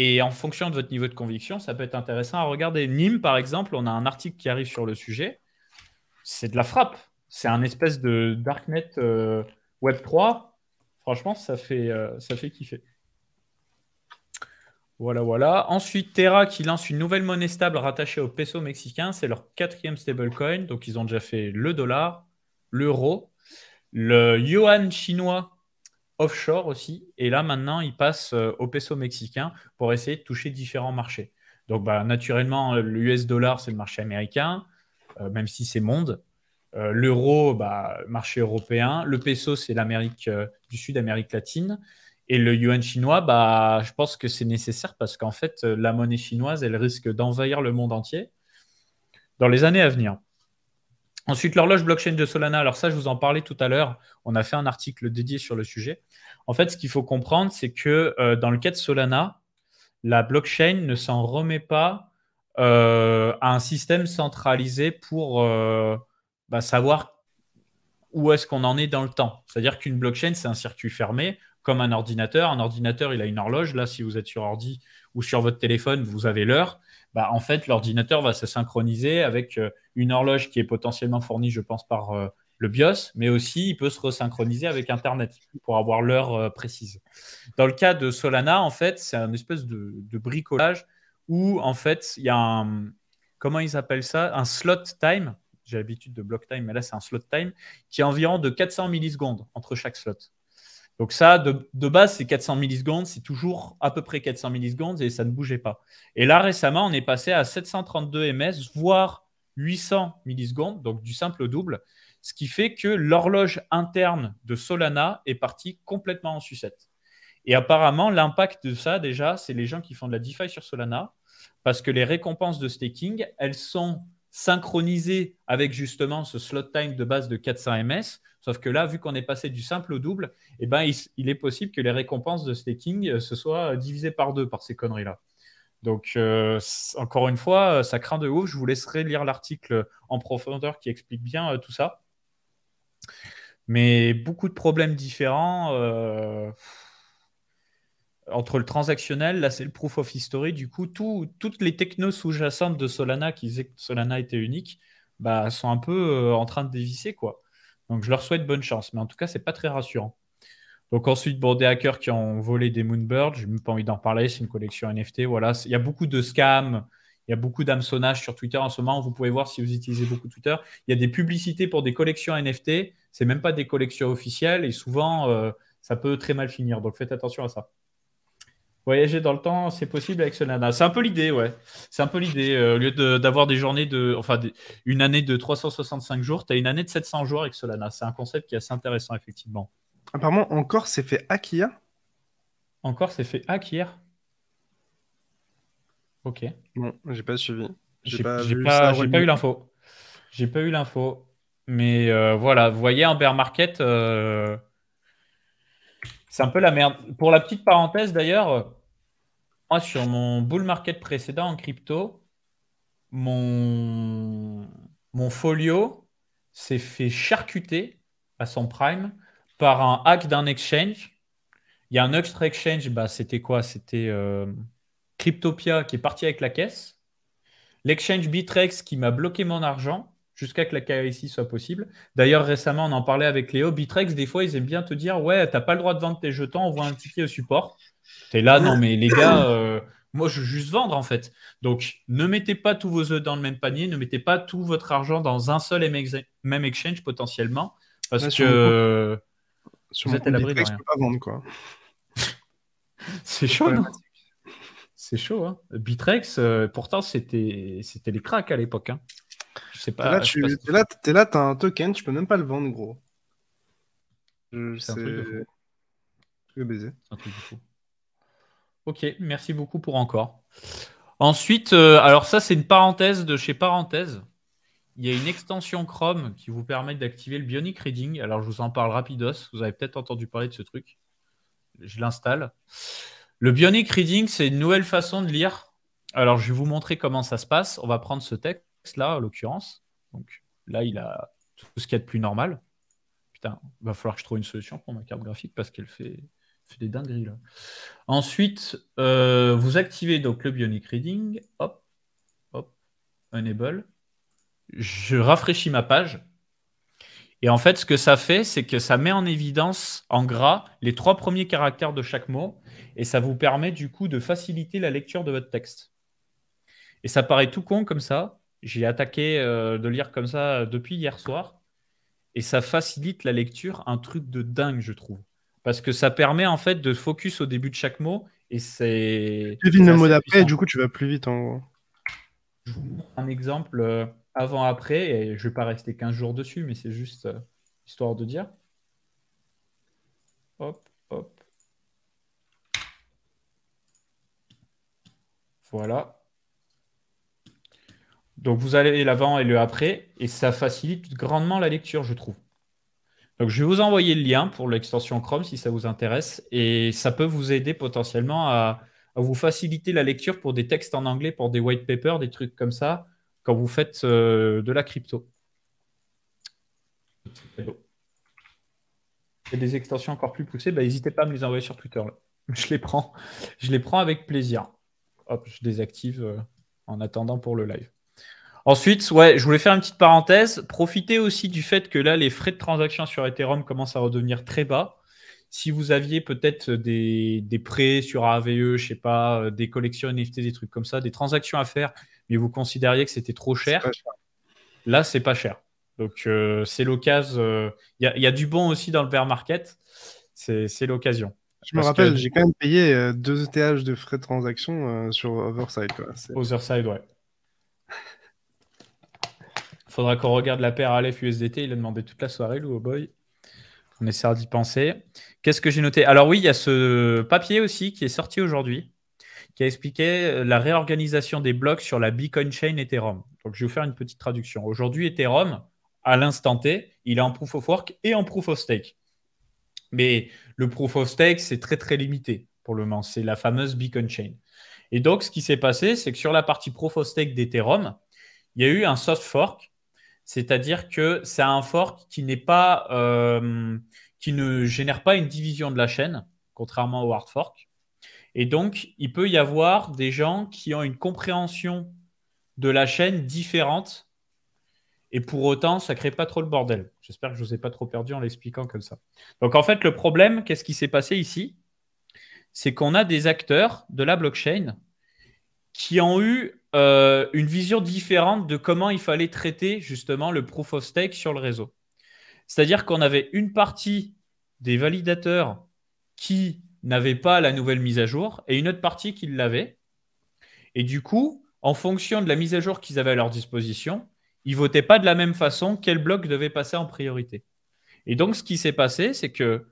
et en fonction de votre niveau de conviction, ça peut être intéressant à regarder. Nîmes, par exemple, on a un article qui arrive sur le sujet. C'est de la frappe. C'est un espèce de darknet euh, Web 3. Franchement, ça fait, euh, ça fait kiffer. Voilà, voilà. Ensuite, Terra qui lance une nouvelle monnaie stable rattachée au peso mexicain. C'est leur quatrième stablecoin. Donc, ils ont déjà fait le dollar, l'euro, le yuan chinois offshore aussi. Et là, maintenant, ils passent euh, au peso mexicain pour essayer de toucher différents marchés. Donc, bah, naturellement, l'US dollar, c'est le marché américain, euh, même si c'est monde. Euh, l'euro, bah, marché européen. Le peso, c'est l'Amérique du Sud, Amérique latine. Et le yuan chinois, bah, je pense que c'est nécessaire parce qu'en fait, la monnaie chinoise, elle risque d'envahir le monde entier dans les années à venir. Ensuite, l'horloge blockchain de Solana. Alors ça, je vous en parlais tout à l'heure. On a fait un article dédié sur le sujet. En fait, ce qu'il faut comprendre, c'est que euh, dans le cas de Solana, la blockchain ne s'en remet pas euh, à un système centralisé pour bah, savoir où est-ce qu'on en est dans le temps. C'est-à-dire qu'une blockchain, c'est un circuit fermé comme un ordinateur. Un ordinateur, il a une horloge. Là, si vous êtes sur ordi ou sur votre téléphone, vous avez l'heure. Bah, en fait, l'ordinateur va se synchroniser avec euh, une horloge qui est potentiellement fournie, je pense, par euh, le BIOS, mais aussi il peut se resynchroniser avec Internet pour avoir l'heure euh, précise. Dans le cas de Solana, en fait, c'est un espèce de, bricolage où, en fait, il y a un, comment ils appellent ça? Un slot time. J'ai l'habitude de block time, mais là, c'est un slot time qui est environ de 400 millisecondes entre chaque slot. Donc ça, de, base, c'est 400 millisecondes, c'est toujours à peu près 400 millisecondes et ça ne bougeait pas. Et là, récemment, on est passé à 732 ms, voire 800 millisecondes, donc du simple au double, ce qui fait que l'horloge interne de Solana est partie complètement en sucette. Et apparemment, l'impact de ça, déjà, c'est les gens qui font de la DeFi sur Solana, parce que les récompenses de staking, elles sont synchronisées avec justement ce slot time de base de 400 ms. Sauf que là, vu qu'on est passé du simple au double, eh ben, il, est possible que les récompenses de staking euh, se soient divisées par deux par ces conneries-là. Donc, euh, encore une fois, ça craint de ouf. Je vous laisserai lire l'article en profondeur qui explique bien euh, tout ça. Mais beaucoup de problèmes différents. entre le transactionnel, là c'est le proof of history, du coup, toutes les technos sous-jacentes de Solana qui disaient que Solana était unique, bah, sont un peu en train de dévisser. quoi. Donc je leur souhaite bonne chance, mais en tout cas, c'est pas très rassurant. Donc ensuite, bon, des hackers qui ont volé des Moonbirds, j'ai même pas envie d'en parler, c'est une collection NFT. Voilà, il y a beaucoup de scams, il y a beaucoup d'hameçonnage sur Twitter en ce moment. Vous pouvez voir si vous utilisez beaucoup Twitter. Il y a des publicités pour des collections NFT, c'est même pas des collections officielles et souvent euh, ça peut très mal finir. Donc faites attention à ça. Voyager dans le temps, c'est possible avec Solana. C'est un peu l'idée, ouais. C'est un peu l'idée. Euh, au lieu d'avoir des journées de. Enfin, une année de 365 jours, tu as une année de 700 jours avec Solana. C'est un concept qui est assez intéressant, effectivement. Apparemment, encore, c'est fait hack hier Encore, c'est fait hack hier Ok. Bon, j'ai pas suivi. J'ai pas, pas, pas eu l'info. J'ai pas eu l'info. Mais euh, voilà, vous voyez, en bear market, euh, c'est un peu la merde. Pour la petite parenthèse d'ailleurs, moi sur mon bull market précédent en crypto, mon, mon folio s'est fait charcuter à son prime par un hack d'un exchange. Il y a un autre exchange, bah, c'était quoi? C'était euh, Cryptopia qui est parti avec la caisse. L'exchange Bitrex qui m'a bloqué mon argent jusqu'à que la KYC soit possible. D'ailleurs, récemment, on en parlait avec Léo. Bitrex, des fois, ils aiment bien te dire Ouais, t'as pas le droit de vendre tes jetons, on voit un ticket au support. T'es là, non, mais les gars, euh, moi, je veux juste vendre en fait. Donc, ne mettez pas tous vos œufs dans le même panier, ne mettez pas tout votre argent dans un seul même exchange potentiellement, parce que sur vous êtes à l'abri de rien. peux pas vendre quoi. C'est chaud, non? C'est chaud, hein. Bitrex, euh, pourtant, c'était les cracks à l'époque. Hein. Je sais pas. Là, tu es là, es là, t'as un token, tu peux même pas le vendre, gros. C'est un truc de fou. Un truc de fou. Ok, merci beaucoup pour encore. Ensuite, euh, alors ça, c'est une parenthèse de chez Parenthèse. Il y a une extension Chrome qui vous permet d'activer le Bionic Reading. Alors, je vous en parle rapidos. Vous avez peut-être entendu parler de ce truc. Je l'installe. Le Bionic Reading, c'est une nouvelle façon de lire. Alors, je vais vous montrer comment ça se passe. On va prendre ce texte-là, en l'occurrence. Donc, là, il a tout ce qu'il y a de plus normal. Putain, il va falloir que je trouve une solution pour ma carte graphique parce qu'elle fait, fait des dingueries là. Ensuite, euh, vous activez donc le Bionic Reading. Hop, hop, enable je rafraîchis ma page. Et en fait, ce que ça fait, c'est que ça met en évidence en gras les trois premiers caractères de chaque mot et ça vous permet du coup de faciliter la lecture de votre texte. Et ça paraît tout con comme ça. J'ai attaqué euh, de lire comme ça depuis hier soir et ça facilite la lecture, un truc de dingue, je trouve. Parce que ça permet en fait de focus au début de chaque mot et c'est. Tu devines le mot d'après et du coup tu vas plus vite en gros. Je vous montre un exemple. Euh, avant-après, et je ne vais pas rester 15 jours dessus, mais c'est juste euh, histoire de dire. Hop, hop. Voilà. Donc vous avez l'avant et le après, et ça facilite grandement la lecture, je trouve. Donc je vais vous envoyer le lien pour l'extension Chrome si ça vous intéresse, et ça peut vous aider potentiellement à, vous faciliter la lecture pour des textes en anglais, pour des white papers, des trucs comme ça quand vous faites euh, de la crypto. A des extensions encore plus poussées, bah, n'hésitez pas à me les envoyer sur Twitter. Je les prends, je les prends avec plaisir. Hop, je désactive euh, en attendant pour le live. Ensuite, ouais, je voulais faire une petite parenthèse. Profitez aussi du fait que là, les frais de transaction sur Ethereum commencent à redevenir très bas. Si vous aviez peut-être des, des, prêts sur AVE, je sais pas, euh, des collections NFT, des trucs comme ça, des transactions à faire mais vous considériez que c'était trop cher, là, c'est pas cher. Donc, euh, c'est l'occasion. Euh, il y, a du bon aussi dans le bear market. C'est l'occasion. Je me rappelle, j'ai quand même payé euh, deux ETH de frais de transaction sur Overside. Overside, ouais. Faudra qu'on regarde la paire Aleph USDT. Il a demandé toute la soirée, Lou, oh boy. On essaie d'y penser. Qu'est-ce que j'ai noté? Alors oui, il y a ce papier aussi qui est sorti aujourd'hui qui a expliqué euh, la réorganisation des blocs sur la Bitcoin Chain Ethereum. Donc, je vais vous faire une petite traduction. Aujourd'hui, Ethereum, à l'instant T, il est en proof of work et en proof of stake. Mais le proof of stake, c'est très très limité pour le moment. C'est la fameuse Bitcoin Chain. Et donc, ce qui s'est passé, c'est que sur la partie proof of stake d'Ethereum, il y a eu un soft fork, c'est-à-dire que c'est un fork euh, qui ne génère pas une division de la chaîne, contrairement au hard fork. Et donc, il peut y avoir des gens qui ont une compréhension de la chaîne différente. Et pour autant, ça ne crée pas trop le bordel. J'espère que je ne vous ai pas trop perdu en l'expliquant comme ça. Donc, en fait, le problème, qu'est-ce qui s'est passé ici? C'est qu'on a des acteurs de la blockchain qui ont eu euh, une vision différente de comment il fallait traiter justement le proof of stake sur le réseau. C'est-à-dire qu'on avait une partie des validateurs qui n'avait pas la nouvelle mise à jour et une autre partie qui l'avait. Et du coup, en fonction de la mise à jour qu'ils avaient à leur disposition, ils votaient pas de la même façon quel bloc devait passer en priorité. Et donc, ce qui s'est passé, c'est que,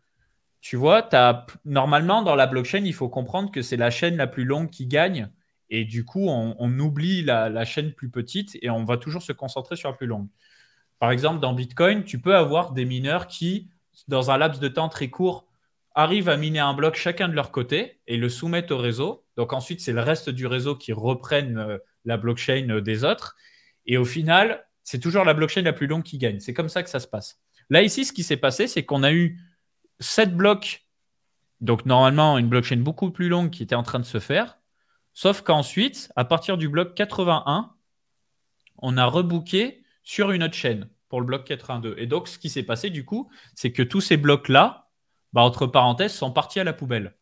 tu vois, as, normalement, dans la blockchain, il faut comprendre que c'est la chaîne la plus longue qui gagne. Et du coup, on, oublie la, chaîne plus petite et on va toujours se concentrer sur la plus longue. Par exemple, dans Bitcoin, tu peux avoir des mineurs qui, dans un laps de temps très court, arrivent à miner un bloc chacun de leur côté et le soumettent au réseau. Donc ensuite, c'est le reste du réseau qui reprennent euh, la blockchain euh, des autres. Et au final, c'est toujours la blockchain la plus longue qui gagne. C'est comme ça que ça se passe. Là, ici, ce qui s'est passé, c'est qu'on a eu sept blocs. Donc normalement, une blockchain beaucoup plus longue qui était en train de se faire. Sauf qu'ensuite, à partir du bloc 81, on a rebooké sur une autre chaîne pour le bloc 82. Et donc, ce qui s'est passé du coup, c'est que tous ces blocs-là, bah, entre parenthèses, sont partis à la poubelle.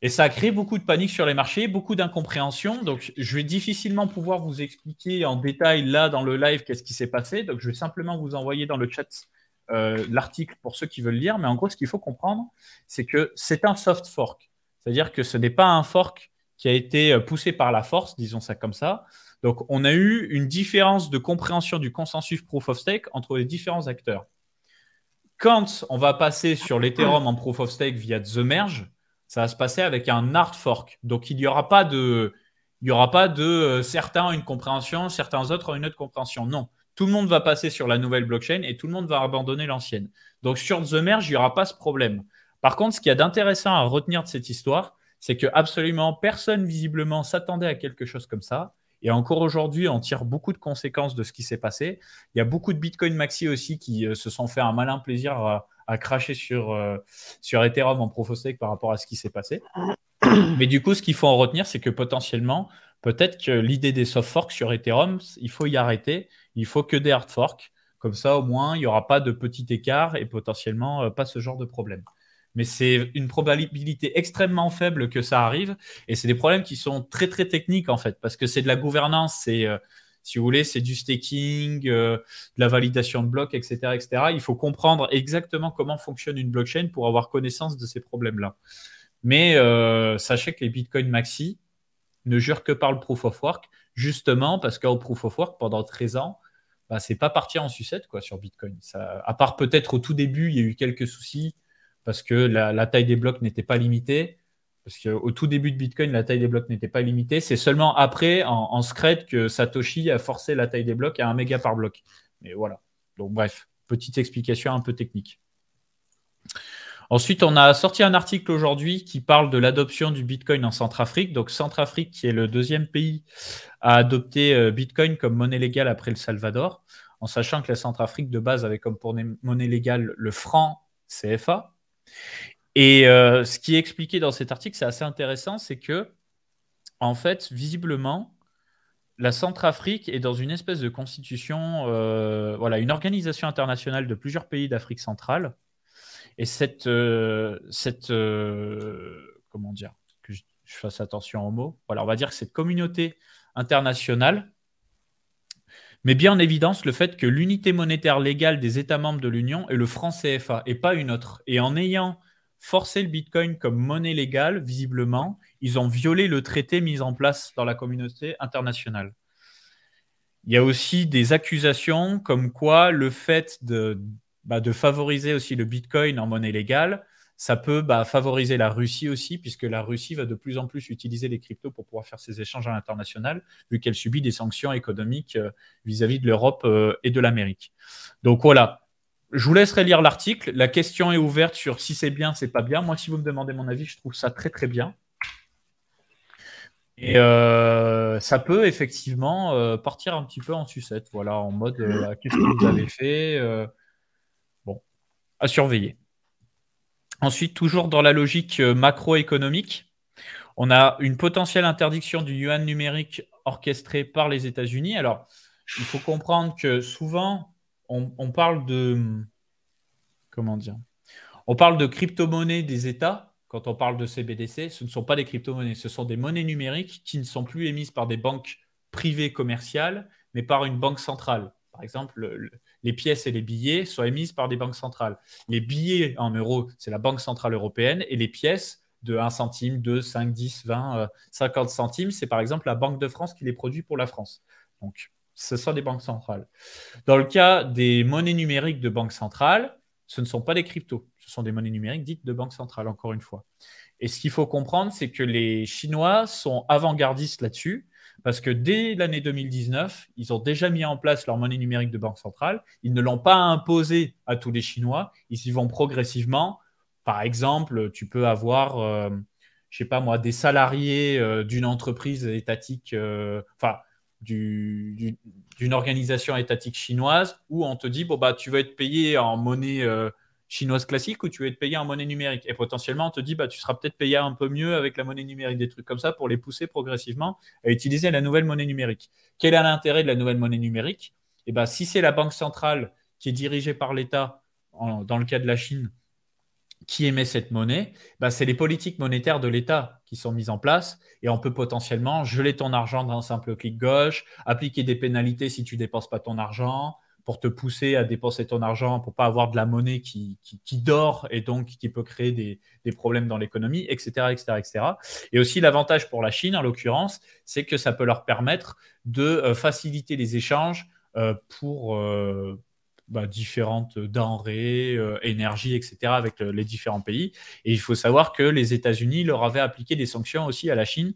Et ça a créé beaucoup de panique sur les marchés, beaucoup d'incompréhension. Donc, je vais difficilement pouvoir vous expliquer en détail là dans le live qu'est-ce qui s'est passé. Donc, je vais simplement vous envoyer dans le chat euh, l'article pour ceux qui veulent lire. Mais en gros, ce qu'il faut comprendre, c'est que c'est un soft fork. C'est-à-dire que ce n'est pas un fork qui a été euh, poussé par la force, disons ça comme ça. Donc, on a eu une différence de compréhension du consensus proof of stake entre les différents acteurs. Quand on va passer sur l'Ethereum en proof of stake via The Merge, ça va se passer avec un hard fork. Donc, il n'y aura pas de, il y aura pas de euh, certains une compréhension, certains autres ont une autre compréhension. Non. Tout le monde va passer sur la nouvelle blockchain et tout le monde va abandonner l'ancienne. Donc, sur The Merge, il n'y aura pas ce problème. Par contre, ce qu'il y a d'intéressant à retenir de cette histoire, c'est que absolument personne visiblement s'attendait à quelque chose comme ça. Et encore aujourd'hui, on tire beaucoup de conséquences de ce qui s'est passé. Il y a beaucoup de Bitcoin Maxi aussi qui euh, se sont fait un malin plaisir à, cracher sur, euh, sur Ethereum en Proof of Stake par rapport à ce qui s'est passé. Mais du coup, ce qu'il faut en retenir, c'est que potentiellement, peut-être que l'idée des soft forks sur Ethereum, il faut y arrêter. Il faut que des hard forks. Comme ça, au moins, il n'y aura pas de petit écart et potentiellement euh, pas ce genre de problème mais c'est une probabilité extrêmement faible que ça arrive. Et c'est des problèmes qui sont très, très techniques, en fait, parce que c'est de la gouvernance, c'est, euh, si vous voulez, c'est du staking, euh, de la validation de blocs, etc., etc. Il faut comprendre exactement comment fonctionne une blockchain pour avoir connaissance de ces problèmes-là. Mais euh, sachez que les Bitcoin Maxi ne jurent que par le proof of work, justement parce qu'au proof of work, pendant 13 ans, bah, c'est pas parti en sucette quoi, sur Bitcoin. À part peut-être au tout début, il y a eu quelques soucis parce que la, taille des blocs n'était pas limitée. Parce qu'au tout début de Bitcoin, la taille des blocs n'était pas limitée. C'est seulement après, en, en, que Satoshi a forcé la taille des blocs à un méga par bloc. Mais voilà. Donc, bref, petite explication un peu technique. Ensuite, on a sorti un article aujourd'hui qui parle de l'adoption du Bitcoin en Centrafrique. Donc, Centrafrique, qui est le deuxième pays à adopter euh, Bitcoin comme monnaie légale après le Salvador, en sachant que la Centrafrique de base avait comme monnaie légale le franc CFA. Et euh, ce qui est expliqué dans cet article, c'est assez intéressant, c'est que, en fait, visiblement, la Centrafrique est dans une espèce de constitution, euh, voilà, une organisation internationale de plusieurs pays d'Afrique centrale. Et cette, euh, cette comment dire, que je, je, fasse attention aux mots. Voilà, on va dire que cette communauté internationale met bien en évidence le fait que l'unité monétaire légale des États membres de l'Union est le franc CFA et pas une autre. Et en ayant forcé le Bitcoin comme monnaie légale, visiblement, ils ont violé le traité mis en place dans la communauté internationale. Il y a aussi des accusations comme quoi le fait de, bah, de favoriser aussi le Bitcoin en monnaie légale ça peut bah, favoriser la Russie aussi, puisque la Russie va de plus en plus utiliser les cryptos pour pouvoir faire ses échanges à l'international, vu qu'elle subit des sanctions économiques euh, vis-à-vis de l'Europe euh, et de l'Amérique. Donc voilà, je vous laisserai lire l'article. La question est ouverte sur si c'est bien, c'est pas bien. Moi, si vous me demandez mon avis, je trouve ça très très bien. Et euh, ça peut effectivement partir un petit peu en sucette, voilà, en mode qu'est-ce que vous avez fait Bon, à surveiller. Ensuite, toujours dans la logique euh, macroéconomique, on a une potentielle interdiction du yuan numérique orchestrée par les États-Unis. Alors, il faut comprendre que souvent, on, parle de. Comment dire On parle de crypto-monnaies des États. Quand on parle de CBDC, ce ne sont pas des crypto-monnaies, ce sont des monnaies numériques qui ne sont plus émises par des banques privées commerciales, mais par une banque centrale. Par exemple, les pièces et les billets sont émises par des banques centrales. Les billets en euros, c'est la Banque centrale européenne, et les pièces de 1 centime, 2, 5, 10, 20, 50 centimes, c'est par exemple la Banque de France qui les produit pour la France. Donc, ce sont des banques centrales. Dans le cas des monnaies numériques de banque centrale, ce ne sont pas des cryptos, ce sont des monnaies numériques dites de banque centrale, encore une fois. Et ce qu'il faut comprendre, c'est que les Chinois sont avant-gardistes là-dessus, parce que dès l'année 2019, ils ont déjà mis en place leur monnaie numérique de banque centrale. Ils ne l'ont pas imposée à tous les Chinois. Ils y vont progressivement. Par exemple, tu peux avoir, euh, je sais pas moi, des salariés euh, d'une entreprise étatique, euh, enfin, d'une organisation étatique chinoise, où on te dit, bon, bah, tu vas être payé en monnaie chinoise classique ou tu veux être payé en monnaie numérique. Et potentiellement, on te dit, bah, tu seras peut-être payé un peu mieux avec la monnaie numérique, des trucs comme ça pour les pousser progressivement à utiliser la nouvelle monnaie numérique. Quel est l'intérêt de la nouvelle monnaie numérique? Et eh ben, Si c'est la banque centrale qui est dirigée par l'État, dans le cas de la Chine, qui émet cette monnaie, bah, c'est les politiques monétaires de l'État qui sont mises en place et on peut potentiellement geler ton argent d'un simple clic gauche, appliquer des pénalités si tu dépenses pas ton argent, pour te pousser à dépenser ton argent, pour pas avoir de la monnaie qui, dort et donc qui peut créer des, des problèmes dans l'économie, etc., etc., etc. Et aussi l'avantage pour la Chine, en l'occurrence, c'est que ça peut leur permettre de euh, faciliter les échanges euh, pour euh, bah, différentes denrées, énergie, etc., avec les différents pays. Et il faut savoir que les États-Unis leur avaient appliqué des sanctions aussi à la Chine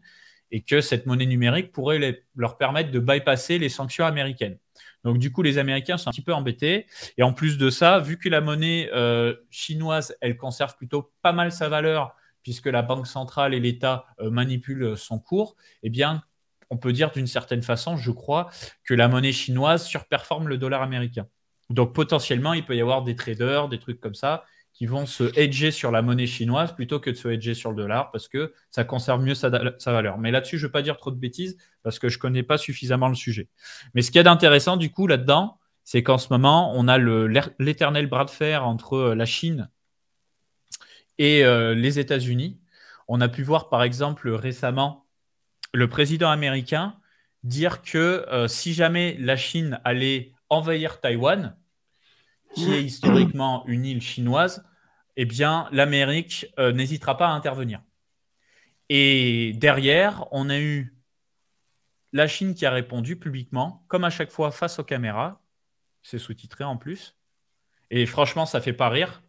et que cette monnaie numérique pourrait leur permettre de bypasser les sanctions américaines. Donc, du coup, les Américains sont un petit peu embêtés. Et en plus de ça, vu que la monnaie euh, chinoise, elle conserve plutôt pas mal sa valeur, puisque la Banque centrale et l'État euh, manipulent son cours, eh bien, on peut dire d'une certaine façon, je crois, que la monnaie chinoise surperforme le dollar américain. Donc, potentiellement, il peut y avoir des traders, des trucs comme ça, qui vont se hedger sur la monnaie chinoise plutôt que de se hedger sur le dollar parce que ça conserve mieux sa, valeur. Mais là-dessus, je ne veux pas dire trop de bêtises parce que je ne connais pas suffisamment le sujet. Mais ce qui est d'intéressant du coup là-dedans, c'est qu'en ce moment, on a l'éternel bras de fer entre euh, la Chine et euh, les États-Unis. On a pu voir par exemple récemment le président américain dire que euh, si jamais la Chine allait envahir Taïwan, qui est historiquement une île chinoise, eh bien, l'Amérique euh, n'hésitera pas à intervenir. Et derrière, on a eu la Chine qui a répondu publiquement, comme à chaque fois face aux caméras. C'est sous-titré en plus. Et franchement, ça fait pas rire.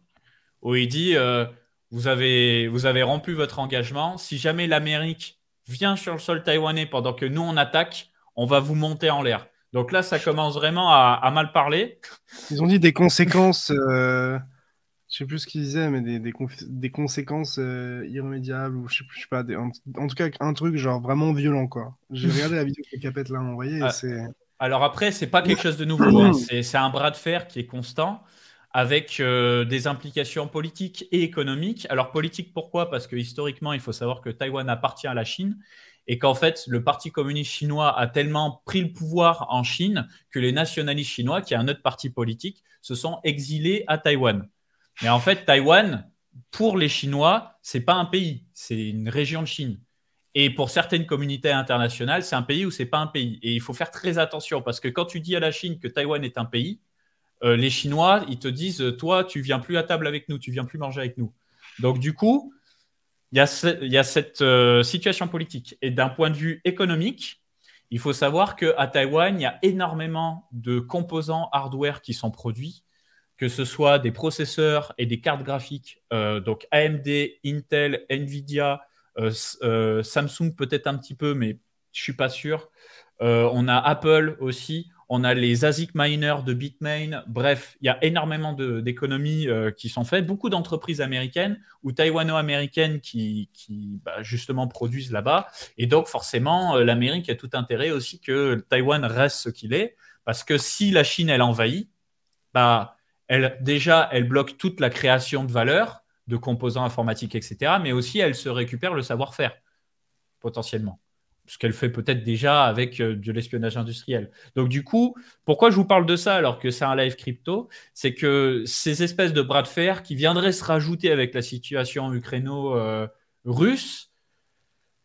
Où il dit euh, vous, avez, vous avez rompu votre engagement. Si jamais l'Amérique vient sur le sol taïwanais pendant que nous on attaque, on va vous monter en l'air. Donc là, ça commence vraiment à, mal parler. Ils ont dit des conséquences, euh, je sais plus ce qu'ils disaient, mais des, des, conséquences euh, irrémédiables, ou je sais, sais pas, en, tout cas, un truc genre vraiment violent, quoi. J'ai regardé la vidéo que Capet l'a envoyée, ah, Alors après, c'est pas quelque chose de nouveau, hein. c'est un bras de fer qui est constant avec euh, des implications politiques et économiques. Alors politique, pourquoi? Parce que historiquement, il faut savoir que Taïwan appartient à la Chine et qu'en fait, le Parti communiste chinois a tellement pris le pouvoir en Chine que les nationalistes chinois, qui est un autre parti politique, se sont exilés à Taïwan. Mais en fait, Taïwan, pour les Chinois, c'est pas un pays, c'est une région de Chine. Et pour certaines communautés internationales, c'est un pays ou c'est pas un pays. Et il faut faire très attention parce que quand tu dis à la Chine que Taïwan est un pays, euh, les Chinois, ils te disent, toi, tu viens plus à table avec nous, tu viens plus manger avec nous. Donc du coup, il y a, cette euh, situation politique. Et d'un point de vue économique, il faut savoir qu'à Taïwan, il y a énormément de composants hardware qui sont produits, que ce soit des processeurs et des cartes graphiques, euh, donc AMD, Intel, Nvidia, euh, Samsung peut-être un petit peu, mais je ne suis pas sûr. on a Apple aussi on a les ASIC miners de Bitmain. Bref, il y a énormément d'économies euh, qui sont faites. Beaucoup d'entreprises américaines ou taïwano-américaines qui, bah, justement produisent là-bas. Et donc, forcément, euh, l'Amérique a tout intérêt aussi que Taïwan reste ce qu'il est. Parce que si la Chine, elle envahit, bah, déjà, elle bloque toute la création de valeur, de composants informatiques, etc. Mais aussi, elle se récupère le savoir-faire, potentiellement ce qu'elle fait peut-être déjà avec euh, de l'espionnage industriel. Donc du coup, pourquoi je vous parle de ça alors que c'est un live crypto? C'est que ces espèces de bras de fer qui viendraient se rajouter avec la situation ukraino-russe,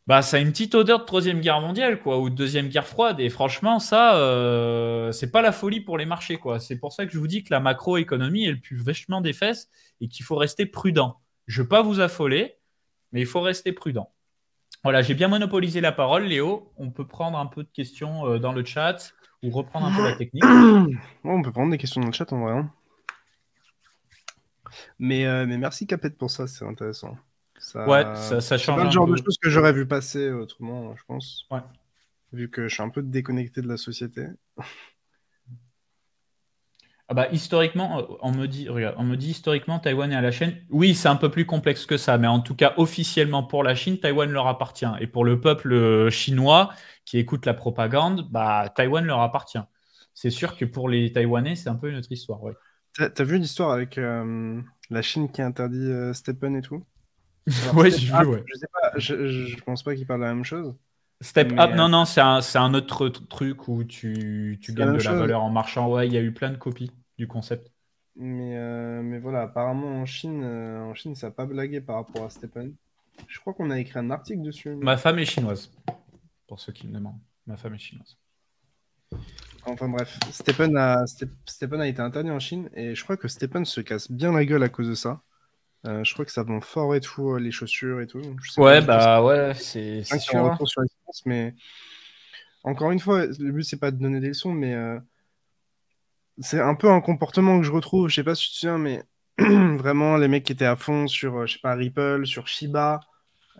bah, ça a une petite odeur de troisième guerre mondiale, quoi, ou de deuxième guerre froide. Et franchement, ça, euh, c'est pas la folie pour les marchés, quoi. C'est pour ça que je vous dis que la macroéconomie, elle pue vachement des fesses et qu'il faut rester prudent. Je veux pas vous affoler, mais il faut rester prudent. Voilà, j'ai bien monopolisé la parole, Léo. On peut prendre un peu de questions euh, dans le chat ou reprendre un peu la technique. on peut prendre des questions dans le chat en vrai. Hein. Mais, euh, mais merci Capet pour ça, c'est intéressant. ouais, ça, change. C'est le genre de choses que j'aurais vu passer autrement, je pense. Ouais. vu que je suis un peu déconnecté de la société. Ah bah, historiquement, euh, on me, dit, regarde, on me dit historiquement Taïwan est à la Chine. Oui, c'est un peu plus complexe que ça, mais en tout cas, officiellement pour la Chine, Taïwan leur appartient. Et pour le peuple chinois qui écoute la propagande, bah, Taïwan leur appartient. C'est sûr que pour les Taïwanais, c'est un peu une autre histoire. Ouais. T'as as vu l'histoire avec euh, la Chine qui interdit euh, Steppen et tout? Oui, j'ai vu, ouais. Je sais pas, je, je pense pas qu'ils parlent de la même chose. Step Up, non, non, c'est un, un, autre truc où tu, tu gagnes de la valeur en marchant. Ouais, il y a eu plein de copies du concept. Mais, euh, mais voilà, apparemment en Chine, euh, en Chine, ça n'a pas blagué par rapport à Stephen. Je crois qu'on a écrit un article dessus. Ma femme est chinoise, pour ceux qui me demandent. Ma femme est chinoise. Enfin bref, Stephen a, a été interdit en Chine et je crois que Stephen se casse bien la gueule à cause de ça. Euh, je crois que ça vend fort et tout, les chaussures et tout. ouais, bah ouais, c'est sûr. Hein. Sur mais encore une fois, le but c'est pas de donner des leçons, mais c'est un peu un comportement que je retrouve, je sais pas si tu te souviens, mais vraiment les mecs qui étaient à fond sur, euh, je sais pas, Ripple, sur Shiba,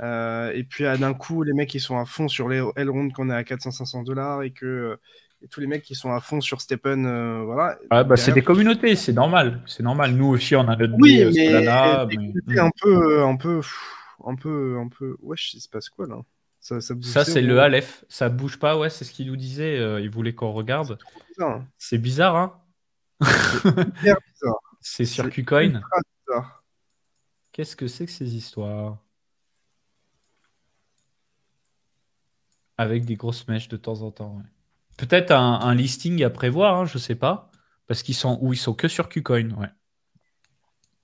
euh, et puis d'un coup, les mecs qui sont à fond sur les Elrond qu'on est à 400-500 dollars, et que euh, tous les mecs qui sont à fond sur Stephen, voilà. Ah, bah, c'est des communautés, c'est normal, c'est normal. Nous aussi, on a notre oui, mais, un peu, un peu, un peu, un peu. Wesh, il se passe quoi là? Ça, ça, c'est le Aleph, ça bouge pas, ouais, c'est ce qu'il nous disait. il voulait qu'on regarde. C'est bizarre, hein c'est sur KuCoin. Qu'est-ce que c'est que ces histoires? Avec des grosses mèches de temps en temps. Peut-être un, listing à prévoir, hein, je sais pas. Parce qu'ils sont où ils sont que sur KuCoin, ouais.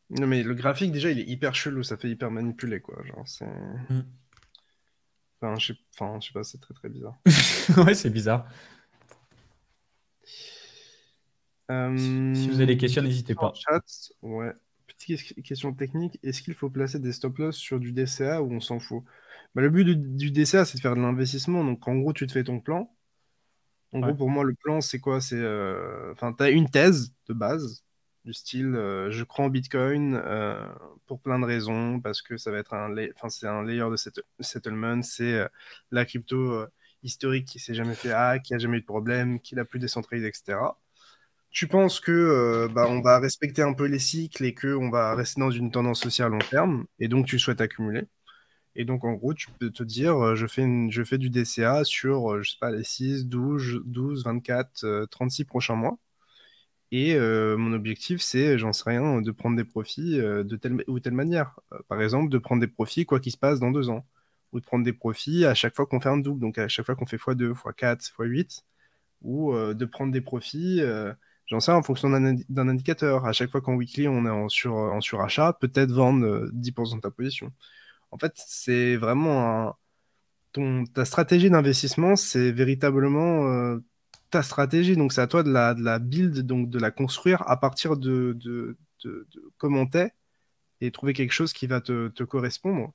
Non mais le graphique déjà il est hyper chelou, ça fait hyper manipulé quoi. Genre c'est. Mm. Enfin, je sais... pas, c'est très très bizarre. ouais, c'est bizarre. Si vous avez des questions, n'hésitez pas. Chat, ouais. Petite question technique, est-ce qu'il faut placer des stop-loss sur du DCA ou on s'en fout? Bah, Le but du, DCA, c'est de faire de l'investissement. Donc en gros, tu te fais ton plan. En gros, pour moi, le plan, c'est quoi? C'est, euh, Enfin, tu as une thèse de base, du style euh, je crois en Bitcoin euh, pour plein de raisons, parce que ça va être un, enfin, c'est un layer de settlement, c'est la crypto historique qui s'est jamais fait hack, qui a jamais eu de problème, qui n'a plus décentralisé, etc tu penses que euh, bah, on va respecter un peu les cycles et que on va rester dans une tendance sociale long terme, et donc tu souhaites accumuler? Et donc en gros, tu peux te dire, euh, je fais, je fais du DCA sur, euh, je sais pas, les 6, 12, 12 24, 36 prochains mois. Et mon objectif, c'est, j'en sais rien, de prendre des profits de telle ou telle manière. par exemple, de prendre des profits quoi qu'il se passe dans deux ans. Ou de prendre des profits à chaque fois qu'on fait un double, donc à chaque fois qu'on fait x2, x4, x8. Ou de prendre des profits J'en sais en fonction d'un indicateur. À chaque fois qu'en weekly, on est en, sur, en surachat, peut-être vendre 10% euh, de ta position. En fait, c'est vraiment ta stratégie d'investissement, c'est véritablement euh, ta stratégie. Donc, c'est à toi de la, de build, donc de la construire à partir de, de, de, comment t'es et trouver quelque chose qui va te, correspondre.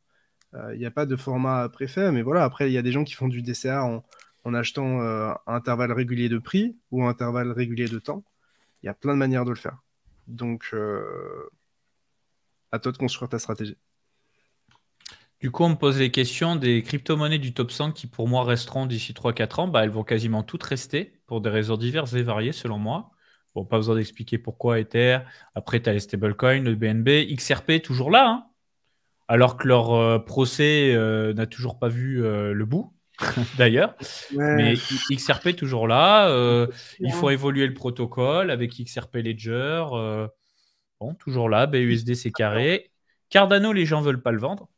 Il euh, n'y a pas de format préfet, mais voilà, après, il y a des gens qui font du DCA en, en achetant un intervalle régulier de prix ou un intervalle régulier de temps. Il y a plein de manières de le faire. Donc, euh, à toi de construire ta stratégie. Du coup, on me pose les questions des crypto-monnaies du top 100 qui, pour moi, resteront d'ici 3-4 ans. Bah, elles vont quasiment toutes rester pour des raisons diverses et variées, selon moi. Bon, pas besoin d'expliquer pourquoi Ether. Après, tu as les stablecoins, le BNB, XRP, toujours là. Hein. alors que leur euh, procès euh, n'a toujours pas vu le bout. d'ailleurs. Mais XRP toujours là. Euh, il faut évoluer le protocole avec XRP Ledger. Euh, bon, toujours là. BUSD, c'est carré. Cardano, les gens veulent pas le vendre.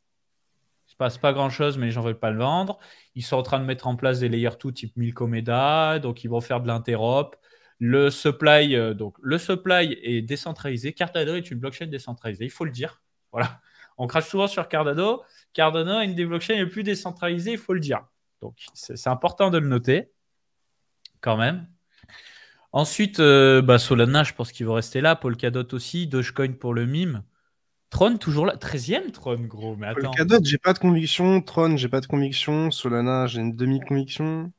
Il se passe pas grand chose, mais les gens veulent pas le vendre. Ils sont en train de mettre en place des layer 2 type Milkomeda, donc ils vont faire de l'interop. Le supply, euh, donc le supply est décentralisé. Cardano est une blockchain décentralisée, il faut le dire. Voilà. On crache souvent sur Cardano. Cardano est une des blockchains les plus décentralisées, il faut le dire. Donc, c'est important de le noter, quand même. Ensuite, euh, bah, Solana, je pense qu'il va rester là. Polkadot aussi. Dogecoin pour le mime. Tron, toujours là. 13e Tron, gros. Mais attends. Polkadot, j'ai pas de conviction. Tron, j'ai pas de conviction. Solana, j'ai une demi-conviction.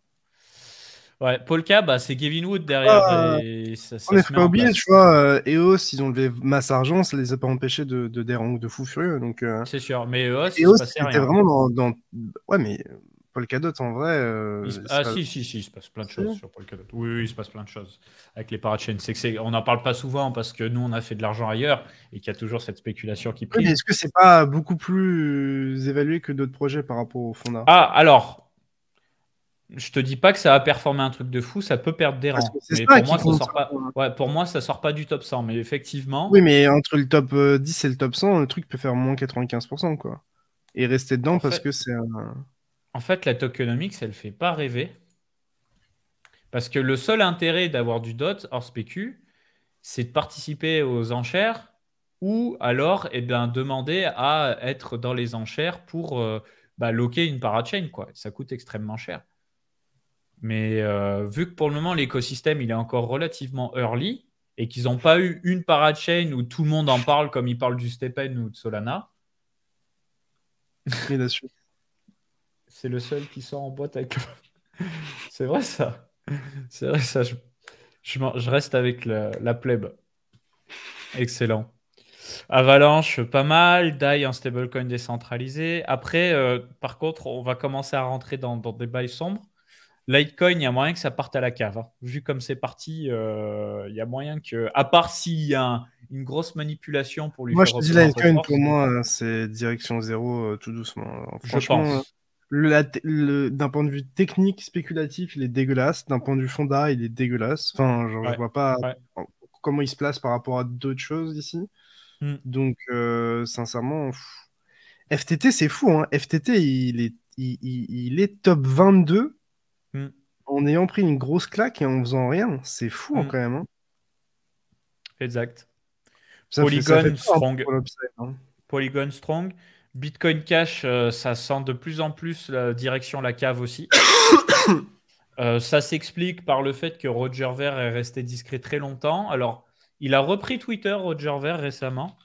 Ouais, Polka, bah, c'est Kevin Wood derrière. Ah, on n'est pas oublier, tu vois, euh, EOS, ils ont levé masse argent, ça les a pas empêchés de, de de fou furieux. Donc, euh, C'est sûr, mais EOS, EOS c'était vraiment dans, dans, Ouais, mais Polkadot, en vrai. euh, Ah pas- si, si, si, il se passe plein de choses sur Polkadot. Oui, oui, il se passe plein de choses avec les parachains. C'est que c'est, on n'en parle pas souvent parce que nous, on a fait de l'argent ailleurs et qu'il y a toujours cette spéculation qui Oui, mais prise. est-ce que c'est pas beaucoup plus évalué que d'autres projets par rapport au Fonda? Ah, alors, je te dis pas que ça va performer un truc de fou, ça peut perdre des rangs. Mais pour moi, ça sort pas. Ouais, pour moi, ça sort pas du top 100. Mais effectivement, Oui, mais entre le top euh, 10 et le top 100, le truc peut faire moins 95%, quoi. Et rester dedans En parce fait- que c'est un... en fait, la tokenomics, elle fait pas rêver. Parce que le seul intérêt d'avoir du DOT hors spécu, c'est de participer aux enchères ou alors eh demander à être dans les enchères pour euh, bah, loquer une parachain. Quoi. Ça coûte extrêmement cher. Mais euh, vu que pour le moment, l'écosystème il est encore relativement early et qu'ils n'ont pas eu une parachain où tout le monde en parle comme ils parlent du Stepen ou de Solana. C'est le seul qui sort en boîte avec. c'est vrai ça. C'est vrai ça. Je, je m'en- je reste avec la, la plèbe. Excellent. Avalanche, pas mal. DAI en stablecoin décentralisé. Après, euh, par contre, on va commencer à rentrer dans, dans des bails sombres. Litecoin, il y a moyen que ça parte à la cave. hein. Vu comme c'est parti, euh, il y a moyen que, à part s'il y a un- une grosse manipulation pour lui Moi, je te dis un Litecoin, pour moi, c'est direction zéro euh, tout doucement. je Franchement, pense. D'un point de vue technique, spéculatif, il est dégueulasse. D'un point de vue fonda, il est dégueulasse. Enfin, genre, Ouais, je vois pas ouais. comment il se place par rapport à d'autres choses ici. Hmm. Donc, euh, sincèrement, pff. FTT, c'est fou. Hein. FTT, il est, il, il- il est top 22 Hmm. en ayant pris une grosse claque et en faisant rien. C'est fou hein, Hmm. quand même. hein. Exact. Ça fait- ça Polygon, fait strong. hein. Polygon Strong. Bitcoin Cash, euh, ça sent de plus en plus la direction la cave aussi. Euh, ça s'explique par le fait que Roger Ver est resté discret très longtemps. Alors, il a repris Twitter, Roger Ver, récemment.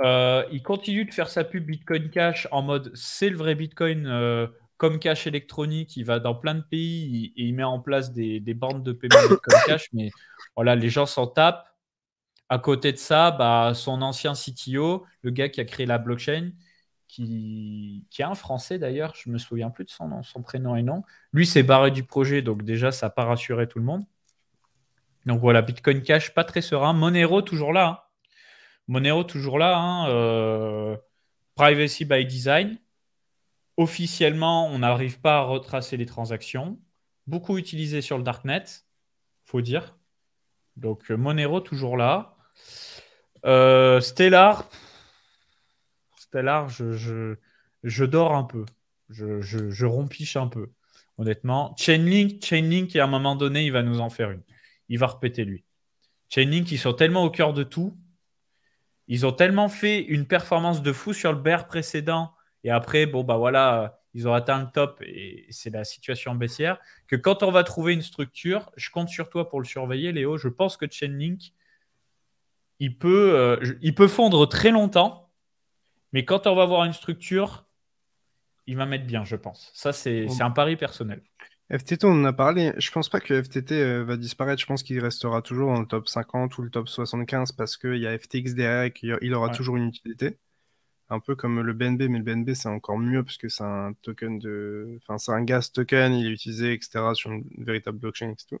Euh, il continue de faire sa pub Bitcoin Cash en mode c'est le vrai Bitcoin comme cash électronique. Il va dans plein de pays et il met en place des, des bandes de paiement Bitcoin Cash. Mais voilà, les gens s'en tapent. À côté de ça, bah, son ancien CTO, le gars qui a créé la blockchain, qui, qui est un Français d'ailleurs, je me souviens plus de son prénom et nom. Lui s'est barré du projet, donc déjà ça n'a pas rassuré tout le monde. Donc voilà, Bitcoin Cash pas très serein. Monero toujours là. hein. Monero toujours là. hein, euh, privacy by design. Officiellement, on n'arrive pas à retracer les transactions. Beaucoup utilisé sur le darknet, faut dire. Donc euh, Monero toujours là. Euh, Stellar, Stellar, je, je, je dors un peu. Je, je, rompiche un peu, honnêtement. Chainlink, Chainlink, à un moment donné, il va nous en faire une. Il va repéter lui. Chainlink, ils sont tellement au cœur de tout. Ils ont tellement fait une performance de fou sur le bear précédent. Et après, bon, bah voilà, ils ont atteint le top et c'est la situation baissière. Que quand on va trouver une structure, je compte sur toi pour le surveiller, Léo. Je pense que Chainlink, il peut, euh, il peut fondre très longtemps. Mais quand on va voir une structure, il va mettre bien, je pense. Ça, c'est un pari personnel. FTT, on en a parlé. Je pense pas que FTT euh, va disparaître. Je pense qu'il restera toujours dans le top 50 ou le top 75 parce qu'il y a FTX derrière et qu'il aura Ouais. toujours une utilité. Un peu comme le BNB, mais le BNB c'est encore mieux parce que c'est un token de. Enfin, c'est un gas token, il est utilisé, etc. sur une véritable blockchain, etc.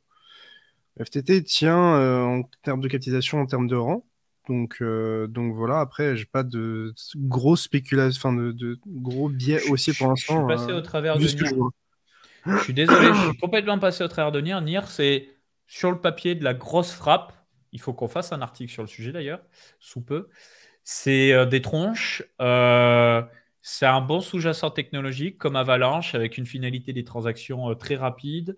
FTT tient euh, en termes de capitalisation, en termes de rang. Donc, euh, donc voilà, après, j'ai pas de gros spéculation, enfin de, de gros biais haussiers pour Je suis l'instant. passé euh, au travers de Nier. je suis désolé, je suis complètement passé au travers de Nier. Nier, c'est sur le papier de la grosse frappe. Il faut qu'on fasse un article sur le sujet d'ailleurs, sous peu. C'est euh, des tronches. euh, c'est un bon sous-jacent technologique comme Avalanche avec une finalité des transactions euh, très rapide.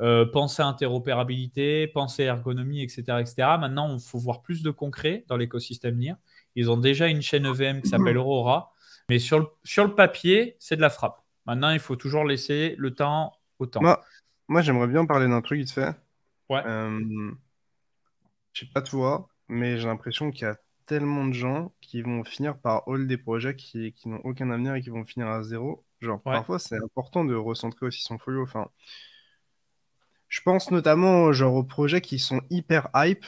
Euh, penser à interopérabilité, penser à ergonomie, etc., etc. Maintenant, il faut voir plus de concret dans l'écosystème NIR. Ils ont déjà une chaîne EVM qui s'appelle Aurora, mais sur le, sur le papier, c'est de la frappe. Maintenant, il faut toujours laisser le temps au temps. Moi, moi j'aimerais bien parler d'un truc vite fait. Ouais. Euh, je sais pas toi, mais j'ai l'impression qu'il y a tellement de gens qui vont finir par hold des projets qui, qui n'ont aucun avenir et qui vont finir à zéro. Genre, Ouais. parfois, c'est important de recentrer aussi son folio. Enfin, je pense notamment genre, aux projets qui sont hyper hype,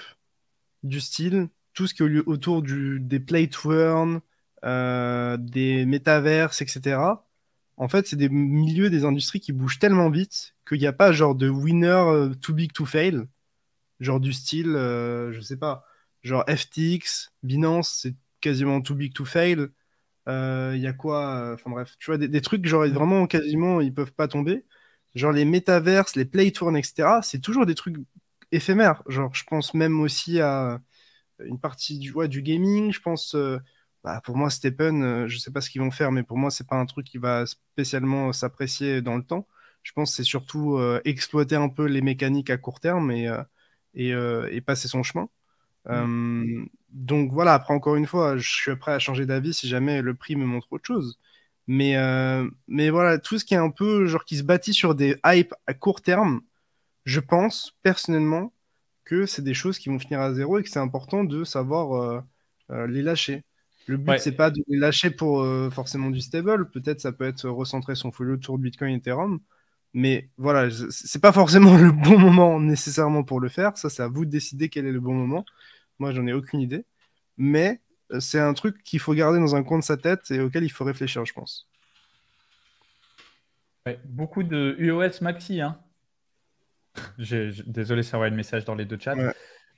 du style tout ce qui est au lieu- autour du, des play to earn, euh, des métaverses, etc. en fait, c'est des milieux, des industries qui bougent tellement vite qu'il n'y a pas genre de winner euh, too big to fail. Genre du style, euh, je sais pas, genre FTX, Binance, c'est quasiment too big to fail. Il y a quoi Enfin bref, tu vois, des, trucs genre vraiment quasiment, ils peuvent pas tomber. Genre les métaverses, les play etc., c'est toujours des trucs éphémères. Genre, je pense même aussi à une partie du, ouais, du gaming, je pense bah, pour moi, Stephen, euh, je sais pas ce qu'ils vont faire, mais pour moi, c'est pas un truc qui va spécialement s'apprécier dans le temps. Je pense que c'est surtout euh, exploiter un peu les mécaniques à court terme et, euh, et, passer son chemin. Mm. donc voilà, après, encore une fois, je suis prêt à changer d'avis si jamais le prix me montre autre chose. Mais, mais voilà, tout ce qui est un peu genre qui se bâtit sur des hypes à court terme, je pense personnellement que c'est des choses qui vont finir à zéro et que c'est important de savoir les lâcher. Le but, c'est pas de les lâcher pour euh, forcément du stable. Peut-être ça peut être recentrer son folio autour de Bitcoin et Ethereum. Mais voilà, c'est pas forcément le bon moment nécessairement pour le faire. Ça, c'est à vous de décider quel est le bon moment. Moi, j'en ai aucune idée. Mais euh, c'est un truc qu'il faut garder dans un coin de sa tête et auquel il faut réfléchir, je pense. beaucoup de UOS Maxi. Hein. Désolé, ça envoie le message dans les deux chats.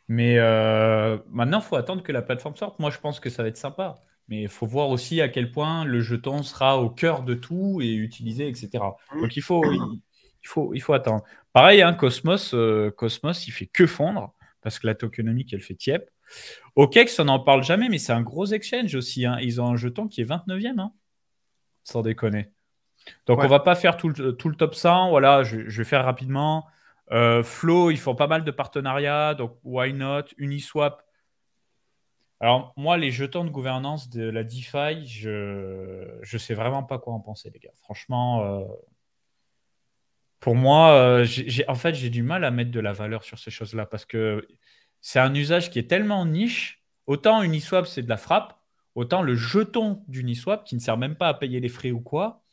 Mais euh, maintenant, il faut attendre que la plateforme sorte. Moi, je pense que ça va être sympa. Mais il faut voir aussi à quel point le jeton sera au cœur de tout et utilisé, etc. Donc il faut, il, faut, il faut attendre. Pareil, hein, Cosmos, euh, Cosmos, il fait que fondre parce que la tokenomique, elle fait tiep. OKEX, on n'en parle jamais, mais c'est un gros exchange aussi. Hein. Ils ont un jeton qui est 29e, hein. sans déconner. Donc on va pas faire tout le, tout le top 100. Voilà, je, je vais faire rapidement. Euh, Flow, ils font pas mal de partenariats, donc why not? Uniswap. Alors, moi, les jetons de gouvernance de la DeFi, je ne sais vraiment pas quoi en penser, les gars. Franchement, euh, pour moi, euh, en fait, j'ai du mal à mettre de la valeur sur ces choses-là parce que c'est un usage qui est tellement niche. Autant Uniswap, c'est de la frappe, autant le jeton d'Uniswap, qui ne sert même pas à payer les frais ou quoi,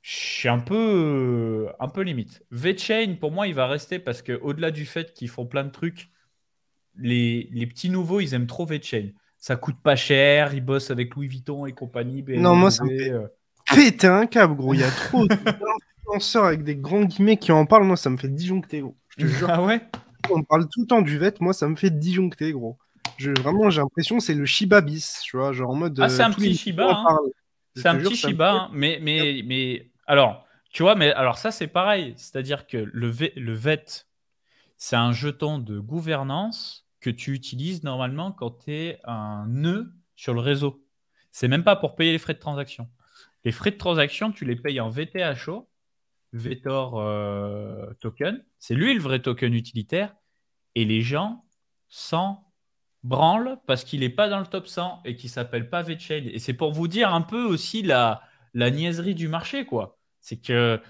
je suis un peu, un peu limite. VeChain, pour moi, il va rester parce qu'au-delà du fait qu'ils font plein de trucs, les, les, petits nouveaux, ils aiment trop VeChain. Ça coûte pas cher, ils bossent avec Louis Vuitton et compagnie. non, moi, ça me fait euh. péter un câble, gros. Il y a trop d'influenceurs avec des grands guillemets qui en parlent. Moi, ça me fait disjoncter, gros. Je te jure. Ah ouais? On parle tout le temps du VET. Moi, ça me fait disjoncter, gros. Je, vraiment, j'ai l'impression que c'est le Shiba bis, tu vois, genre en mode. Ah, c'est un, petit Shiba. Hein. C'est un petit Shiba, hein. mais, mais, mais alors, tu vois, mais alors ça, c'est pareil. C'est-à-dire que le, le VET, c'est un jeton de gouvernance que tu utilises normalement quand tu es un nœud sur le réseau. C'est même pas pour payer les frais de transaction. Les frais de transaction, tu les payes en VTHO, Vetor euh, Token. C'est lui le vrai token utilitaire. Et les gens s'en branlent parce qu'il n'est pas dans le top 100 et qu'il s'appelle pas VeChain. Et c'est pour vous dire un peu aussi la, la niaiserie du marché, quoi. C'est que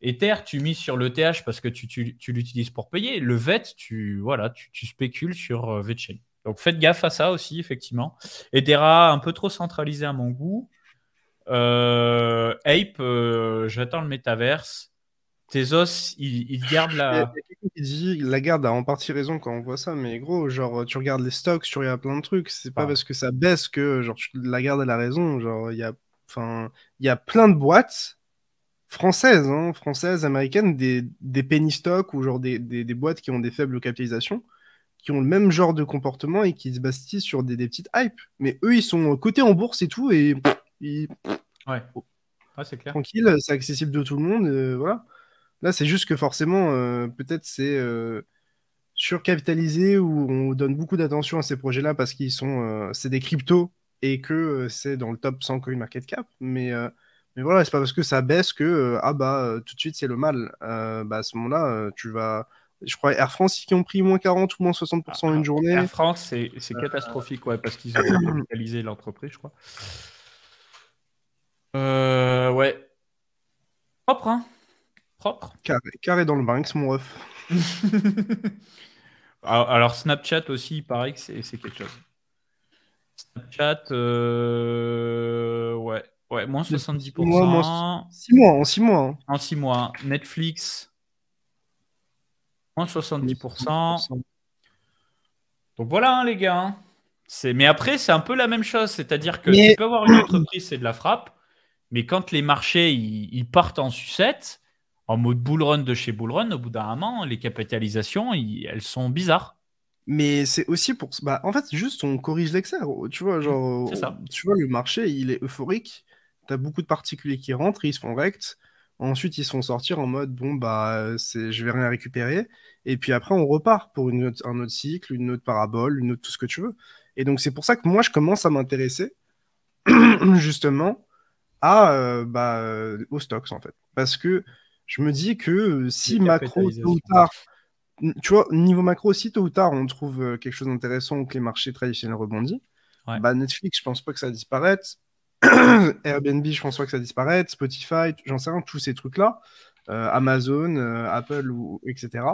Ether, tu mises sur l'ETH parce que tu, l'utilises pour payer. Le VET, tu, voilà, tu, spécules sur euh, VeChain. Donc faites gaffe à ça aussi, effectivement. Edera, un peu trop centralisé à mon goût. Euh, Ape, euh, j'attends le métaverse. Tezos, il, garde la. Il dit, la garde a en partie raison quand on voit ça, mais gros, genre, tu regardes les stocks, tu regardes plein de trucs. C'est pas ah. parce que ça baisse que, genre, la garde a la raison. Genre, il y a, enfin, il y a plein de boîtes françaises, hein, françaises, américaines, des, des penny stocks ou genre des, des, boîtes qui ont des faibles capitalisations, qui ont le même genre de comportement et qui se bastissent sur des, petites hypes. Mais eux, ils sont cotés en bourse et tout, et ouais. c'est clair. Tranquille, c'est accessible de tout le monde, euh, voilà. Là, c'est juste que forcément, euh, peut-être c'est euh, surcapitalisé ou on donne beaucoup d'attention à ces projets-là parce qu'ils sont, c'est des cryptos et que c'est dans le top 100 coin market cap, mais mais voilà, c'est pas parce que ça baisse que euh, ah bah euh, tout de suite c'est le mal. Euh, bah à ce moment-là, tu vas. Je crois Air France qui ont pris moins 40 ou moins 60% une journée. Air France, c'est catastrophique, ouais, parce qu'ils ont capitalisé l'entreprise, je crois. Ouais. Propre, hein Propre. Carré, carré dans le Banks, mon ref. Alors Snapchat aussi, il paraît que c'est quelque chose. Snapchat, ouais. Ouais, moins 70%. Mois, 6 mois, en 6 mois. Hein. En 6 mois. Netflix, moins 70%. Donc voilà, hein, les gars. Hein. Mais après, c'est un peu la même chose. C'est-à-dire que tu peux avoir une entreprise, c'est de la frappe. Mais quand les marchés ils, partent en sucette, en mode bull run de chez bull run, au bout d'un moment, les capitalisations, elles sont bizarres. Mais c'est aussi pour. Bah, en fait, juste on corrige l'excès. Tu vois, genre. Tu vois, le marché, il est euphorique. Tu as beaucoup de particuliers qui rentrent, ils se font rect. Ensuite, ils se font sortir en mode bon, bah, je vais rien récupérer. Et puis après, on repart pour une un autre cycle, une autre parabole, une autre tout ce que tu veux. Et donc, c'est pour ça que moi, je commence à m'intéresser, justement, à, euh, bah, aux stocks, en fait. Parce que je me dis que si macro, tôt ou tard, tu vois, niveau macro aussi, tôt ou tard, on trouve euh, quelque chose d'intéressant que les marchés traditionnels rebondissent. Bah, Netflix, je pense pas que ça disparaisse. Airbnb, je pense pas que ça disparaisse. Spotify, j'en sais rien, tous ces trucs-là. Euh, Amazon, euh, Apple, ou, etc.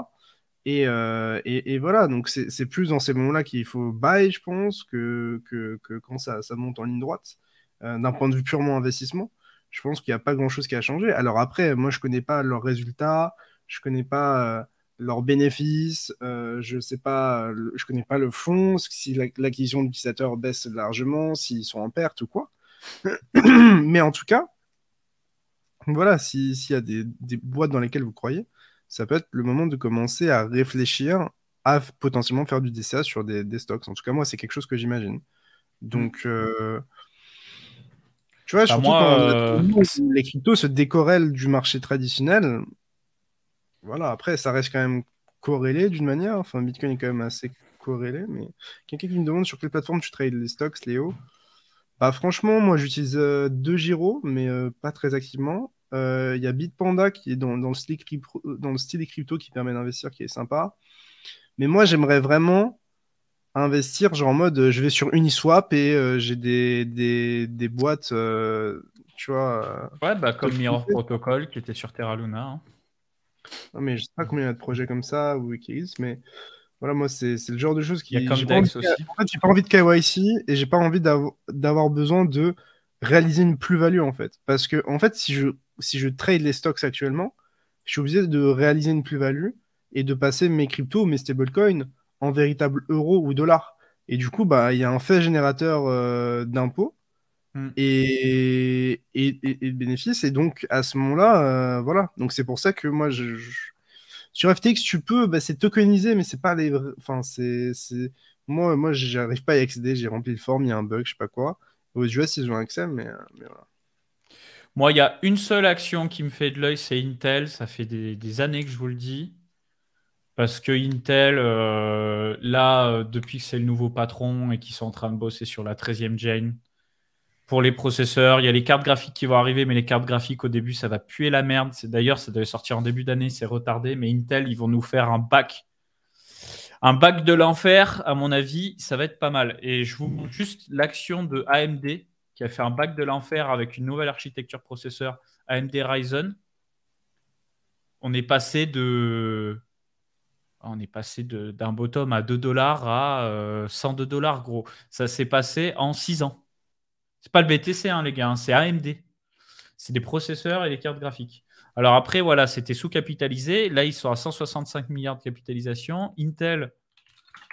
Et, et, voilà, donc c'est plus dans ces moments-là qu'il faut buy, je pense, que, que, que quand ça, ça, monte en ligne droite. D'un point de vue purement investissement, je pense qu'il n'y a pas grand-chose qui a changé. Alors après, moi, je connais pas leurs résultats, je connais pas leurs bénéfices, euh, je sais pas, je connais pas le fond, si l'acquisition d'utilisateurs baisse largement, s'ils sont en perte ou quoi. Mais en tout cas, voilà, s'il y a des, boîtes dans lesquelles vous croyez, ça peut être le moment de commencer à réfléchir à potentiellement faire du DCA sur des, stocks. En tout cas, moi, c'est quelque chose que j'imagine. Donc, euh, tu vois, bah, surtout quand euh, les cryptos se décorrèlent du marché traditionnel, voilà, après, ça reste quand même corrélé d'une manière. Enfin, Bitcoin est quand même assez corrélé. Mais quelqu'un qui me demande sur quelle plateforme tu trades les stocks, Léo bah, Franchement, moi, j'utilise euh, deux gyros, mais euh, pas très activement. Il y a Bitpanda qui est dans, le style crypto, dans le style des cryptos qui permet d'investir, qui est sympa. Mais moi, j'aimerais vraiment investir genre en mode je vais sur Uniswap et j'ai des, des, boîtes, tu vois. ouais, bah, comme Mirror Protocol qui était sur Terra Luna. Hein. Non, mais je sais pas combien il y a de projets comme ça ou qui mais voilà, moi, c'est le genre de choses qui. Il y a aussi. En fait, j'ai pas envie de KYC et j'ai pas envie d'avoir besoin de réaliser une plus-value, en fait. Parce que, en fait, si je, si je trade les stocks actuellement, je suis obligé de réaliser une plus-value et de passer mes cryptos, mes stablecoins en véritable euros ou dollars. Et du coup, bah, il y a un fait générateur euh, d'impôts Mm. et, et, et, bénéfice. Et donc, à ce moment-là, euh, voilà. Donc, c'est pour ça que moi, je, sur FTX, tu peux, bah, c'est tokenisé, mais c'est pas les. Enfin, c'est. Moi, moi j'arrive pas à y accéder. J'ai rempli le form, il y a un bug, je sais pas quoi. Aux US, ils ont accès, mais, euh, mais voilà. Moi, il y a une seule action qui me fait de l'œil, c'est Intel. Ça fait des, années que je vous le dis. Parce que Intel, euh, là, depuis que c'est le nouveau patron et qu'ils sont en train de bosser sur la 13e gen, pour les processeurs. Il y a les cartes graphiques qui vont arriver, mais les cartes graphiques au début, ça va puer la merde. D'ailleurs, ça devait sortir en début d'année, c'est retardé. Mais Intel, ils vont nous faire un bac. Un bac de l'enfer, à mon avis, ça va être pas mal. Et je vous montre juste l'action de AMD qui a fait un bac de l'enfer avec une nouvelle architecture processeur AMD Ryzen. On est passé de on est passé d'un bottom à 2 dollars à 102 euh, dollars, gros. Ça s'est passé en 6 ans. C'est pas le BTC, hein, les gars, hein, c'est AMD. C'est des processeurs et des cartes graphiques. Alors après, voilà, c'était sous-capitalisé. Là, ils sont à 165 milliards de capitalisation. Intel,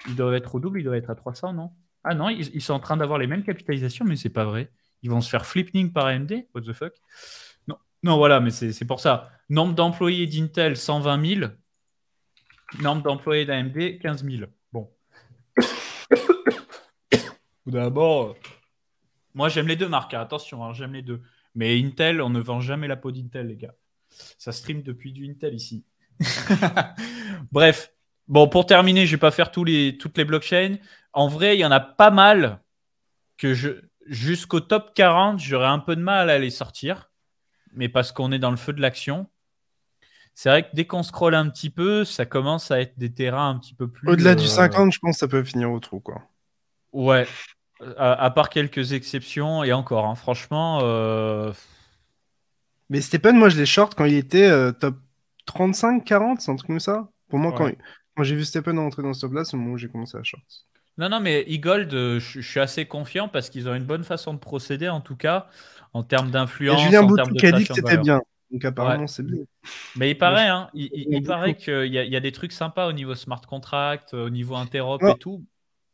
ils doivent être au double, ils doivent être à 300, non? Ah non, ils, sont en train d'avoir les mêmes capitalisations, mais c'est pas vrai. Ils vont se faire flipping par AMD What the fuck? Non, non voilà, mais c'est pour ça. Nombre d'employés d'Intel, 120 000. Nombre d'employés d'AMD, 15 000. Bon. D'abord, moi, j'aime les deux marques. Hein. Attention, hein, j'aime les deux. Mais Intel, on ne vend jamais la peau d'Intel, les gars. Ça stream depuis du Intel ici. Bref. Bon, pour terminer, je ne vais pas faire tous les, toutes les blockchains. En vrai, il y en a pas mal que je, jusqu'au top 40, j'aurais un peu de mal à les sortir. Mais parce qu'on est dans le feu de l'action. C'est vrai que dès qu'on scrolle un petit peu, ça commence à être des terrains un petit peu plus. Au-delà du 50, euh, je pense que ça peut finir au trou, quoi. Ouais, à, part quelques exceptions, et encore, hein, franchement. Euh, Mais Stephen, moi je l'ai short quand il était euh, top 35, 40, c'est un truc comme ça. Pour moi, quand, j'ai vu Stephen entrer dans ce top-là, c'est le moment où j'ai commencé à short. Non, non, mais Eagle, euh, je suis assez confiant parce qu'ils ont une bonne façon de procéder, en tout cas, en termes d'influence. Julien Boutou qui a dit que c'était bien. Donc apparemment, c'est bien. Mais il paraît, hein, il, paraît qu'il y, y, a des trucs sympas au niveau smart contract, au niveau interop et tout.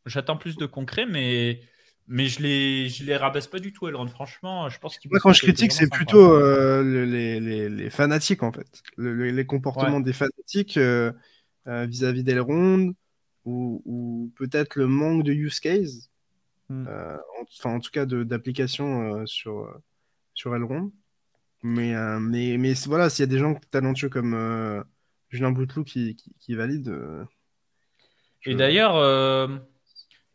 J'attends plus de concret, mais Mais je les, je les rabaisse pas du tout, Elrond. Franchement, je pense qu'ils. Moi, quand je critique, c'est plutôt euh, les, les, les, fanatiques, en fait. les comportements des fanatiques euh, euh, vis-à-vis d'Elrond, ou, ou peut-être le manque de use case, hmm. enfin, en tout cas, d'application sur, sur Elrond. Mais, mais, mais voilà, s'il y a des gens talentueux comme Julien Bouteloup qui, qui, qui valident. Et d'ailleurs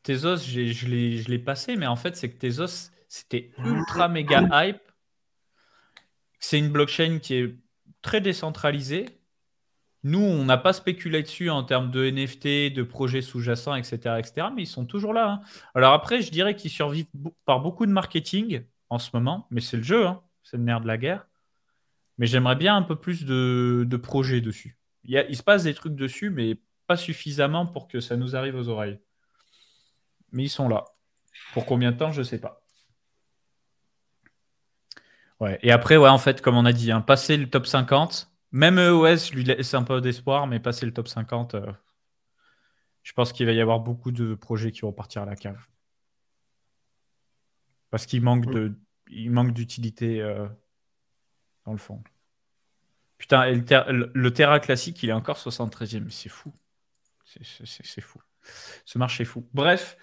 Tezos, je l'ai passé, mais en fait, c'est que Tezos, c'était ultra méga hype. C'est une blockchain qui est très décentralisée. Nous, on n'a pas spéculé dessus en termes de NFT, de projets sous-jacents, etc., etc., mais ils sont toujours là. Hein. Alors après, je dirais qu'ils survivent par beaucoup de marketing en ce moment, mais c'est le jeu, hein. C'est le nerf de la guerre. Mais j'aimerais bien un peu plus de, projets dessus. Il, il se passe des trucs dessus, mais pas suffisamment pour que ça nous arrive aux oreilles mais ils sont là. Pour combien de temps, je ne sais pas. Ouais. Et après, ouais, en fait, comme on a dit, hein, passer le top 50, même EOS lui laisse un peu d'espoir, mais passer le top 50, euh, je pense qu'il va y avoir beaucoup de projets qui vont partir à la cave. Parce qu'il manque de, il manque d'utilité euh, dans le fond. Putain, le, Terra classique, il est encore 73e. C'est fou. C'est fou. Ce marché est fou. Bref,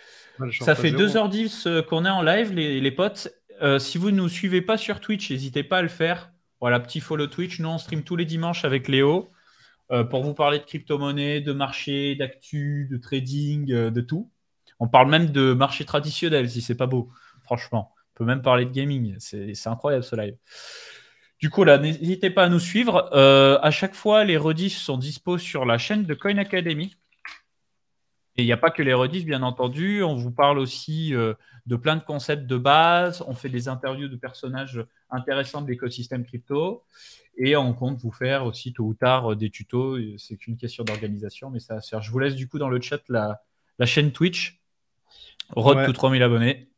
ça fait 2h10 euh, qu'on est en live, les, potes. Euh, si vous ne nous suivez pas sur Twitch, n'hésitez pas à le faire. Voilà, petit follow Twitch. Nous, on stream tous les dimanches avec Léo euh, pour vous parler de crypto-monnaie, de marché, d'actu, de trading, de tout. On parle même de marché traditionnel, si c'est pas beau, franchement. On peut même parler de gaming. C'est incroyable ce live. Du coup, là, n'hésitez pas à nous suivre. à chaque fois, les rediffs sont dispo sur la chaîne de Coin Academy. Et il n'y a pas que les rediffs, bien entendu. On vous parle aussi euh, de plein de concepts de base. On fait des interviews de personnages intéressants de l'écosystème crypto. Et on compte vous faire aussi tôt ou tard euh, des tutos. C'est qu'une question d'organisation, mais ça va se faire. Je vous laisse du coup dans le chat la, chaîne Twitch. Road to 3000 abonnés.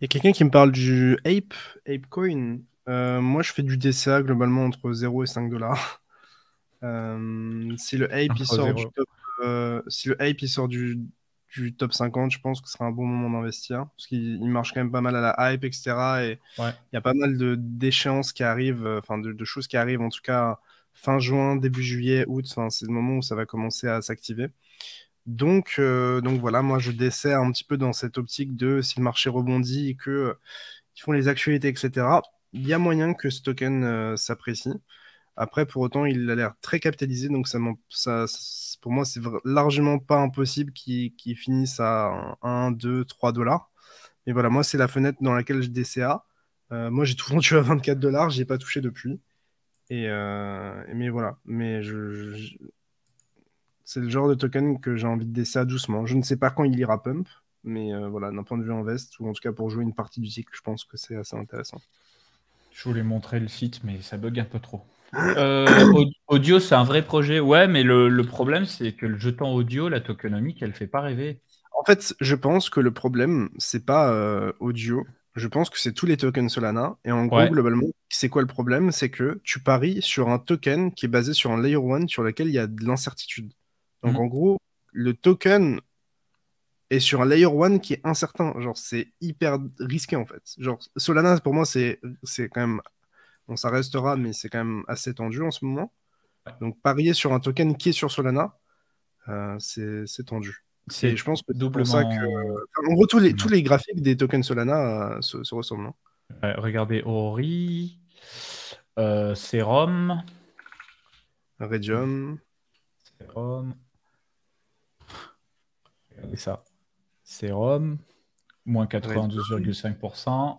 Il y a quelqu'un qui me parle du Ape, Apecoin. Euh, moi, je fais du DCA globalement entre 0 et 5 dollars. si le Ape il sort du top euh, si le hype il sort du, du, top 50, je pense que ce sera un bon moment d'investir. Parce qu'il marche quand même pas mal à la hype, etc. Et il y a pas mal d'échéances qui arrivent, euh, enfin de, choses qui arrivent en tout cas fin juin, début juillet, août. C'est le moment où ça va commencer à s'activer. Donc, euh, donc voilà, moi je dessert un petit peu dans cette optique de si le marché rebondit et que ils font les actualités, etc. Il y a moyen que ce token s'apprécie. Après, pour autant, il a l'air très capitalisé, donc ça, pour moi, c'est largement pas impossible qu'il finisse à 1, 2, 3 dollars. Mais voilà, moi, c'est la fenêtre dans laquelle je DCA. Euh, moi, j'ai tout vendu à 24 dollars, j'ai pas touché depuis. Et euh, mais voilà, mais je, c'est le genre de token que j'ai envie de DCA doucement. Je ne sais pas quand il ira pump, mais euh, voilà, d'un point de vue invest, ou en tout cas pour jouer une partie du cycle, je pense que c'est assez intéressant. Je voulais montrer le site, mais ça bug un peu trop. Euh, audio, c'est un vrai projet. Ouais, mais le, problème, c'est que le jeton audio, la tokenomique, elle fait pas rêver. En fait, je pense que le problème, c'est pas euh, audio. Je pense que c'est tous les tokens Solana. Et en gros, globalement, c'est quoi le problème? C'est que tu paries sur un token qui est basé sur un layer 1 sur lequel il y a de l'incertitude. Donc mhm. en gros, le token est sur un layer 1 qui est incertain. Genre, c'est hyper risqué en fait. Genre, Solana, pour moi, c'est quand même Bon, ça restera, mais c'est quand même assez tendu en ce moment. Donc, parier sur un token qui est sur Solana, euh, c'est tendu. C'est, je pense que doublement... ça que. en gros, tous les, tous les graphiques des tokens Solana euh, se, ressemblent. regardez Ori, euh, Serum, Radium. Serum. Regardez ça. Serum, moins 92,5%.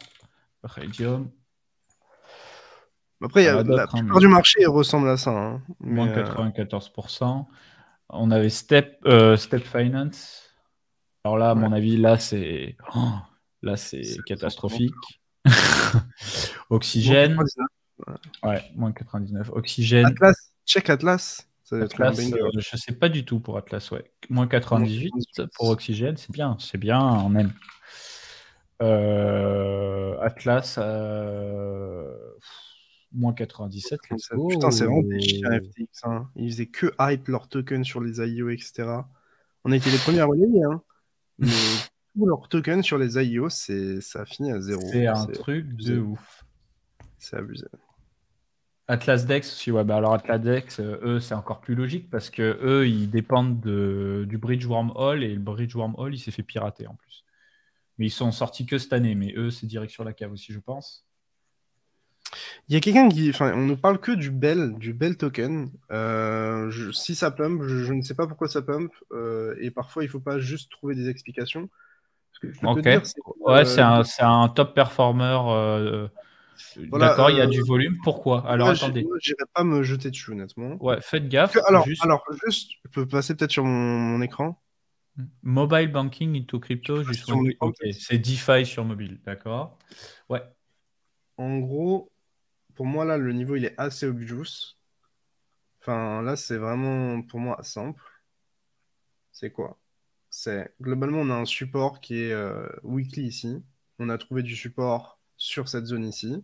Radium, après, la hein, plupart du marché ressemble à ça. Hein. Moins 94%. Euh, On avait Step, euh, Step Finance. Alors là, à mon avis, là, c'est oh, là c'est catastrophique. Oxygène. Ouais, moins 99. Oxygène. Atlas, check Atlas. Atlas euh, je sais pas du tout pour Atlas, ouais. Moins 98 pour Oxygène, c'est bien, c'est bien, on aime. Atlas, moins 97. Putain, c'est vraiment des chiens FTX. Hein. Ils faisaient que hype leurs tokens sur les IO, etc. On a été les premiers à relayer. Hein. Mais tous leurs tokens sur les IO, c'est ça finit à zéro. C'est un truc de ouf. C'est abusé. Atlas Dex aussi, ouais, bah alors Atlas Dex, euh, eux, c'est encore plus logique parce que eux, ils dépendent de, du Bridge Wormhole et le Bridge Wormhole, il s'est fait pirater en plus. Mais ils sont sortis que cette année, mais eux, c'est direct sur la cave aussi, je pense. Il y a quelqu'un qui. Enfin, on ne parle que du Bell, du Bell token. Euh, si ça pump, je, ne sais pas pourquoi ça pump. Euh, et parfois, il ne faut pas juste trouver des explications. ok. ouais, c'est un, un, top performer D'accord, il y a euh, du volume. Pourquoi? Alors attendez. Je n'irai pas me jeter dessus, honnêtement. Ouais, faites gaffe. alors, juste... alors, juste, je peux passer peut-être sur mon, écran. Mobile banking into crypto, juste c'est DeFi sur mobile, d'accord. Ouais. En gros, pour moi, là, le niveau, il est assez obvious. Enfin, là, c'est vraiment, pour moi, simple. C'est quoi? C'est, globalement, on a un support qui est euh, weekly ici. On a trouvé du support sur cette zone ici,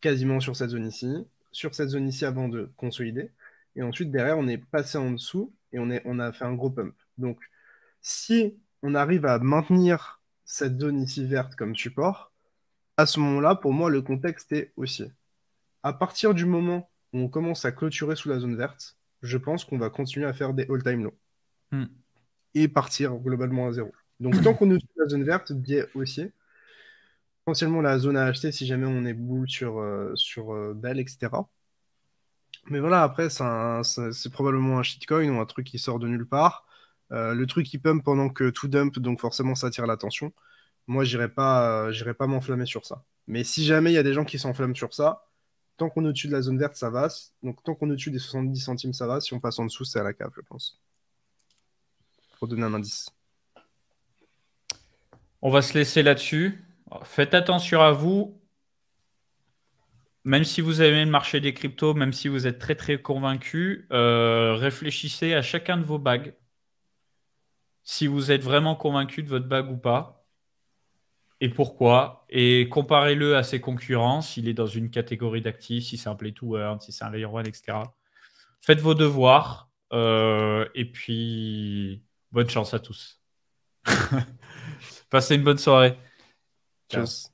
quasiment sur cette zone ici, sur cette zone ici avant de consolider. Et ensuite, derrière, on est passé en dessous et on, est, on a fait un gros pump. Donc, si on arrive à maintenir cette zone ici verte comme support, à ce moment-là, pour moi, le contexte est haussier. À partir du moment où on commence à clôturer sous la zone verte, je pense qu'on va continuer à faire des all-time lows. Hmm. Et partir globalement à zéro. Donc, tant qu'on est sous la zone verte, biais haussier, potentiellement la zone à acheter si jamais on est boule sur, euh, sur euh, Bell, etc. Mais voilà, après, c'est probablement un shitcoin ou un truc qui sort de nulle part. Euh, le truc qui pump pendant que tout dump, donc forcément ça attire l'attention. Moi, j'irai pas, pas m'enflammer sur ça. Mais si jamais il y a des gens qui s'enflamment sur ça, tant qu'on est au-dessus de la zone verte, ça va. Donc tant qu'on est au-dessus des 70 centimes, ça va. Si on passe en dessous, c'est à la cave, je pense. Pour donner un indice. On va se laisser là-dessus. Faites attention à vous. Même si vous aimez le marché des cryptos, même si vous êtes très très convaincu, euh, réfléchissez à chacun de vos bagues. Si vous êtes vraiment convaincu de votre bague ou pas. Et pourquoi Et comparez-le à ses concurrents, s'il est dans une catégorie d'actifs, si c'est un play to earn, si c'est un layer one, etc. Faites vos devoirs. Euh, et puis, bonne chance à tous. Passez une bonne soirée. Just